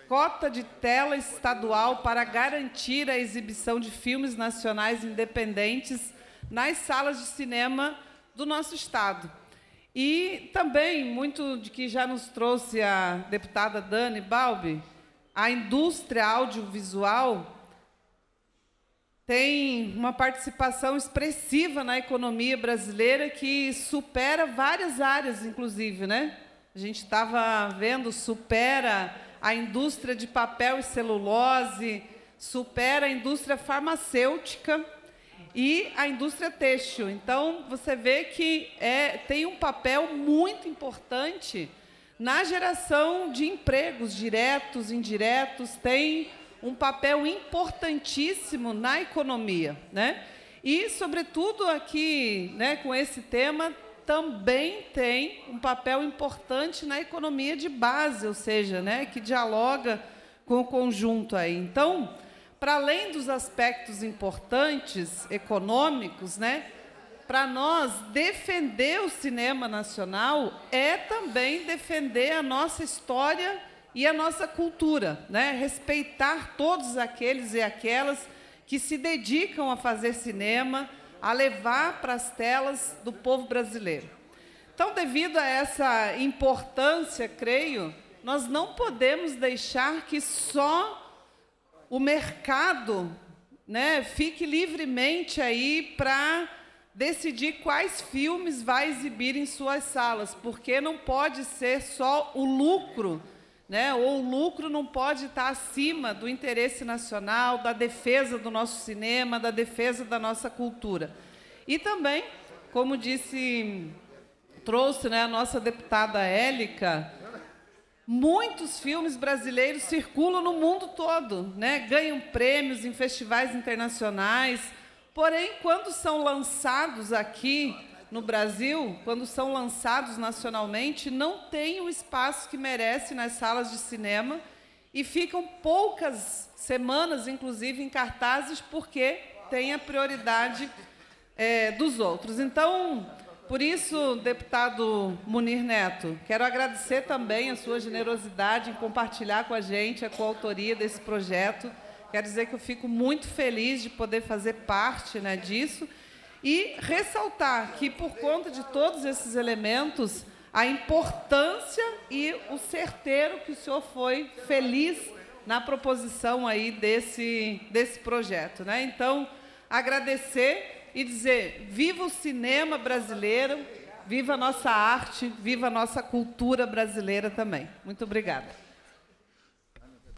cota de tela estadual para garantir a exibição de filmes nacionais independentes nas salas de cinema do nosso Estado. E também, muito de que já nos trouxe a deputada Dani Balbi, a indústria audiovisual tem uma participação expressiva na economia brasileira que supera várias áreas, inclusive, né? A gente estava vendo, supera a indústria de papel e celulose, supera a indústria farmacêutica e a indústria têxtil. Então, você vê que é, tem um papel muito importante na geração de empregos diretos, indiretos, tem um papel importantíssimo na economia. Né? E, sobretudo, aqui, né, com esse tema, também tem um papel importante na economia de base, ou seja, né, que dialoga com o conjunto aí. Então, para além dos aspectos importantes econômicos, né, para nós defender o cinema nacional é também defender a nossa história e a nossa cultura, né? Respeitar todos aqueles e aquelas que se dedicam a fazer cinema, a levar para as telas do povo brasileiro. Então, devido a essa importância, creio, nós não podemos deixar que só o mercado né, fique livremente aí para decidir quais filmes vai exibir em suas salas, porque não pode ser só o lucro, né, ou o lucro não pode estar acima do interesse nacional, da defesa do nosso cinema, da defesa da nossa cultura. E também, como disse, trouxe né, a nossa deputada Élica, muitos filmes brasileiros circulam no mundo todo, né? ganham prêmios em festivais internacionais, porém, quando são lançados aqui no Brasil, quando são lançados nacionalmente, não têm o espaço que merece nas salas de cinema e ficam poucas semanas, inclusive, em cartazes, porque tem a prioridade é, dos outros. Então, por isso, deputado Munir Neto, quero agradecer também a sua generosidade em compartilhar com a gente a coautoria desse projeto. Quero dizer que eu fico muito feliz de poder fazer parte né, disso e ressaltar que, por conta de todos esses elementos, a importância e o certeiro que o senhor foi feliz na proposição aí desse, desse projeto. Né? Então, agradecer e dizer: viva o cinema brasileiro, viva a nossa arte, viva a nossa cultura brasileira também. Muito obrigada.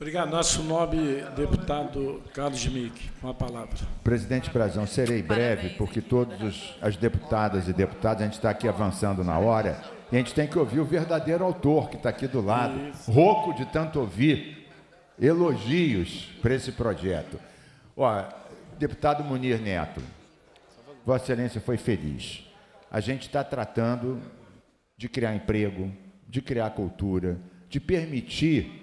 Obrigado. Nosso nobre deputado Carlos Mick, com a palavra. Presidente Brazão, serei breve, porque todas as deputadas e deputados, a gente está aqui avançando na hora, e a gente tem que ouvir o verdadeiro autor que está aqui do lado. Isso. Rouco de tanto ouvir elogios para esse projeto. Ó, deputado Munir Neto, Vossa Excelência foi feliz. A gente está tratando de criar emprego, de criar cultura, de permitir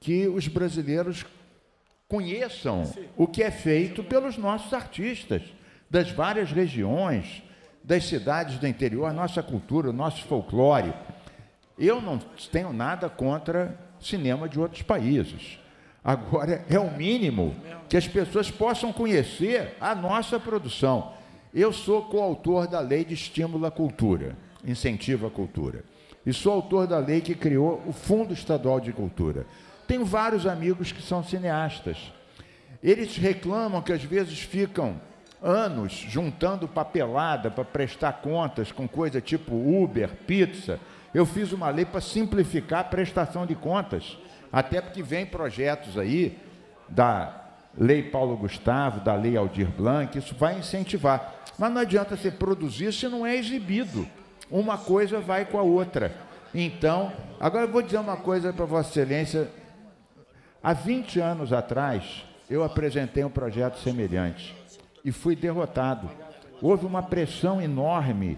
que os brasileiros conheçam o que é feito pelos nossos artistas das várias regiões, das cidades do interior, a nossa cultura, o nosso folclore. Eu não tenho nada contra cinema de outros países. Agora, é o mínimo que as pessoas possam conhecer a nossa produção. Eu sou coautor da lei de estímulo à cultura, incentivo à cultura. E sou autor da lei que criou o Fundo Estadual de Cultura. Tenho vários amigos que são cineastas. Eles reclamam que às vezes ficam anos juntando papelada para prestar contas com coisa tipo Uber, pizza. Eu fiz uma lei para simplificar a prestação de contas, até porque vem projetos aí da Lei Paulo Gustavo, da Lei Aldir Blanc, isso vai incentivar. Mas não adianta você produzir se não é exibido. Uma coisa vai com a outra. Então, agora eu vou dizer uma coisa para Vossa Excelência. Há 20 anos atrás, eu apresentei um projeto semelhante e fui derrotado. Houve uma pressão enorme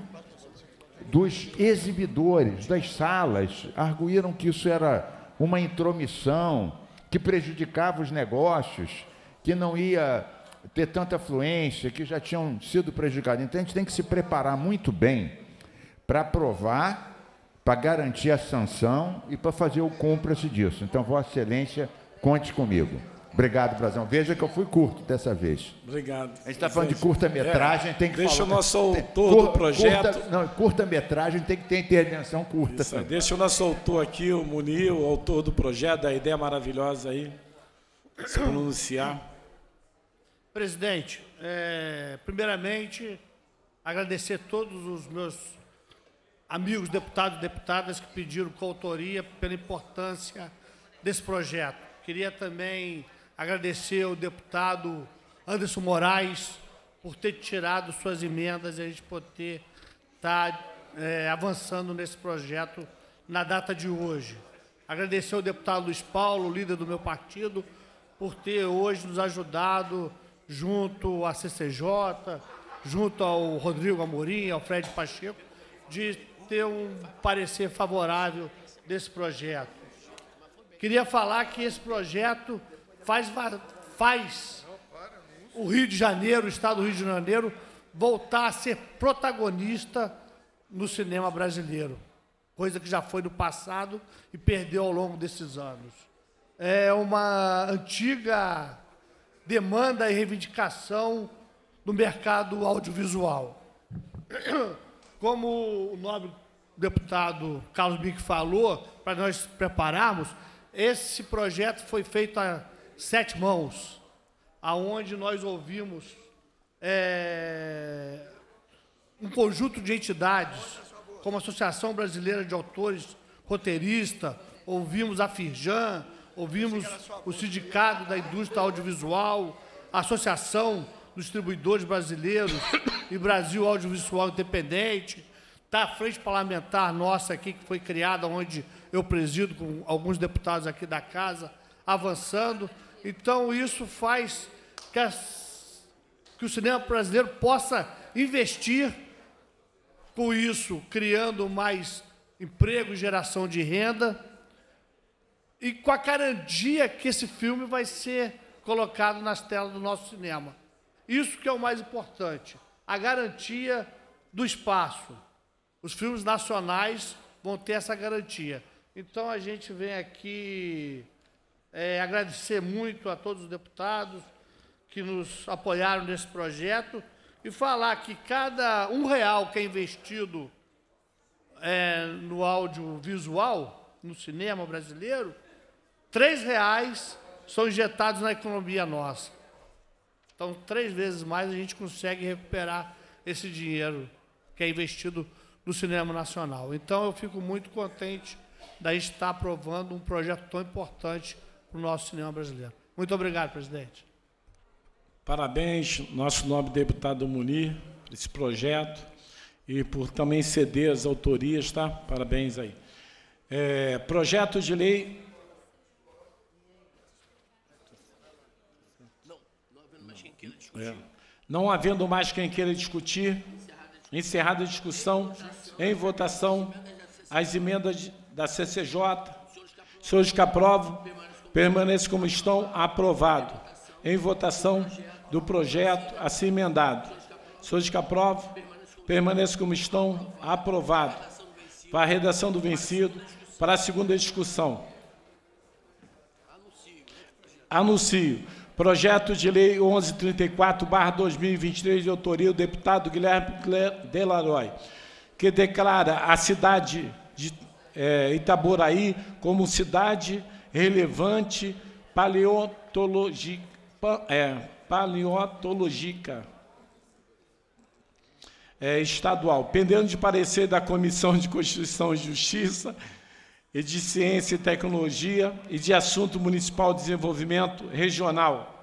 dos exibidores, das salas, arguíram que isso era uma intromissão, que prejudicava os negócios, que não ia ter tanta fluência, que já tinham sido prejudicados. Então a gente tem que se preparar muito bem para aprovar, para garantir a sanção e para fazer o cúmplice disso. Então, Vossa Excelência, conte comigo. Obrigado, Brasil. Veja que eu fui curto dessa vez. Obrigado. A gente está falando de curta-metragem, é, tem que deixa falar. Deixa o nosso autor do projeto. Curta, não, curta-metragem tem que ter intervenção curta Isso, Deixa o nosso autor aqui, o Munir, o autor do projeto, da ideia maravilhosa aí, se pronunciar. Presidente, é, primeiramente, agradecer a todos os meus amigos deputados e deputadas que pediram coautoria pela importância desse projeto. Queria também agradecer ao deputado Anderson Moraes por ter tirado suas emendas e a gente poder estar é, avançando nesse projeto na data de hoje. Agradecer ao deputado Luiz Paulo, líder do meu partido, por ter hoje nos ajudado junto à CCJ, junto ao Rodrigo Amorim, ao Fred Pacheco, de ter um parecer favorável desse projeto. Queria falar que esse projeto faz, faz o Rio de Janeiro, o Estado do Rio de Janeiro, voltar a ser protagonista no cinema brasileiro, coisa que já foi no passado e perdeu ao longo desses anos. É uma antiga demanda e reivindicação do mercado audiovisual. Como o nobre deputado Carlos Bic falou, para nós prepararmos, esse projeto foi feito a sete mãos, aonde nós ouvimos é, um conjunto de entidades, como a Associação Brasileira de Autores Roteirista, ouvimos a Firjan, ouvimos o Sindicato da Indústria Audiovisual, a Associação dos Distribuidores Brasileiros e Brasil Audiovisual Independente, Está a frente parlamentar nossa aqui, que foi criada, onde eu presido com alguns deputados aqui da casa, avançando. Então, isso faz que, as, que o cinema brasileiro possa investir com isso, criando mais emprego geração de renda, e com a garantia que esse filme vai ser colocado nas telas do nosso cinema. Isso que é o mais importante, a garantia do espaço. Os filmes nacionais vão ter essa garantia. Então a gente vem aqui é, agradecer muito a todos os deputados que nos apoiaram nesse projeto e falar que cada um real que é investido é, no audiovisual, no cinema brasileiro, três reais são injetados na economia nossa. Então, três vezes mais a gente consegue recuperar esse dinheiro que é investido do cinema nacional. Então, eu fico muito contente da gente estar aprovando um projeto tão importante para o nosso cinema brasileiro. Muito obrigado, presidente. Parabéns, nosso nobre deputado Munir, esse projeto e por também ceder as autorias, tá? Parabéns aí. É, projeto de lei. É. Não havendo mais quem queira discutir, Encerrada a discussão, em votação, as emendas da CCJ. Senhores que aprovam, permaneçam como estão, aprovado. Em votação do projeto assim emendado. Senhores que aprovam, permaneçam como estão, aprovado. Para a redação do vencido, para a segunda discussão. Anuncio Projeto de Lei 1134-2023, de autoria do deputado Guilherme Delaroy, que declara a cidade de é, Itaboraí como cidade relevante paleontológica, é, paleontológica é, estadual, pendendo de parecer da Comissão de Constituição e Justiça, e de Ciência e Tecnologia e de Assunto Municipal de Desenvolvimento Regional.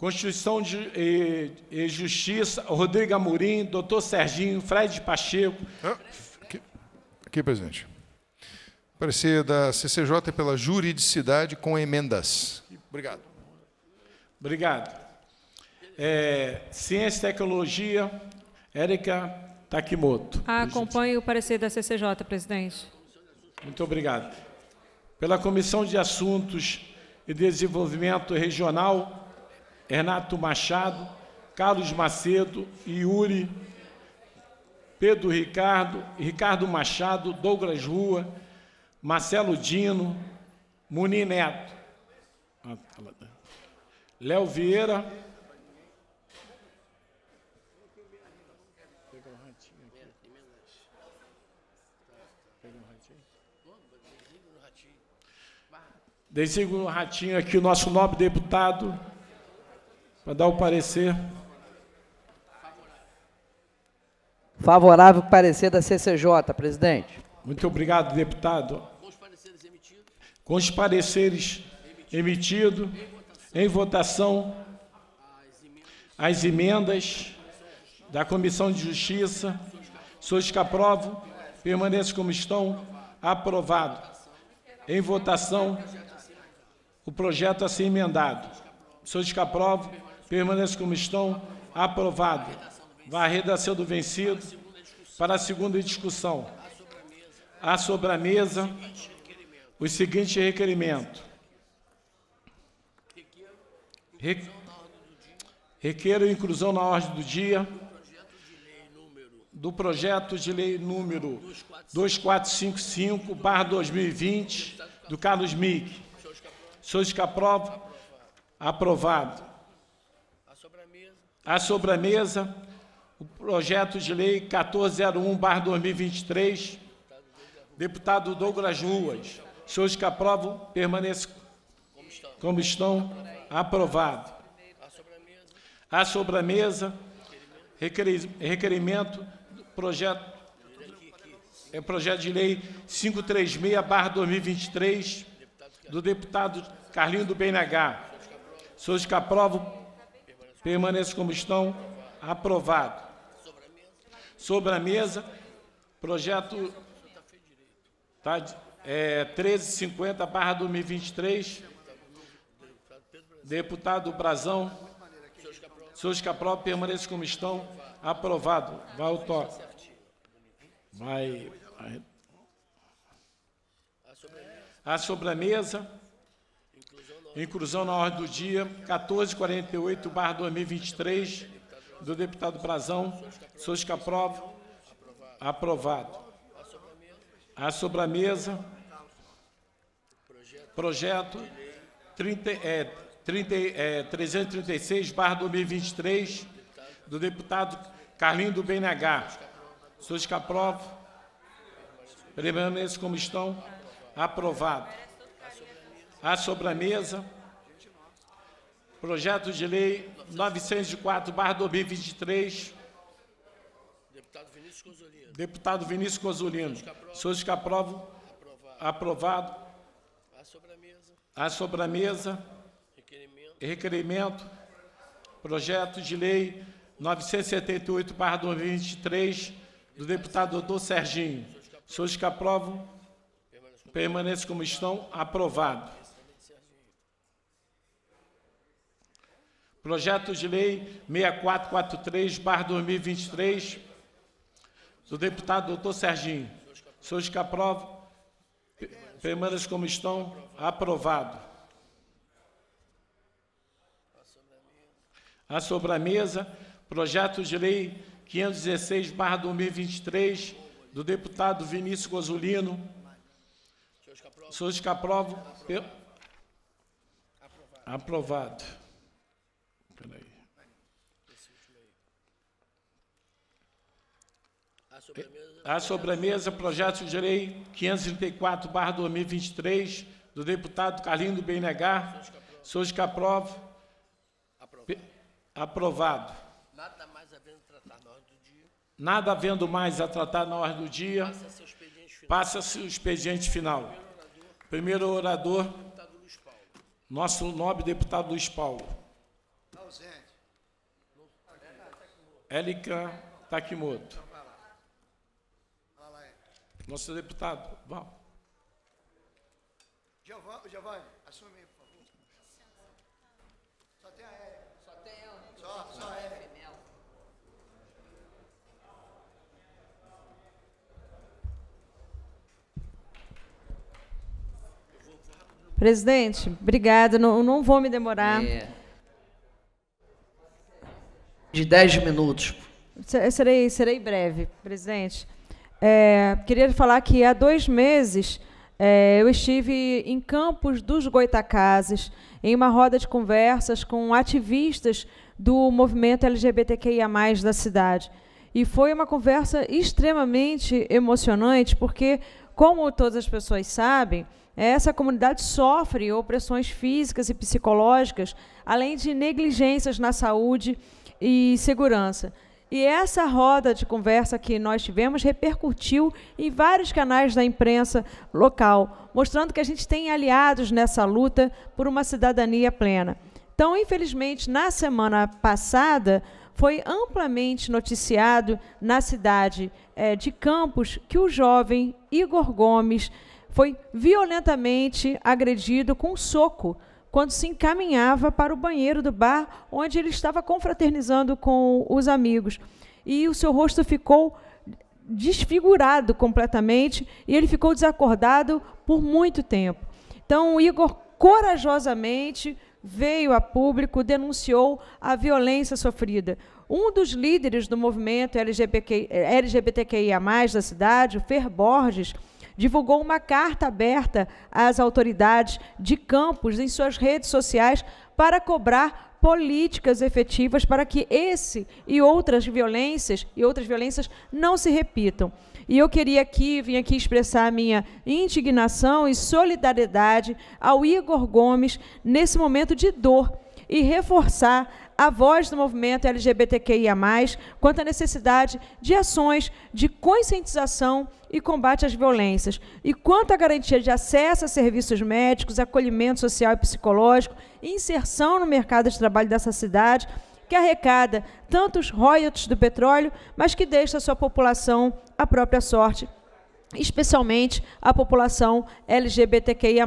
Constituição de, e, e, Justiça, Rodrigo Amorim, doutor Serginho, Fred Pacheco. Aqui, aqui, presidente. Parecer da CCJ pela juridicidade com emendas. Obrigado. Obrigado. É, Ciência e Tecnologia, Érica Takimoto. Acompanhe o parecer da CCJ, presidente. Muito obrigado. Pela Comissão de Assuntos e Desenvolvimento Regional, Renato Machado, Carlos Macedo, Yuri, Pedro Ricardo, Ricardo Machado, Douglas Rua, Marcelo Dino, Muni Neto, ah, Léo Vieira, Designo o Ratinho aqui, o nosso nobre deputado, para dar o parecer. Favorável parecer da CCJ, presidente. Muito obrigado, deputado. Com os pareceres emitidos, em votação, as emendas da Comissão de Justiça, Sois que aprovam, permaneçam como estão, aprovado. Em votação, o projeto a ser emendado. Sois que aprovam, permaneçam como estão, aprovado. Varreda sendo vencido. Para a segunda discussão. Há sobre a mesa os seguintes requerimentos. Re... Requeiro inclusão na ordem do dia do projeto de lei número 2455, barra 2020, do Carlos Mick. Senhores que aprovam, aprovado. A sobremesa, o projeto de lei 1401, barra 2023, deputado Douglas Ruas. Senhores que aprovam, permaneçam como estão, aprovado. A sobremesa, requerimento projeto, é projeto de lei 536-2023, do deputado Carlinho do BNH. Senhores que aprovam, permaneçam como estão, aprovado. Sobre a mesa, projeto tá, é, 1350-2023, deputado Brazão. Senhores que aprovam, como estão, aprovado. Vai o toque. Vai. A sobremesa. Inclusão na ordem do dia 1448, barra 2023, do deputado Brazão. Senhores que aprovam. Aprovado. A sobremesa. Projeto 30, é, 30, é, 336, barra 2023, do deputado Carlinho do BNH. Senhores que aprovam, permaneçam como estão, aprovado. A sobremesa, projeto de lei 904, barra 2023, Deputado Vinícius Cozolino. Deputado Vinícius Cozolino. Senhores que aprovam, aprovado. A sobremesa. A sobremesa. Requerimento. Requerimento. Projeto de lei 978, barra 2023, do deputado doutor Serginho. Senhores que aprovam, permaneçam como estão, aprovado. Projeto de lei 6443, barra 2023, do deputado doutor Serginho. Senhores que aprovam, permaneçam como estão, aprovado. A sobremesa, projeto de lei 516, barra 2023, do deputado Vinícius Gozulino. Senhores que aprovam. Aprovado. Peraí. A sobremesa, projeto de lei 534, barra 2023, do deputado Carlinho do BNH. Senhores que aprovam. Aprovado. Nada havendo mais a tratar na ordem do dia, passa-se o expediente final. Primeiro orador, nosso nobre deputado Luiz Paulo. Élica Takimoto. Nosso deputado, vamos. Giovanni, assume aí, por favor. Só tem a Érica. Só tem ela. Só, só a Érica. Presidente, obrigada. Não, não vou me demorar. É. De 10 minutos. Serei, serei breve, presidente. É, queria falar que há dois meses é, eu estive em Campos dos Goitacazes, em uma roda de conversas com ativistas do movimento LGBTQIA, da cidade. E foi uma conversa extremamente emocionante, porque, como todas as pessoas sabem, essa comunidade sofre opressões físicas e psicológicas, além de negligências na saúde e segurança. E essa roda de conversa que nós tivemos repercutiu em vários canais da imprensa local, mostrando que a gente tem aliados nessa luta por uma cidadania plena. Então, infelizmente, na semana passada, foi amplamente noticiado na cidade eh, de Campos que o jovem Igor Gomes foi violentamente agredido com um soco quando se encaminhava para o banheiro do bar onde ele estava confraternizando com os amigos. E o seu rosto ficou desfigurado completamente e ele ficou desacordado por muito tempo. Então, o Igor corajosamente veio a público, denunciou a violência sofrida. Um dos líderes do movimento LGBTQIA+, da cidade, o Fer Borges, divulgou uma carta aberta às autoridades de campos em suas redes sociais para cobrar políticas efetivas para que esse e outras violências e outras violências não se repitam. E eu queria aqui, vim aqui expressar a minha indignação e solidariedade ao Igor Gomes nesse momento de dor e reforçar a voz do movimento LGBTQIA+, quanto à necessidade de ações de conscientização e combate às violências, e quanto à garantia de acesso a serviços médicos, acolhimento social e psicológico, inserção no mercado de trabalho dessa cidade, que arrecada tantos royalties do petróleo, mas que deixa a sua população à própria sorte, especialmente a população LGBTQIA+.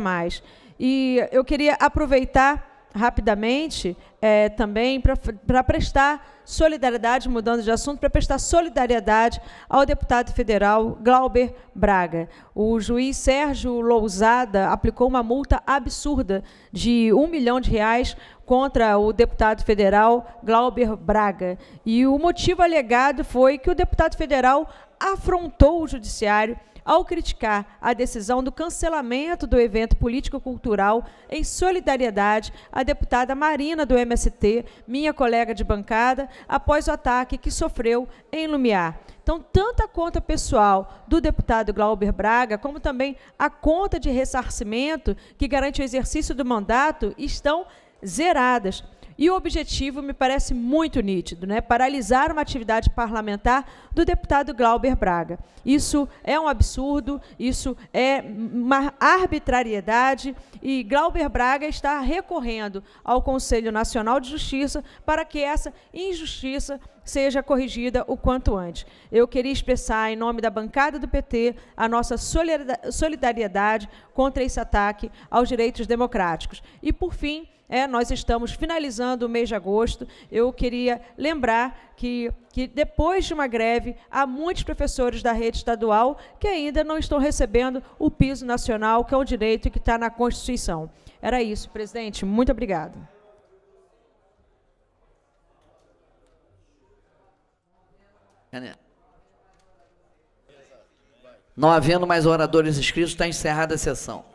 E eu queria aproveitar rapidamente é, também para prestar solidariedade, mudando de assunto, para prestar solidariedade ao deputado federal Glauber Braga. O juiz Sérgio Lousada aplicou uma multa absurda de um milhão de reais contra o deputado federal Glauber Braga. E o motivo alegado foi que o deputado federal afrontou o judiciário ao criticar a decisão do cancelamento do evento político-cultural em solidariedade à deputada Marina do MST, minha colega de bancada, após o ataque que sofreu em Lumiar. Então, tanto a conta pessoal do deputado Glauber Braga, como também a conta de ressarcimento que garante o exercício do mandato estão zeradas. E o objetivo me parece muito nítido, né? paralisar uma atividade parlamentar do deputado Glauber Braga. Isso é um absurdo, isso é uma arbitrariedade, e Glauber Braga está recorrendo ao Conselho Nacional de Justiça para que essa injustiça seja corrigida o quanto antes. Eu queria expressar, em nome da bancada do PT, a nossa solidariedade contra esse ataque aos direitos democráticos. E, por fim, é, nós estamos finalizando o mês de agosto. Eu queria lembrar que, que, depois de uma greve, há muitos professores da rede estadual que ainda não estão recebendo o piso nacional, que é um direito que está na Constituição. Era isso, presidente. Muito obrigada. Não havendo mais oradores inscritos, está encerrada a sessão.